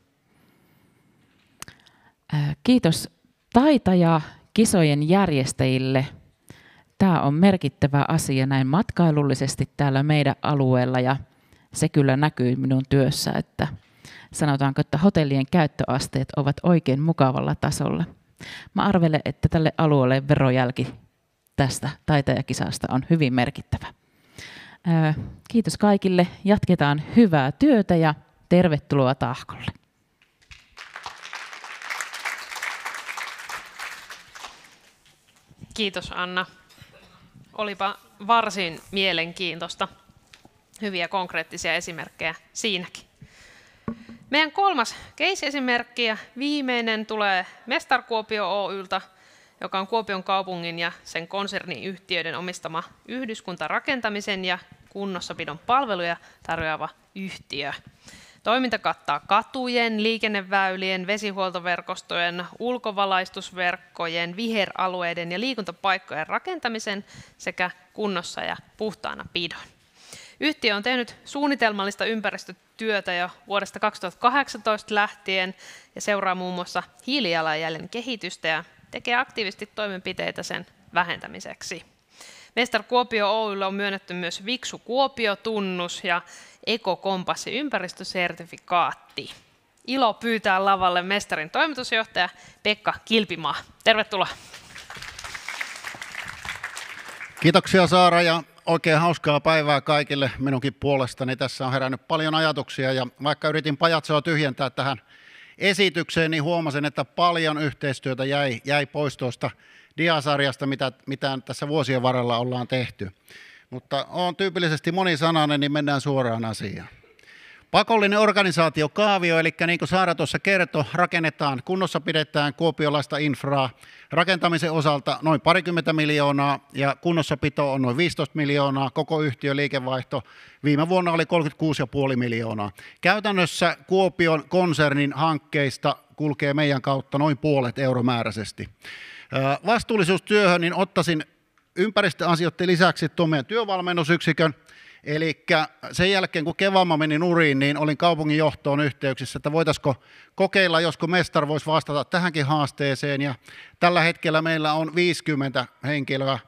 Kiitos taitaja kisojen järjestäjille tämä on merkittävä asia näin matkailullisesti täällä meidän alueella ja se kyllä näkyy minun työssä, että sanotaanko, että hotellien käyttöasteet ovat oikein mukavalla tasolla. Mä arvelen, että tälle alueelle verojälki tästä taitajakisasta on hyvin merkittävä. Kiitos kaikille. Jatketaan hyvää työtä ja tervetuloa Tahkolle. Kiitos Anna. Olipa varsin mielenkiintoista. Hyviä konkreettisia esimerkkejä siinäkin. Meidän kolmas case-esimerkki ja viimeinen tulee Mestarkuopio Oylta, joka on Kuopion kaupungin ja sen konserniyhtiöiden omistama yhdyskuntarakentamisen ja kunnossapidon palveluja tarjoava yhtiö. Toiminta kattaa katujen, liikenneväylien, vesihuoltoverkostojen, ulkovalaistusverkkojen, viheralueiden ja liikuntapaikkojen rakentamisen sekä kunnossa ja puhtaana pidon. Yhtiö on tehnyt suunnitelmallista ympäristötyötä jo vuodesta 2018 lähtien ja seuraa muun muassa hiilijalanjäljen kehitystä ja tekee aktiivisesti toimenpiteitä sen vähentämiseksi. Mestar Kuopio Oylle on myönnetty myös Viksu Kuopio-tunnus ja Ekokompassi ympäristösertifikaatti. Ilo pyytää lavalle mestarin toimitusjohtaja Pekka Kilpimaa. Tervetuloa. Kiitoksia Saara ja oikein hauskaa päivää kaikille minunkin puolestani. Tässä on herännyt paljon ajatuksia ja vaikka yritin pajatsoa tyhjentää tähän esitykseen, niin huomasin, että paljon yhteistyötä jäi, jäi pois tuosta diasarjasta, mitä, mitä tässä vuosien varrella ollaan tehty. Mutta on tyypillisesti monisanainen, niin mennään suoraan asiaan. Pakollinen organisaatiokaavio, eli niin kuin Saara tuossa kertoi, rakennetaan, kunnossa pidetään kuopiolaista infraa. Rakentamisen osalta noin parikymmentä miljoonaa ja kunnossapito on noin 15 miljoonaa. Koko yhtiön liikevaihto viime vuonna oli 36,5 miljoonaa. Käytännössä Kuopion konsernin hankkeista kulkee meidän kautta noin puolet euromääräisesti. Vastuullisuustyöhön niin ottaisin ympäristöasioiden lisäksi tuon meidän työvalmennusyksikön, Eli sen jälkeen, kun Kevama meni nuriin, niin olin kaupungin johtoon yhteyksissä, että voitaisiko kokeilla, josko Mestar voisi vastata tähänkin haasteeseen. Ja tällä hetkellä meillä on 50 henkilöä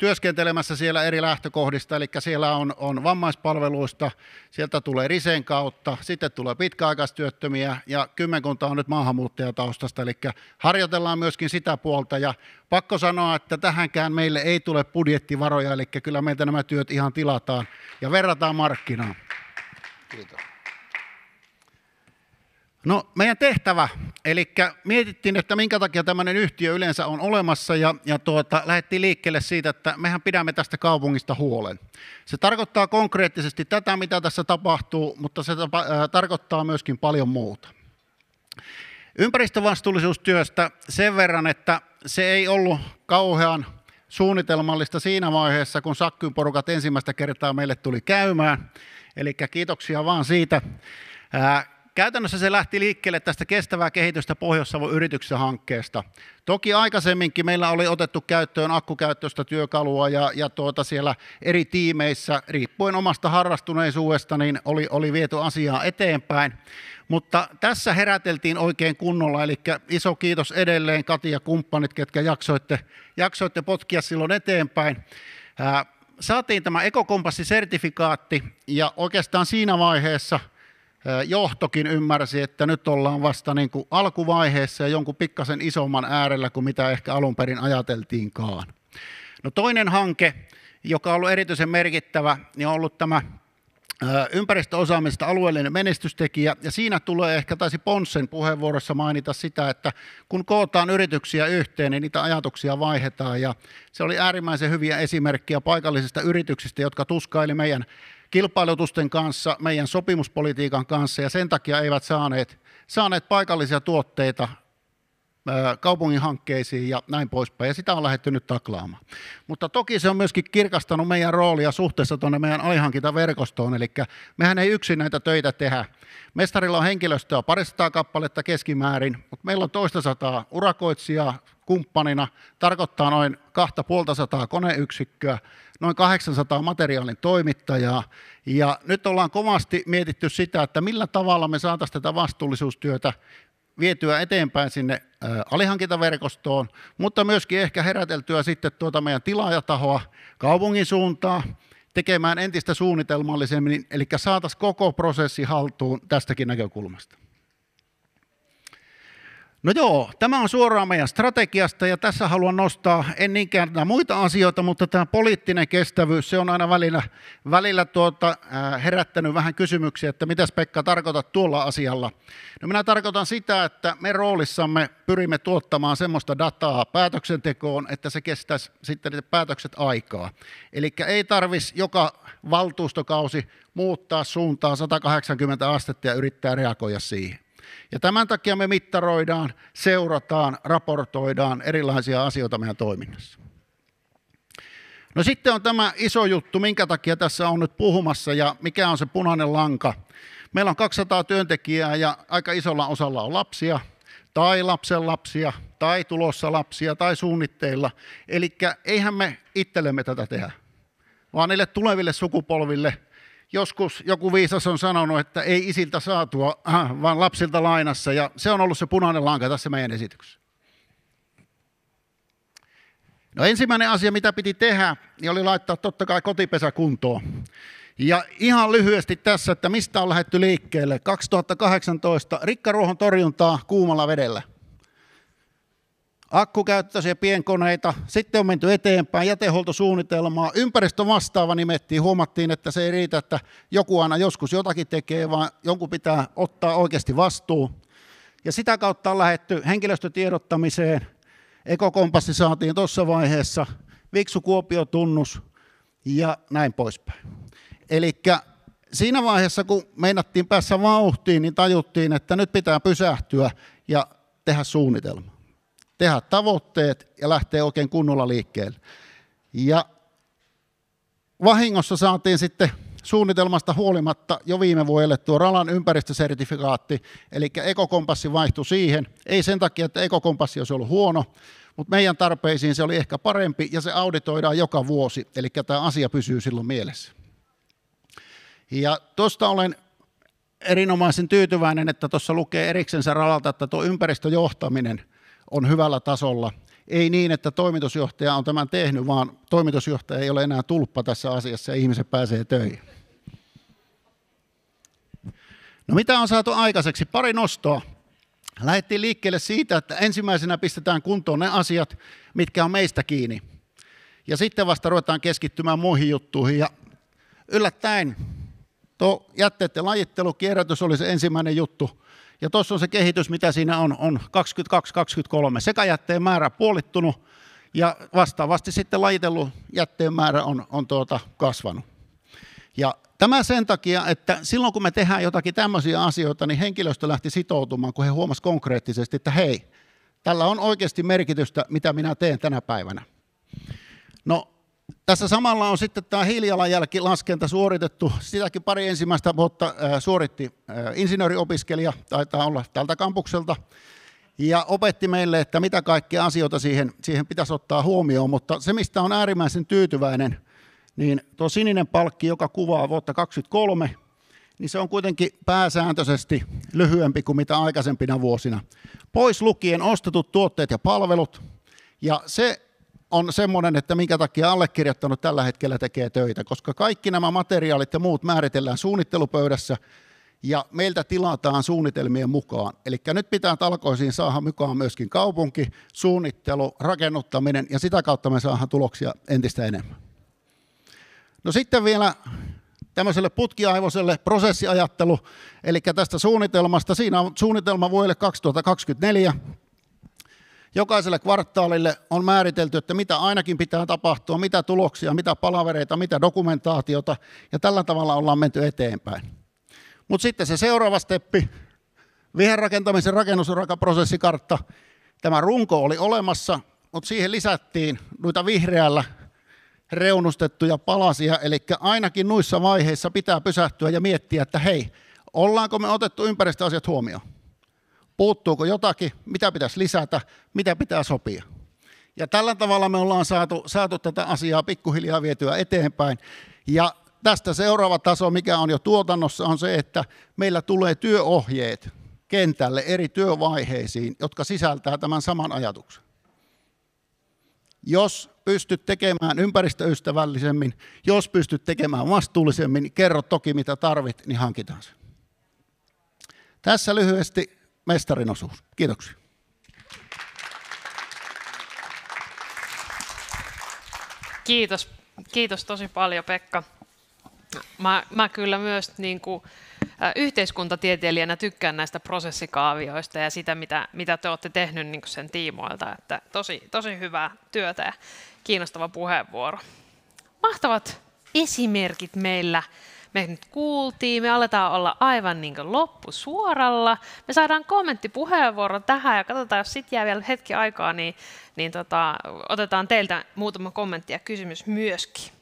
työskentelemässä siellä eri lähtökohdista, eli siellä on, on vammaispalveluista, sieltä tulee Risen kautta, sitten tulee pitkäaikaistyöttömiä ja kymmenkunta on nyt maahanmuuttajataustasta, eli harjoitellaan myöskin sitä puolta ja pakko sanoa, että tähänkään meille ei tule budjettivaroja, eli kyllä meiltä nämä työt ihan tilataan ja verrataan markkinaan. Kiitos. No meidän tehtävä, eli mietittiin, että minkä takia tämmöinen yhtiö yleensä on olemassa ja, ja tuota, lähdettiin liikkeelle siitä, että mehän pidämme tästä kaupungista huolen. Se tarkoittaa konkreettisesti tätä, mitä tässä tapahtuu, mutta se tapa, ää, tarkoittaa myöskin paljon muuta. Ympäristövastuullisuustyöstä sen verran, että se ei ollut kauhean suunnitelmallista siinä vaiheessa, kun Sakkyn porukat ensimmäistä kertaa meille tuli käymään. Eli kiitoksia vaan siitä. Käytännössä se lähti liikkeelle tästä kestävää kehitystä Pohjois-Savon yrityksen hankkeesta. Toki aikaisemminkin meillä oli otettu käyttöön akkukäyttöistä työkalua ja, ja tuota siellä eri tiimeissä, riippuen omasta harrastuneisuudesta, niin oli, oli viety asiaa eteenpäin. Mutta tässä heräteltiin oikein kunnolla, eli iso kiitos edelleen Kati ja kumppanit, ketkä jaksoitte, jaksoitte potkia silloin eteenpäin. Saatiin tämä ekokompassisertifikaatti ja oikeastaan siinä vaiheessa – johtokin ymmärsi, että nyt ollaan vasta niin kuin alkuvaiheessa ja jonkun pikkasen isomman äärellä kuin mitä ehkä alun perin ajateltiinkaan. No toinen hanke, joka on ollut erityisen merkittävä, niin on ollut tämä ympäristöosaamista alueellinen menestystekijä, ja siinä tulee ehkä, taisi Ponssen puheenvuorossa mainita sitä, että kun kootaan yrityksiä yhteen, niin niitä ajatuksia vaihdetaan, ja se oli äärimmäisen hyviä esimerkkejä paikallisista yrityksistä, jotka tuskaili meidän kilpailutusten kanssa, meidän sopimuspolitiikan kanssa, ja sen takia eivät saaneet, saaneet paikallisia tuotteita kaupungin hankkeisiin ja näin poispäin, ja sitä on lähdetty nyt taklaamaan. Mutta toki se on myöskin kirkastanut meidän roolia suhteessa tuonne meidän alihankintaverkostoon, eli mehän ei yksin näitä töitä tehdä. Mestarilla on henkilöstöä parisataa kappaletta keskimäärin, mutta meillä on toista sataa urakoitsijaa kumppanina, tarkoittaa noin kahta puolta sataa koneyksikköä, noin 800 materiaalin toimittajaa, ja nyt ollaan kovasti mietitty sitä, että millä tavalla me saataisiin tätä vastuullisuustyötä vietyä eteenpäin sinne alihankintaverkostoon, mutta myöskin ehkä heräteltyä sitten tuota meidän tilaajatahoa kaupungin suuntaan tekemään entistä suunnitelmallisemmin, eli saataisiin koko prosessi haltuun tästäkin näkökulmasta. No joo, tämä on suoraan meidän strategiasta ja tässä haluan nostaa en niinkään muita asioita, mutta tämä poliittinen kestävyys, se on aina välillä, välillä tuota, äh, herättänyt vähän kysymyksiä, että mitäs Pekka tarkoitat tuolla asialla. No minä tarkoitan sitä, että me roolissamme pyrimme tuottamaan semmoista dataa päätöksentekoon, että se kestäisi sitten ne päätökset aikaa. Eli ei tarvitsisi joka valtuustokausi muuttaa suuntaa 180 astetta ja yrittää reagoida siihen. Ja tämän takia me mittaroidaan, seurataan, raportoidaan erilaisia asioita meidän toiminnassa. No sitten on tämä iso juttu, minkä takia tässä on nyt puhumassa ja mikä on se punainen lanka. Meillä on 200 työntekijää ja aika isolla osalla on lapsia tai lapsen lapsia tai tulossa lapsia tai suunnitteilla. Eli eihän me itsellemme tätä tehdä, vaan niille tuleville sukupolville joskus joku viisas on sanonut, että ei isiltä saatua, äh, vaan lapsilta lainassa, ja se on ollut se punainen lanka tässä meidän esityksessä. No ensimmäinen asia, mitä piti tehdä, niin oli laittaa totta kai kotipesä kuntoon. Ja ihan lyhyesti tässä, että mistä on lähetty liikkeelle. 2018 rikkaruohon torjuntaa kuumalla vedellä. Akkukäyttöisiä pienkoneita, sitten on menty eteenpäin, jätehuoltosuunnitelmaa, ympäristö vastaava nimettiin, huomattiin, että se ei riitä, että joku aina joskus jotakin tekee, vaan jonkun pitää ottaa oikeasti vastuu. Ja sitä kautta on lähetty henkilöstötiedottamiseen, ekokompassi saatiin tuossa vaiheessa, Viksu Kuopio tunnus ja näin poispäin. Eli siinä vaiheessa, kun meinattiin päässä vauhtiin, niin tajuttiin, että nyt pitää pysähtyä ja tehdä suunnitelma. Tehdä tavoitteet ja lähteä oikein kunnolla liikkeelle. Ja vahingossa saatiin sitten suunnitelmasta huolimatta jo viime vuodelle tuo Ralan ympäristösertifikaatti, eli ekokompassi vaihtui siihen. Ei sen takia, että ekokompassi olisi ollut huono, mutta meidän tarpeisiin se oli ehkä parempi ja se auditoidaan joka vuosi, eli tämä asia pysyy silloin mielessä. Ja tuosta olen erinomaisen tyytyväinen, että tuossa lukee eriksensä ralalta, että tuo ympäristöjohtaminen on hyvällä tasolla. Ei niin, että toimitusjohtaja on tämän tehnyt, vaan toimitusjohtaja ei ole enää tulppa tässä asiassa ja ihmiset pääsee töihin. No mitä on saatu aikaiseksi? Pari nostoa. Lähdettiin liikkeelle siitä, että ensimmäisenä pistetään kuntoon ne asiat, mitkä on meistä kiinni. Ja sitten vasta ruvetaan keskittymään muihin juttuihin. Ja yllättäen Tuo jätteiden lajittelu, kierrätys oli se ensimmäinen juttu. Ja tuossa on se kehitys, mitä siinä on, on 22-23. Sekajätteen määrä puolittunut ja vastaavasti sitten lajitellut jätteen määrä on, on tuota kasvanut. Ja tämä sen takia, että silloin kun me tehdään jotakin tämmöisiä asioita, niin henkilöstö lähti sitoutumaan, kun he huomasivat konkreettisesti, että hei, tällä on oikeasti merkitystä, mitä minä teen tänä päivänä. No tässä samalla on sitten tämä hiilijalanjälkilaskenta suoritettu. Sitäkin pari ensimmäistä vuotta suoritti insinööriopiskelija, taitaa olla tältä kampukselta, ja opetti meille, että mitä kaikkia asioita siihen, siihen pitäisi ottaa huomioon. Mutta se, mistä on äärimmäisen tyytyväinen, niin tuo sininen palkki, joka kuvaa vuotta 2023, niin se on kuitenkin pääsääntöisesti lyhyempi kuin mitä aikaisempina vuosina. Pois lukien ostetut tuotteet ja palvelut, ja se on semmoinen, että minkä takia allekirjoittanut tällä hetkellä tekee töitä, koska kaikki nämä materiaalit ja muut määritellään suunnittelupöydässä ja meiltä tilataan suunnitelmien mukaan. Eli nyt pitää talkoisiin saada mukaan myöskin kaupunki, suunnittelu, rakennuttaminen ja sitä kautta me saadaan tuloksia entistä enemmän. No sitten vielä tämmöiselle putkiaivoselle prosessiajattelu, eli tästä suunnitelmasta, siinä on suunnitelma vuodelle 2024, Jokaiselle kvartaalille on määritelty, että mitä ainakin pitää tapahtua, mitä tuloksia, mitä palavereita, mitä dokumentaatiota, ja tällä tavalla ollaan menty eteenpäin. Mutta sitten se seuraava steppi, viherrakentamisen rakennusurakaprosessikartta. Tämä runko oli olemassa, mutta siihen lisättiin noita vihreällä reunustettuja palasia, eli ainakin noissa vaiheissa pitää pysähtyä ja miettiä, että hei, ollaanko me otettu ympäristöasiat huomioon? Puuttuuko jotakin, mitä pitäisi lisätä, mitä pitää sopia. Ja tällä tavalla me ollaan saatu, saatu tätä asiaa pikkuhiljaa vietyä eteenpäin. Ja tästä seuraava taso, mikä on jo tuotannossa, on se, että meillä tulee työohjeet kentälle eri työvaiheisiin, jotka sisältää tämän saman ajatuksen. Jos pystyt tekemään ympäristöystävällisemmin, jos pystyt tekemään vastuullisemmin, kerro toki mitä tarvit, niin hankitaan se. Tässä lyhyesti mestarin osuus. Kiitoksia. Kiitos, kiitos tosi paljon Pekka. Mä, mä kyllä myös niin kuin, yhteiskuntatieteilijänä tykkään näistä prosessikaavioista ja sitä, mitä, mitä te olette tehnyt niin kuin sen tiimoilta. Että tosi, tosi hyvää työtä ja kiinnostava puheenvuoro. Mahtavat esimerkit meillä me nyt kuultiin, me aletaan olla aivan niin loppusuoralla. Me saadaan kommenttipuheenvuoro tähän ja katsotaan, jos sitten jää vielä hetki aikaa, niin, niin tota, otetaan teiltä muutama kommentti ja kysymys myöskin.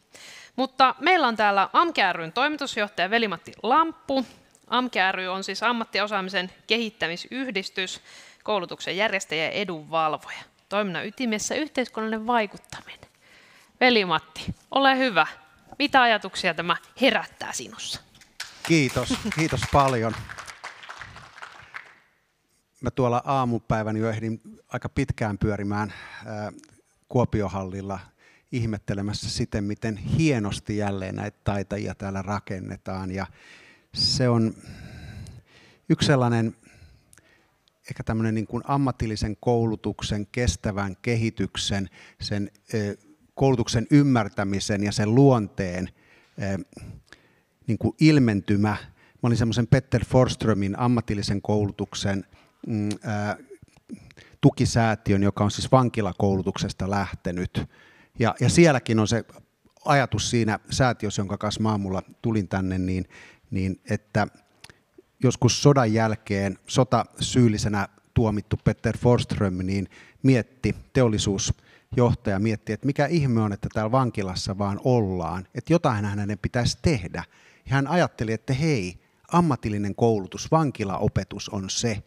Mutta meillä on täällä AMKRyn toimitusjohtaja Velimatti Lamppu, AMKE ry on siis ammattiosaamisen kehittämisyhdistys, koulutuksen järjestäjä ja edunvalvoja. Toiminnan ytimessä yhteiskunnallinen vaikuttaminen. Veli-Matti, ole hyvä. Mitä ajatuksia tämä herättää sinussa? Kiitos, kiitos paljon. Mä tuolla aamupäivän jo ehdin aika pitkään pyörimään Kuopiohallilla ihmettelemässä sitten, miten hienosti jälleen näitä taitajia täällä rakennetaan. Ja se on yksi sellainen ehkä tämmöinen niin kuin ammatillisen koulutuksen, kestävän kehityksen, sen koulutuksen ymmärtämisen ja sen luonteen niin kuin ilmentymä. Mä olin semmoisen Petter Forströmin ammatillisen koulutuksen mm, tukisäätiön, joka on siis vankilakoulutuksesta lähtenyt. Ja, ja sielläkin on se ajatus siinä säätiössä, jonka kanssa mä aamulla tulin tänne, niin, niin että joskus sodan jälkeen sota syyllisenä tuomittu Peter Forström niin mietti, teollisuusjohtaja mietti, että mikä ihme on, että täällä vankilassa vaan ollaan, että jotain hänen pitäisi tehdä. Ja hän ajatteli, että hei, ammatillinen koulutus, vankilaopetus on se.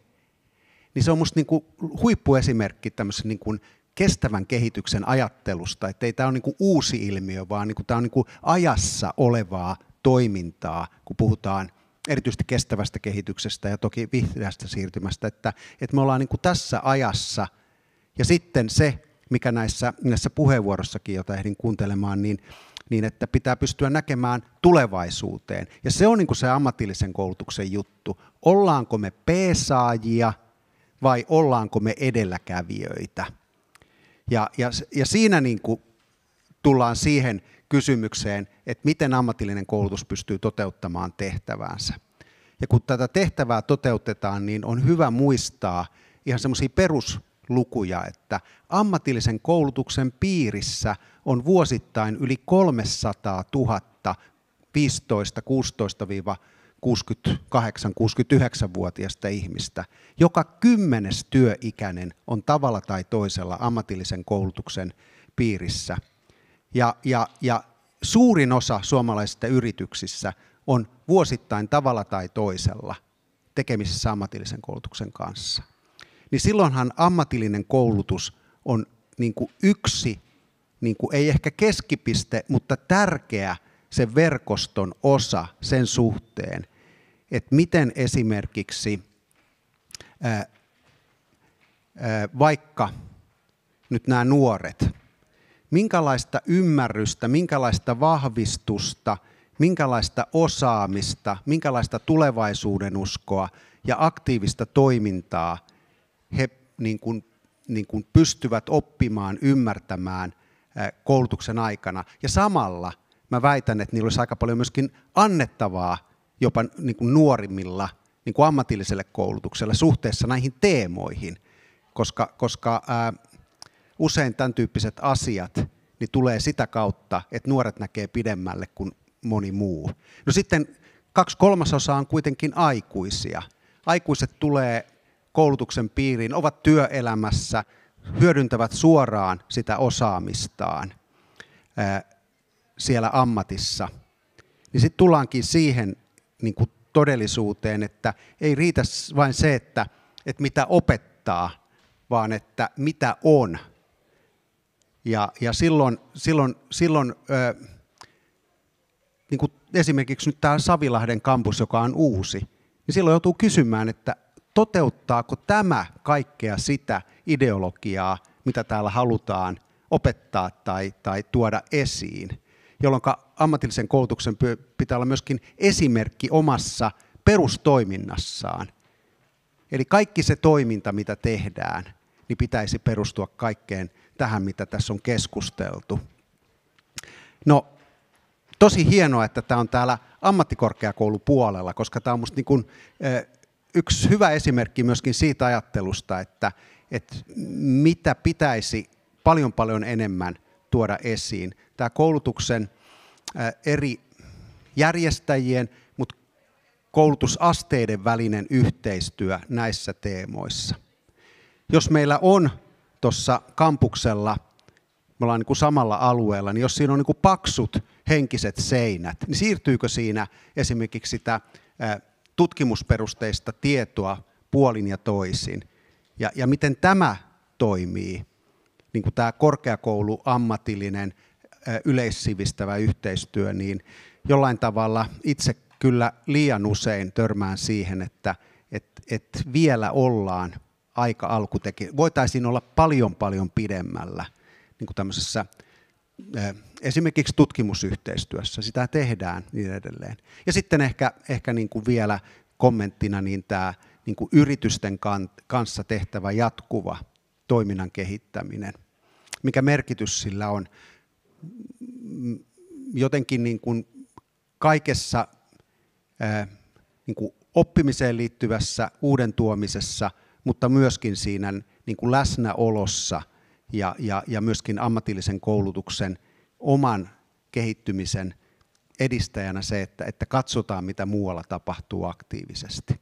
Niin se on musta niin kuin huippuesimerkki tämmöisen niin kuin kestävän kehityksen ajattelusta, että ei tämä ole niin kuin uusi ilmiö, vaan niin kuin tämä on niin kuin ajassa olevaa toimintaa, kun puhutaan erityisesti kestävästä kehityksestä ja toki vihreästä siirtymästä, että, että me ollaan niin kuin tässä ajassa ja sitten se, mikä näissä, näissä puheenvuorossakin, jota ehdin kuuntelemaan, niin, niin että pitää pystyä näkemään tulevaisuuteen. Ja se on niin kuin se ammatillisen koulutuksen juttu. Ollaanko me peesaajia vai ollaanko me edelläkävijöitä? Ja, ja, ja siinä niin kuin tullaan siihen kysymykseen, että miten ammatillinen koulutus pystyy toteuttamaan tehtäväänsä. Ja kun tätä tehtävää toteutetaan, niin on hyvä muistaa ihan semmoisia peruslukuja, että ammatillisen koulutuksen piirissä on vuosittain yli 300 000 15, 16 68-69-vuotiaista ihmistä. Joka kymmenes työikäinen on tavalla tai toisella ammatillisen koulutuksen piirissä. Ja, ja, ja suurin osa suomalaisista yrityksissä on vuosittain tavalla tai toisella tekemisissä ammatillisen koulutuksen kanssa. Niin silloinhan ammatillinen koulutus on niin kuin yksi, niin kuin ei ehkä keskipiste, mutta tärkeä sen verkoston osa sen suhteen, että miten esimerkiksi ää, ää, vaikka nyt nämä nuoret, minkälaista ymmärrystä, minkälaista vahvistusta, minkälaista osaamista, minkälaista tulevaisuuden uskoa ja aktiivista toimintaa he niin kuin, niin kuin pystyvät oppimaan, ymmärtämään koulutuksen aikana. Ja samalla mä väitän, että niillä olisi aika paljon myöskin annettavaa jopa niin kuin nuorimmilla niin kuin ammatilliselle koulutukselle suhteessa näihin teemoihin, koska, koska ää, usein tämän tyyppiset asiat niin tulee sitä kautta, että nuoret näkee pidemmälle kuin moni muu. No sitten kaksi kolmasosaa on kuitenkin aikuisia. Aikuiset tulee koulutuksen piiriin, ovat työelämässä, hyödyntävät suoraan sitä osaamistaan siellä ammatissa. Niin sitten tullaankin siihen niin kuin todellisuuteen, että ei riitä vain se, että, että mitä opettaa, vaan että mitä on. Ja, ja silloin, silloin, silloin niin kuin esimerkiksi nyt tämä Savilahden kampus, joka on uusi, niin silloin joutuu kysymään, että toteuttaako tämä kaikkea sitä ideologiaa, mitä täällä halutaan opettaa tai, tai tuoda esiin jolloin ammatillisen koulutuksen pitää olla myöskin esimerkki omassa perustoiminnassaan. Eli kaikki se toiminta, mitä tehdään, niin pitäisi perustua kaikkeen tähän, mitä tässä on keskusteltu. No, tosi hienoa, että tämä on täällä ammattikorkeakoulupuolella, koska tämä on minusta niin kuin, yksi hyvä esimerkki myöskin siitä ajattelusta, että, että mitä pitäisi paljon paljon enemmän tuoda esiin tämä koulutuksen eri järjestäjien, mutta koulutusasteiden välinen yhteistyö näissä teemoissa. Jos meillä on tuossa kampuksella, me ollaan niin kuin samalla alueella, niin jos siinä on niin kuin paksut henkiset seinät, niin siirtyykö siinä esimerkiksi sitä tutkimusperusteista tietoa puolin ja toisin. Ja, ja miten tämä toimii, niin kuin tämä korkeakoulu, ammatillinen, yleissivistävä yhteistyö, niin jollain tavalla itse kyllä liian usein törmään siihen, että et, et vielä ollaan aika alkuteki. Voitaisiin olla paljon paljon pidemmällä niin kuin tämmöisessä esimerkiksi tutkimusyhteistyössä, sitä tehdään niin edelleen. Ja sitten ehkä, ehkä niin kuin vielä kommenttina niin tämä niin kuin yritysten kanssa tehtävä jatkuva toiminnan kehittäminen. Mikä merkitys sillä on? Jotenkin niin kuin kaikessa niin kuin oppimiseen liittyvässä uuden tuomisessa, mutta myöskin siinä niin kuin läsnäolossa ja, ja, ja myöskin ammatillisen koulutuksen oman kehittymisen edistäjänä se, että, että katsotaan, mitä muualla tapahtuu aktiivisesti.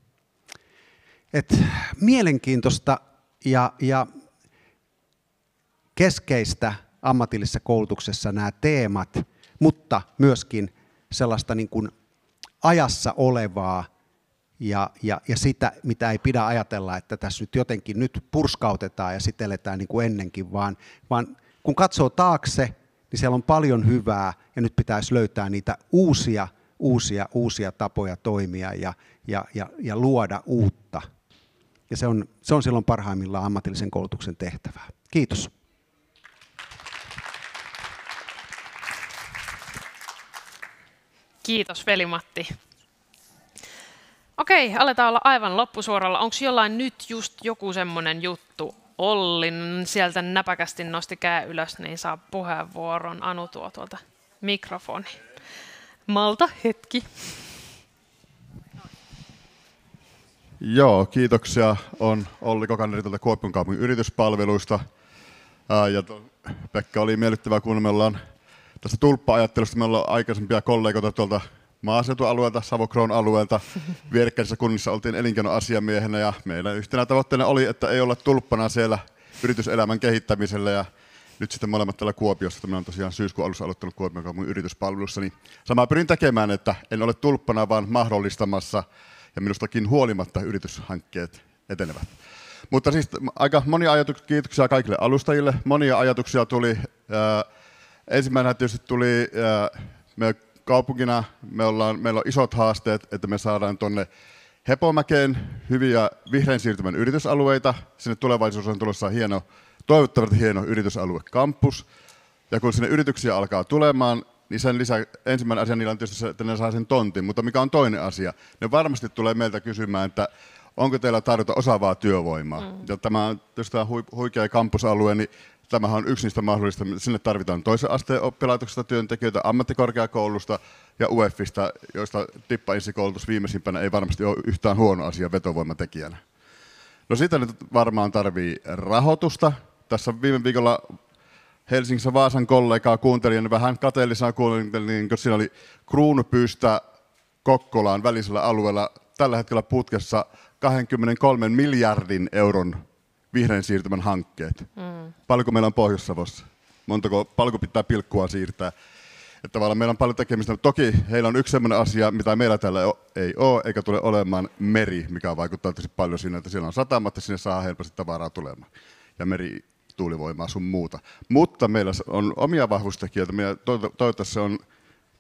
Et mielenkiintoista ja, ja keskeistä ammatillisessa koulutuksessa nämä teemat, mutta myöskin sellaista niin kuin ajassa olevaa ja, ja, ja sitä, mitä ei pidä ajatella, että tässä nyt jotenkin nyt purskautetaan ja sitten eletään niin kuin ennenkin, vaan, vaan kun katsoo taakse, niin siellä on paljon hyvää ja nyt pitäisi löytää niitä uusia, uusia, uusia tapoja toimia ja, ja, ja, ja luoda uutta. Ja se on, se on silloin parhaimmillaan ammatillisen koulutuksen tehtävää. Kiitos. Kiitos veli-Matti. Okei, aletaan olla aivan loppusuoralla. Onko jollain nyt just joku semmoinen juttu? Ollin sieltä näpäkästi nosti kää ylös, niin saa puheenvuoron. Anu tuo tuolta mikrofoni. Malta, hetki. Joo, kiitoksia. On Olli Kokaneri tuolta Kuopion kaupungin yrityspalveluista. Ja Pekka oli miellyttävää, kun me ollaan tästä tulppa-ajattelusta. Meillä on aikaisempia kollegoita tuolta maaseutualueelta, Savokroon alueelta. Vierekkäisissä kunnissa oltiin elinkeinoasiamiehenä ja meidän yhtenä tavoitteena oli, että ei olla tulppana siellä yrityselämän kehittämisellä ja nyt sitten molemmat täällä Kuopiossa, minä olen tosiaan syyskuun alussa aloittanut Kuopion kaupungin yrityspalvelussa, niin samaa pyrin tekemään, että en ole tulppana, vaan mahdollistamassa ja minustakin huolimatta yrityshankkeet etenevät. Mutta siis aika monia ajatuksia, kiitoksia kaikille alustajille. Monia ajatuksia tuli. ensimmäisenä tietysti tuli, me kaupunkina me ollaan, meillä on isot haasteet, että me saadaan tuonne Hepomäkeen hyviä vihreän siirtymän yritysalueita. Sinne tulevaisuudessa on tulossa hieno, toivottavasti hieno yritysalue kampus. Ja kun sinne yrityksiä alkaa tulemaan, niin sen lisä, ensimmäinen asia niillä on tietysti se, että ne saa sen tontin, mutta mikä on toinen asia? Ne varmasti tulee meiltä kysymään, että onko teillä tarjota osaavaa työvoimaa. Mm. Ja tämä on tietysti tämä huikea kampusalue, niin Tämähän on yksi niistä mahdollista. Sinne tarvitaan toisen asteen oppilaitoksesta työntekijöitä, ammattikorkeakoulusta ja UEFista, joista tippainssikoulutus viimeisimpänä ei varmasti ole yhtään huono asia vetovoimatekijänä. No siitä nyt varmaan tarvii rahoitusta. Tässä viime viikolla Helsingissä Vaasan kollegaa kuuntelin niin vähän kateellisena kuuntelin, kun siinä oli kruunupyystä Kokkolaan välisellä alueella tällä hetkellä putkessa 23 miljardin euron vihreän siirtymän hankkeet. Mm. Paljonko meillä on Pohjois-Savossa? Montako, paljonko pitää pilkkua siirtää? Että tavallaan meillä on paljon tekemistä. Toki heillä on yksi sellainen asia, mitä meillä täällä ei ole, eikä tule olemaan meri, mikä vaikuttaa tosi paljon siinä, että siellä on satamat ja sinne saa helposti tavaraa tulemaan. Ja meri tuulivoimaa sun muuta. Mutta meillä on omia vahvuustekijöitä. Meillä toivottavasti se on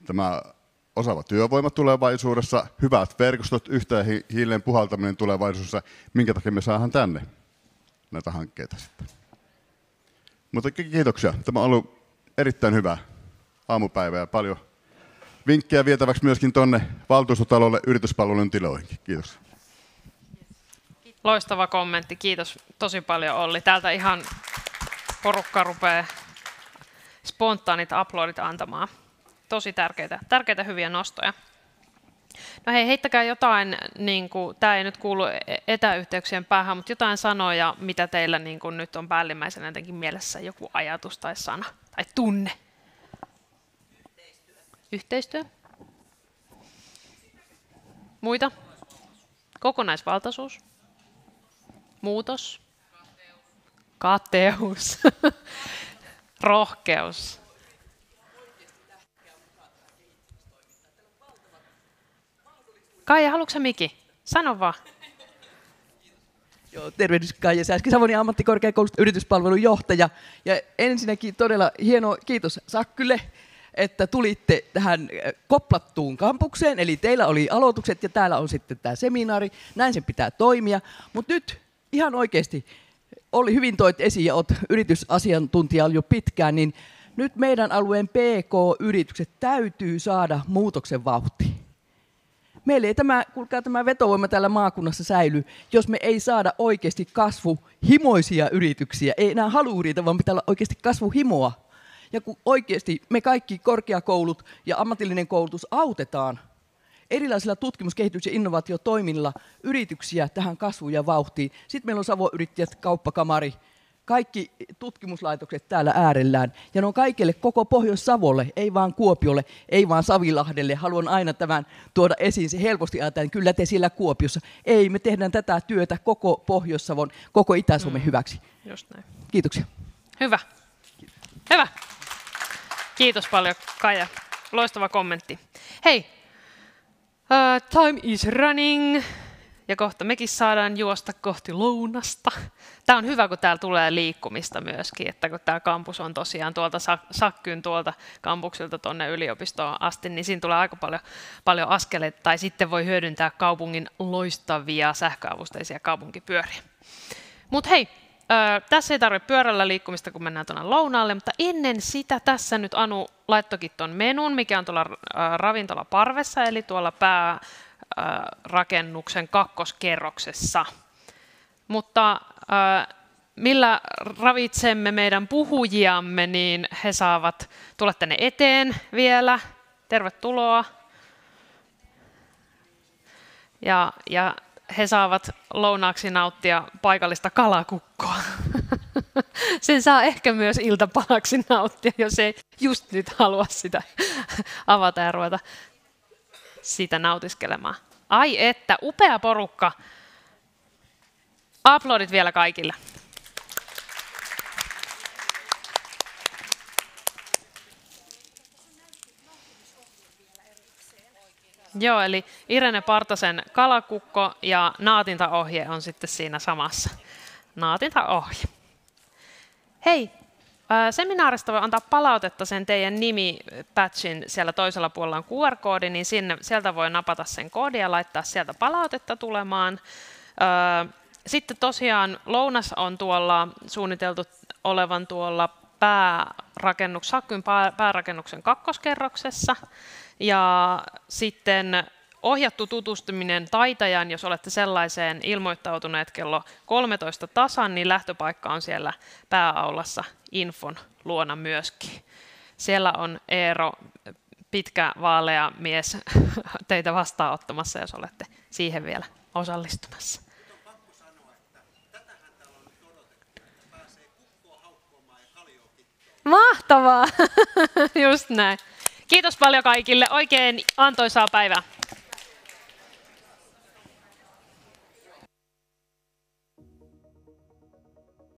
tämä osaava työvoima tulevaisuudessa, hyvät verkostot, yhteen hiileen puhaltaminen tulevaisuudessa, minkä takia me saadaan tänne näitä hankkeita sitten. Mutta kiitoksia. Tämä on ollut erittäin hyvä aamupäivä ja paljon vinkkejä vietäväksi myöskin tuonne valtuustotalolle yrityspalvelun tiloihin. Kiitos. Loistava kommentti. Kiitos tosi paljon Olli. Täältä ihan porukka rupeaa spontaanit aplodit antamaan. Tosi tärkeitä, tärkeitä hyviä nostoja. No hei, heittäkää jotain, niin kuin, tämä ei nyt kuulu e-, etäyhteyksien päähän, mutta jotain sanoja, mitä teillä niin kuin, nyt on päällimmäisenä jotenkin mielessä, joku ajatus tai sana tai tunne. Yhteistyö. Yhteistyö. Muita? Kokonaisvaltaisuus. Muutos. Kateus. Kateus. Rohkeus. Kaija, haluatko Miki? Sano vaan. Joo, tervehdys Kaija Sääski, Savonin ammattikorkeakoulun yrityspalvelun johtaja. Ja ensinnäkin todella hieno kiitos Sakkylle, että tulitte tähän äh, koplattuun kampukseen. Eli teillä oli aloitukset ja täällä on sitten tämä seminaari. Näin sen pitää toimia. Mutta nyt ihan oikeasti, oli hyvin toit esiin ja olet yritysasiantuntija jo pitkään, niin nyt meidän alueen PK-yritykset täytyy saada muutoksen vauhtiin. Meillä ei tämä, kuulkaa, tämä vetovoima täällä maakunnassa säily, jos me ei saada oikeasti kasvuhimoisia yrityksiä. Ei enää halu yritä, vaan pitää olla oikeasti kasvuhimoa. Ja kun oikeasti me kaikki korkeakoulut ja ammatillinen koulutus autetaan erilaisilla tutkimus-, kehitys- ja innovaatiotoiminnilla yrityksiä tähän kasvuun ja vauhtiin. Sitten meillä on Savo-yrittäjät, kauppakamari, kaikki tutkimuslaitokset täällä äärellään. Ja ne on kaikille koko Pohjois-Savolle, ei vaan Kuopiolle, ei vaan Savilahdelle. Haluan aina tämän tuoda esiin. Se helposti ajatellaan, että kyllä te siellä Kuopiossa. Ei, me tehdään tätä työtä koko Pohjois-Savon, koko Itä-Suomen mm. hyväksi. Just näin. Kiitoksia. Hyvä. Hyvä. Kiitos paljon, Kaja. Loistava kommentti. Hei, uh, time is running. Ja kohta mekin saadaan juosta kohti lounasta. Tämä on hyvä, kun täällä tulee liikkumista myöskin, että kun tämä kampus on tosiaan tuolta Sakkyyn tuolta kampuksilta tuonne yliopistoon asti, niin siinä tulee aika paljon, paljon askeleita, tai sitten voi hyödyntää kaupungin loistavia sähköavusteisia kaupunkipyöriä. Mutta hei, tässä ei tarvitse pyörällä liikkumista, kun mennään tuonne lounaalle, mutta ennen sitä tässä nyt Anu laittokin tuon menun, mikä on tuolla ravintolaparvessa, eli tuolla päärakennuksen kakkoskerroksessa. Mutta millä ravitsemme meidän puhujiamme, niin he saavat tulla tänne eteen vielä. Tervetuloa. Ja, ja he saavat lounaaksi nauttia paikallista kalakukkoa. Sen saa ehkä myös iltapalaksi nauttia, jos ei just nyt halua sitä avata ja ruveta sitä nautiskelemaan. Ai että, upea porukka. Aplodit vielä kaikille. Joo, eli Irene Partasen kalakukko ja naatintaohje on sitten siinä samassa. Naatintaohje. Hei, seminaarista voi antaa palautetta sen teidän nimi-patchin, siellä toisella puolella on QR-koodi, niin sinne, sieltä voi napata sen koodi ja laittaa sieltä palautetta tulemaan. Sitten tosiaan lounas on tuolla suunniteltu olevan tuolla päärakennuksen, Sakkyn päärakennuksen kakkoskerroksessa. Ja sitten ohjattu tutustuminen taitajan, jos olette sellaiseen ilmoittautuneet kello 13 tasan, niin lähtöpaikka on siellä pääaulassa infon luona myöskin. Siellä on Eero, pitkä vaalea mies, teitä vastaanottamassa, jos olette siihen vielä osallistumassa. Mahtavaa! Just näin. Kiitos paljon kaikille. Oikein antoisaa päivää.